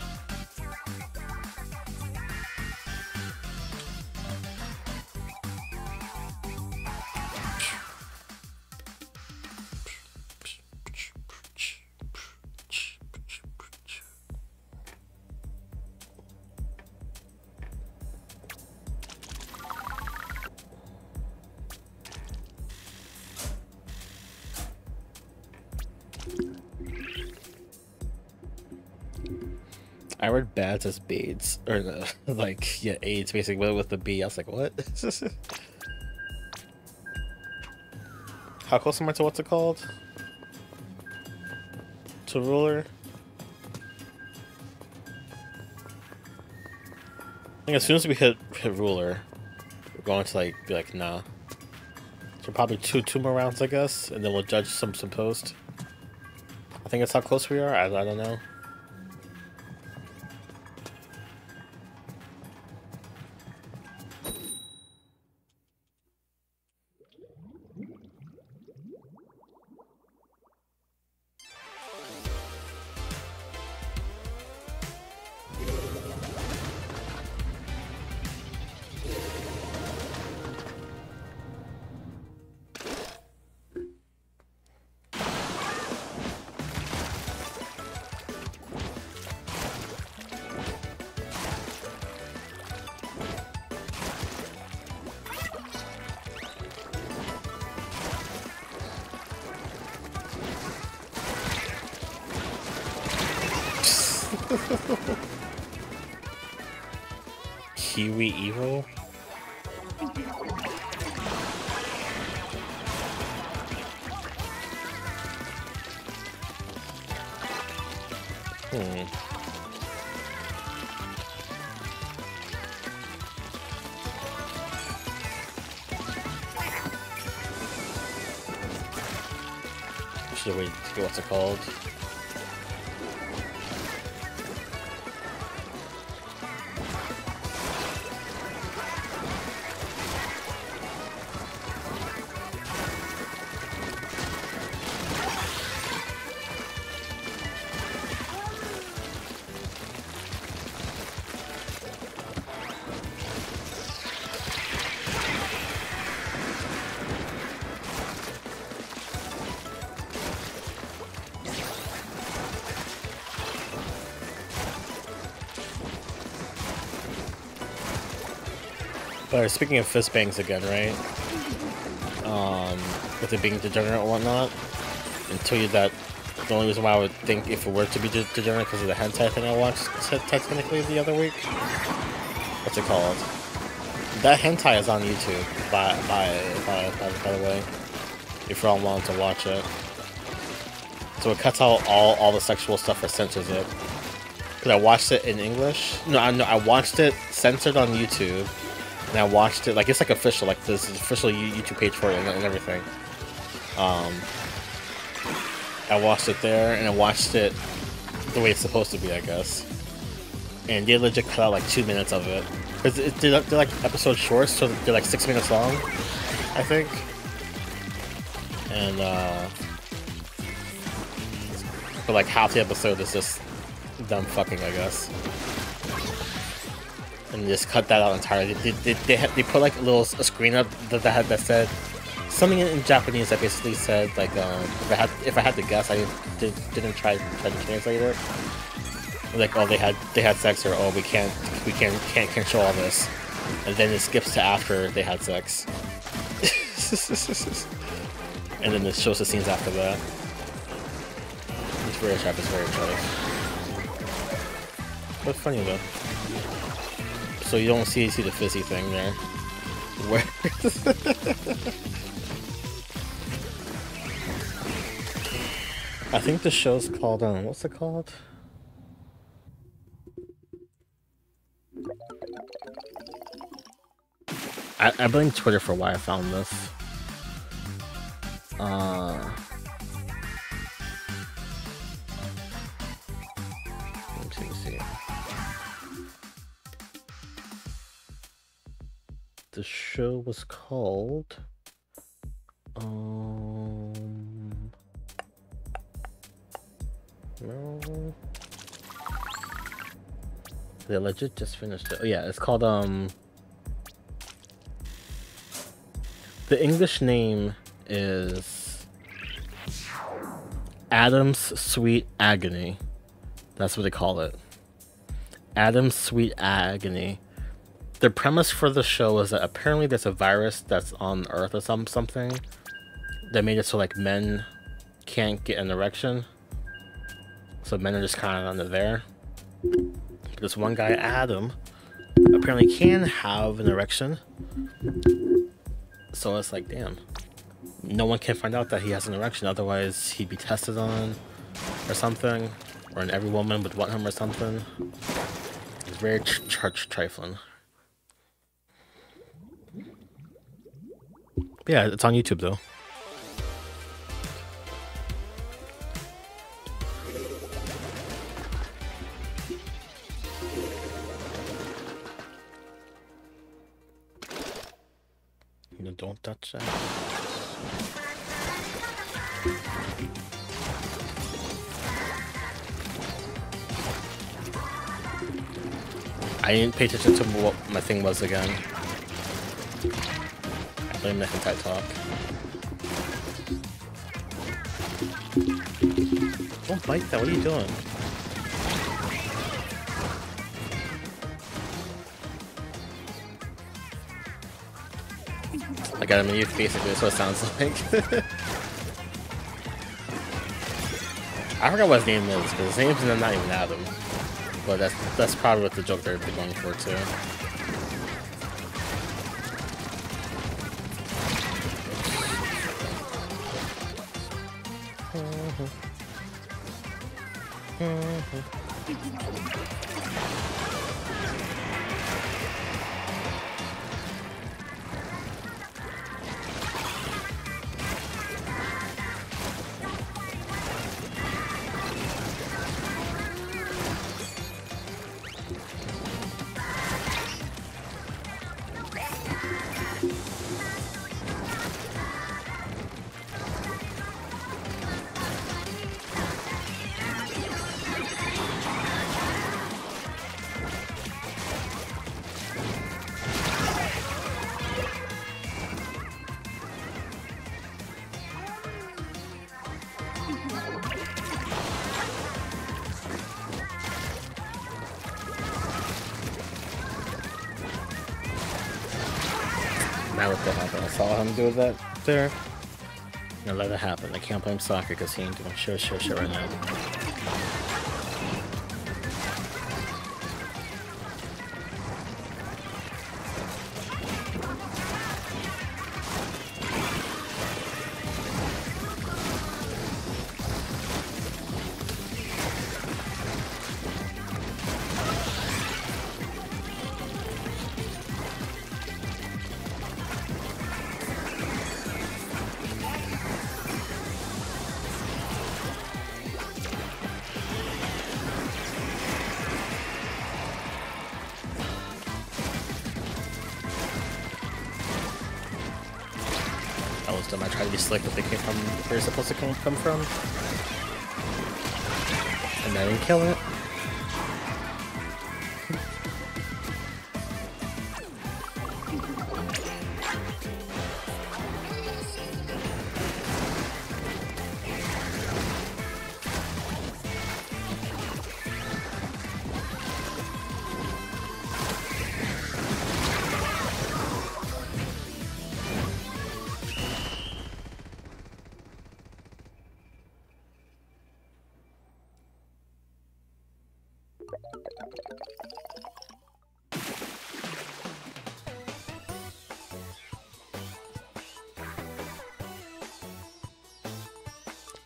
[SPEAKER 1] As bades, or the, *laughs* like, yeah, AIDS basically with the B. I was like, what? *laughs* How close am I to what's it called? To ruler? I think as soon as we hit, hit ruler, we're going to like be like, nah. So probably two two more rounds, I guess, and then we'll judge some some post. I think that's how close we are. I, I don't know. Speaking of fist bangs again, right? Um, with it being degenerate and whatnot, tell you that the only reason why I would think if it were to be de degenerate because of the hentai thing I watched technically the other week. What's it called? That hentai is on YouTube, by by by, by, by the way, if you all want to watch it. So it cuts out all all the sexual stuff or censors it. Cause I watched it in English. No, I no, I watched it censored on YouTube and I watched it like it's like official, like this is official YouTube page for it and, and everything. Um, I watched it there, and I watched it the way it's supposed to be, I guess. And they legit cut out like two minutes of it. Cause it, they're, they're like episode shorts, so they're like six minutes long, I think. And uh, but like half the episode is just them fucking, I guess. And just cut that out entirely. They they, they, they put like a little a screen up that that, had, that said something in Japanese that basically said like um, if I had if I had to guess, I did, didn't try try to translate it. Like oh they had they had sex or oh we can't we can't can't control all this, and then it skips to after they had sex, *laughs* and then it shows the scenes after that. It's very sharp. It's very sharp. But funny though. So you don't see see the fizzy thing there. Where? *laughs* I think the show's called, um, what's it called? I, I blame Twitter for why I found this. Uh, The show was called. Um. No. They legit just finished it. Oh yeah, it's called um. The English name is Adam's Sweet Agony. That's what they call it. Adam's Sweet Agony. The premise for the show is that apparently there's a virus that's on Earth or some something that made it so like men can't get an erection. So men are just kind of under there. This one guy, Adam, apparently can have an erection. So it's like, damn. No one can find out that he has an erection, otherwise he'd be tested on or something. Or an every woman would want him or something. It's very church trifling. Yeah, it's on YouTube though. No, don't touch that. I didn't pay attention to what my thing was again. I blame the hentai talk. Oh, Don't bite that, what are you doing? I got him in youth, basically, that's what it sounds *laughs* like. I forgot what his name is, because his name's not even Adam. But that's that's probably what the joke they're going for, too. Thank you. Do that there. I'm let it happen. I can't blame soccer because he ain't doing shit, shit, shit right now. Come, from. And didn't kill it.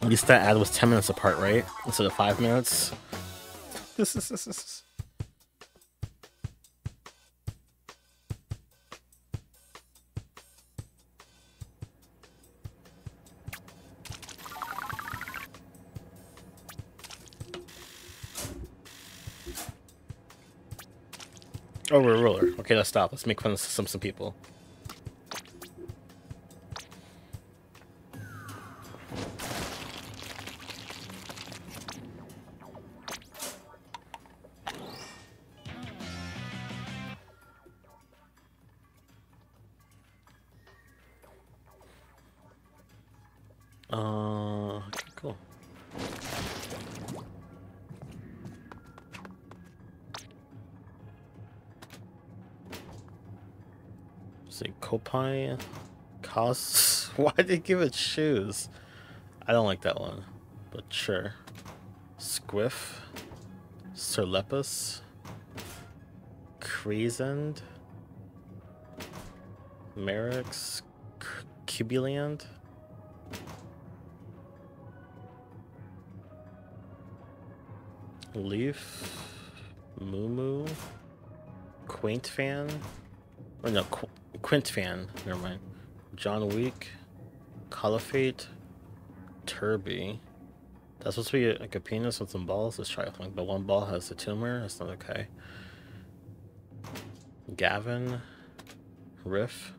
[SPEAKER 1] At least that ad was 10 minutes apart, right? Instead of 5 minutes. *laughs* oh, we're a ruler. Okay, let's stop. Let's make fun of some some people. Kopai costs. *laughs* Why did they give it shoes? I don't like that one, but sure. Squiff, Serlepus, Crazend, Merrick's, Cubuland. Leaf, Moo Quaint Fan, or no, Qu Quint Fan, never mind. John Week, Caliphate, Turby. That's supposed to be like a penis with some balls. Let's It's trifling, but one ball has a tumor. That's not okay. Gavin, Riff,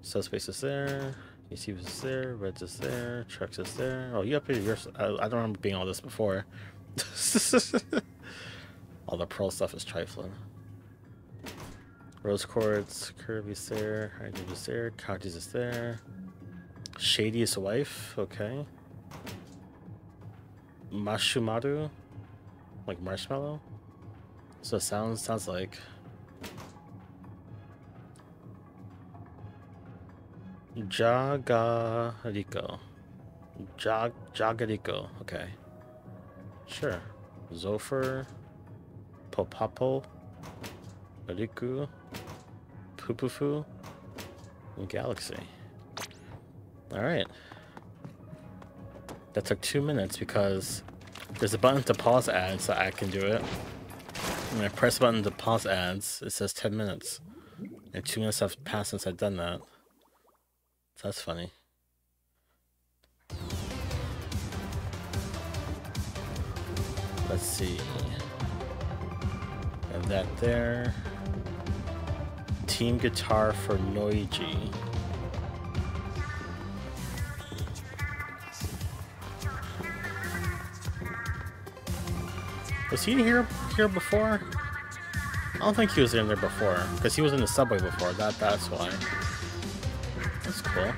[SPEAKER 1] Subspace is there. Yeshiva is there, Reds is there, Trex is there. Oh, you updated yours. I, I don't remember being all this before. *laughs* all the pearl stuff is trifling. Rose Quartz, Kirby's there, Hydra is there, Kaji's is there. Shady's wife, okay. Mashumaru, like marshmallow. So it sounds sounds like Jagariko. Jag Jagariko. Okay. Sure. Zofer. Popapo. Riku. Pupufu. And Galaxy. Alright. That took two minutes because there's a button to pause ads so I can do it. When I press the button to pause ads, it says 10 minutes. And two minutes have passed since I've done that. That's funny. Let's see. Have that there. Team guitar for Noiji. Was he here here before? I don't think he was in there before, because he was in the subway before. That that's why. That's cool.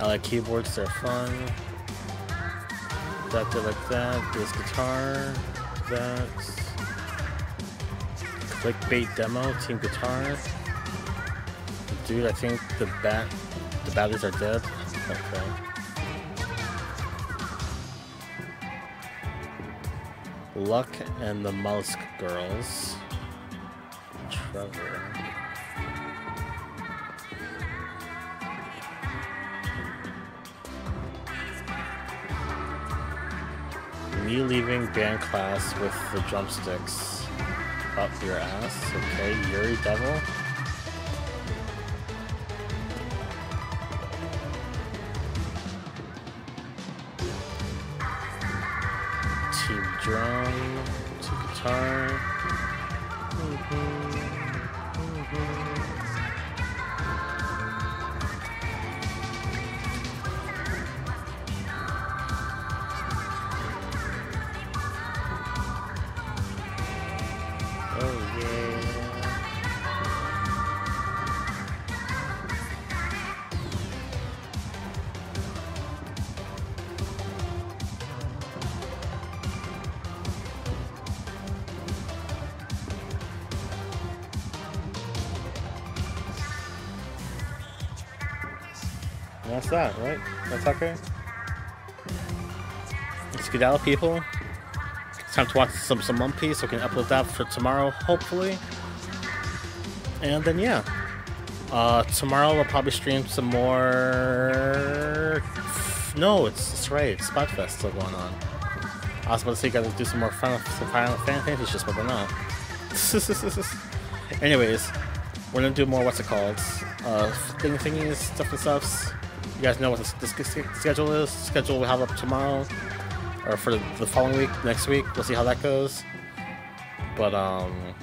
[SPEAKER 1] I like keyboards, they're fun. That, like that. This guitar. That. Clickbait demo, team guitar. Dude, I think the bat the batteries are dead. Okay. Luck and the Mollusk Girls. Trevor. Leaving band class with the drumsticks up your ass. Okay, Yuri Devil. Skedaddle people. It's time to watch some some One Piece. So we can upload that for tomorrow, hopefully. And then yeah, uh, tomorrow we'll probably stream some more. No, it's, it's right. Splatfest still going on. I was about to say, you guys, do some more Final, some Final Fantasy shit, but we're not. *laughs* Anyways, we're gonna do more. What's it called? Uh, thing thingies, stuff and stuffs. You guys know what the, the sch- schedule is. Schedule we'll have up tomorrow, or for the, following week, next week. We'll see how that goes. But um,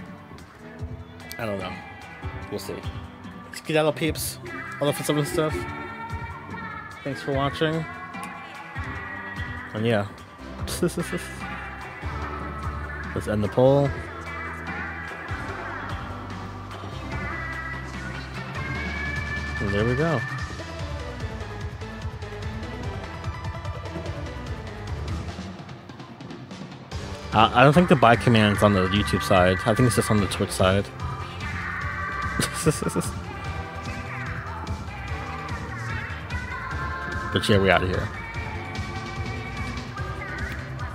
[SPEAKER 1] I don't know. We'll see. Skedaddle peeps, all the fun stuff. Thanks for watching. And yeah. *laughs* Let's end the poll. And there we go. Uh, I don't think the buy command is on the YouTube side. I think it's just on the Twitch side. *laughs* but yeah, we out of here.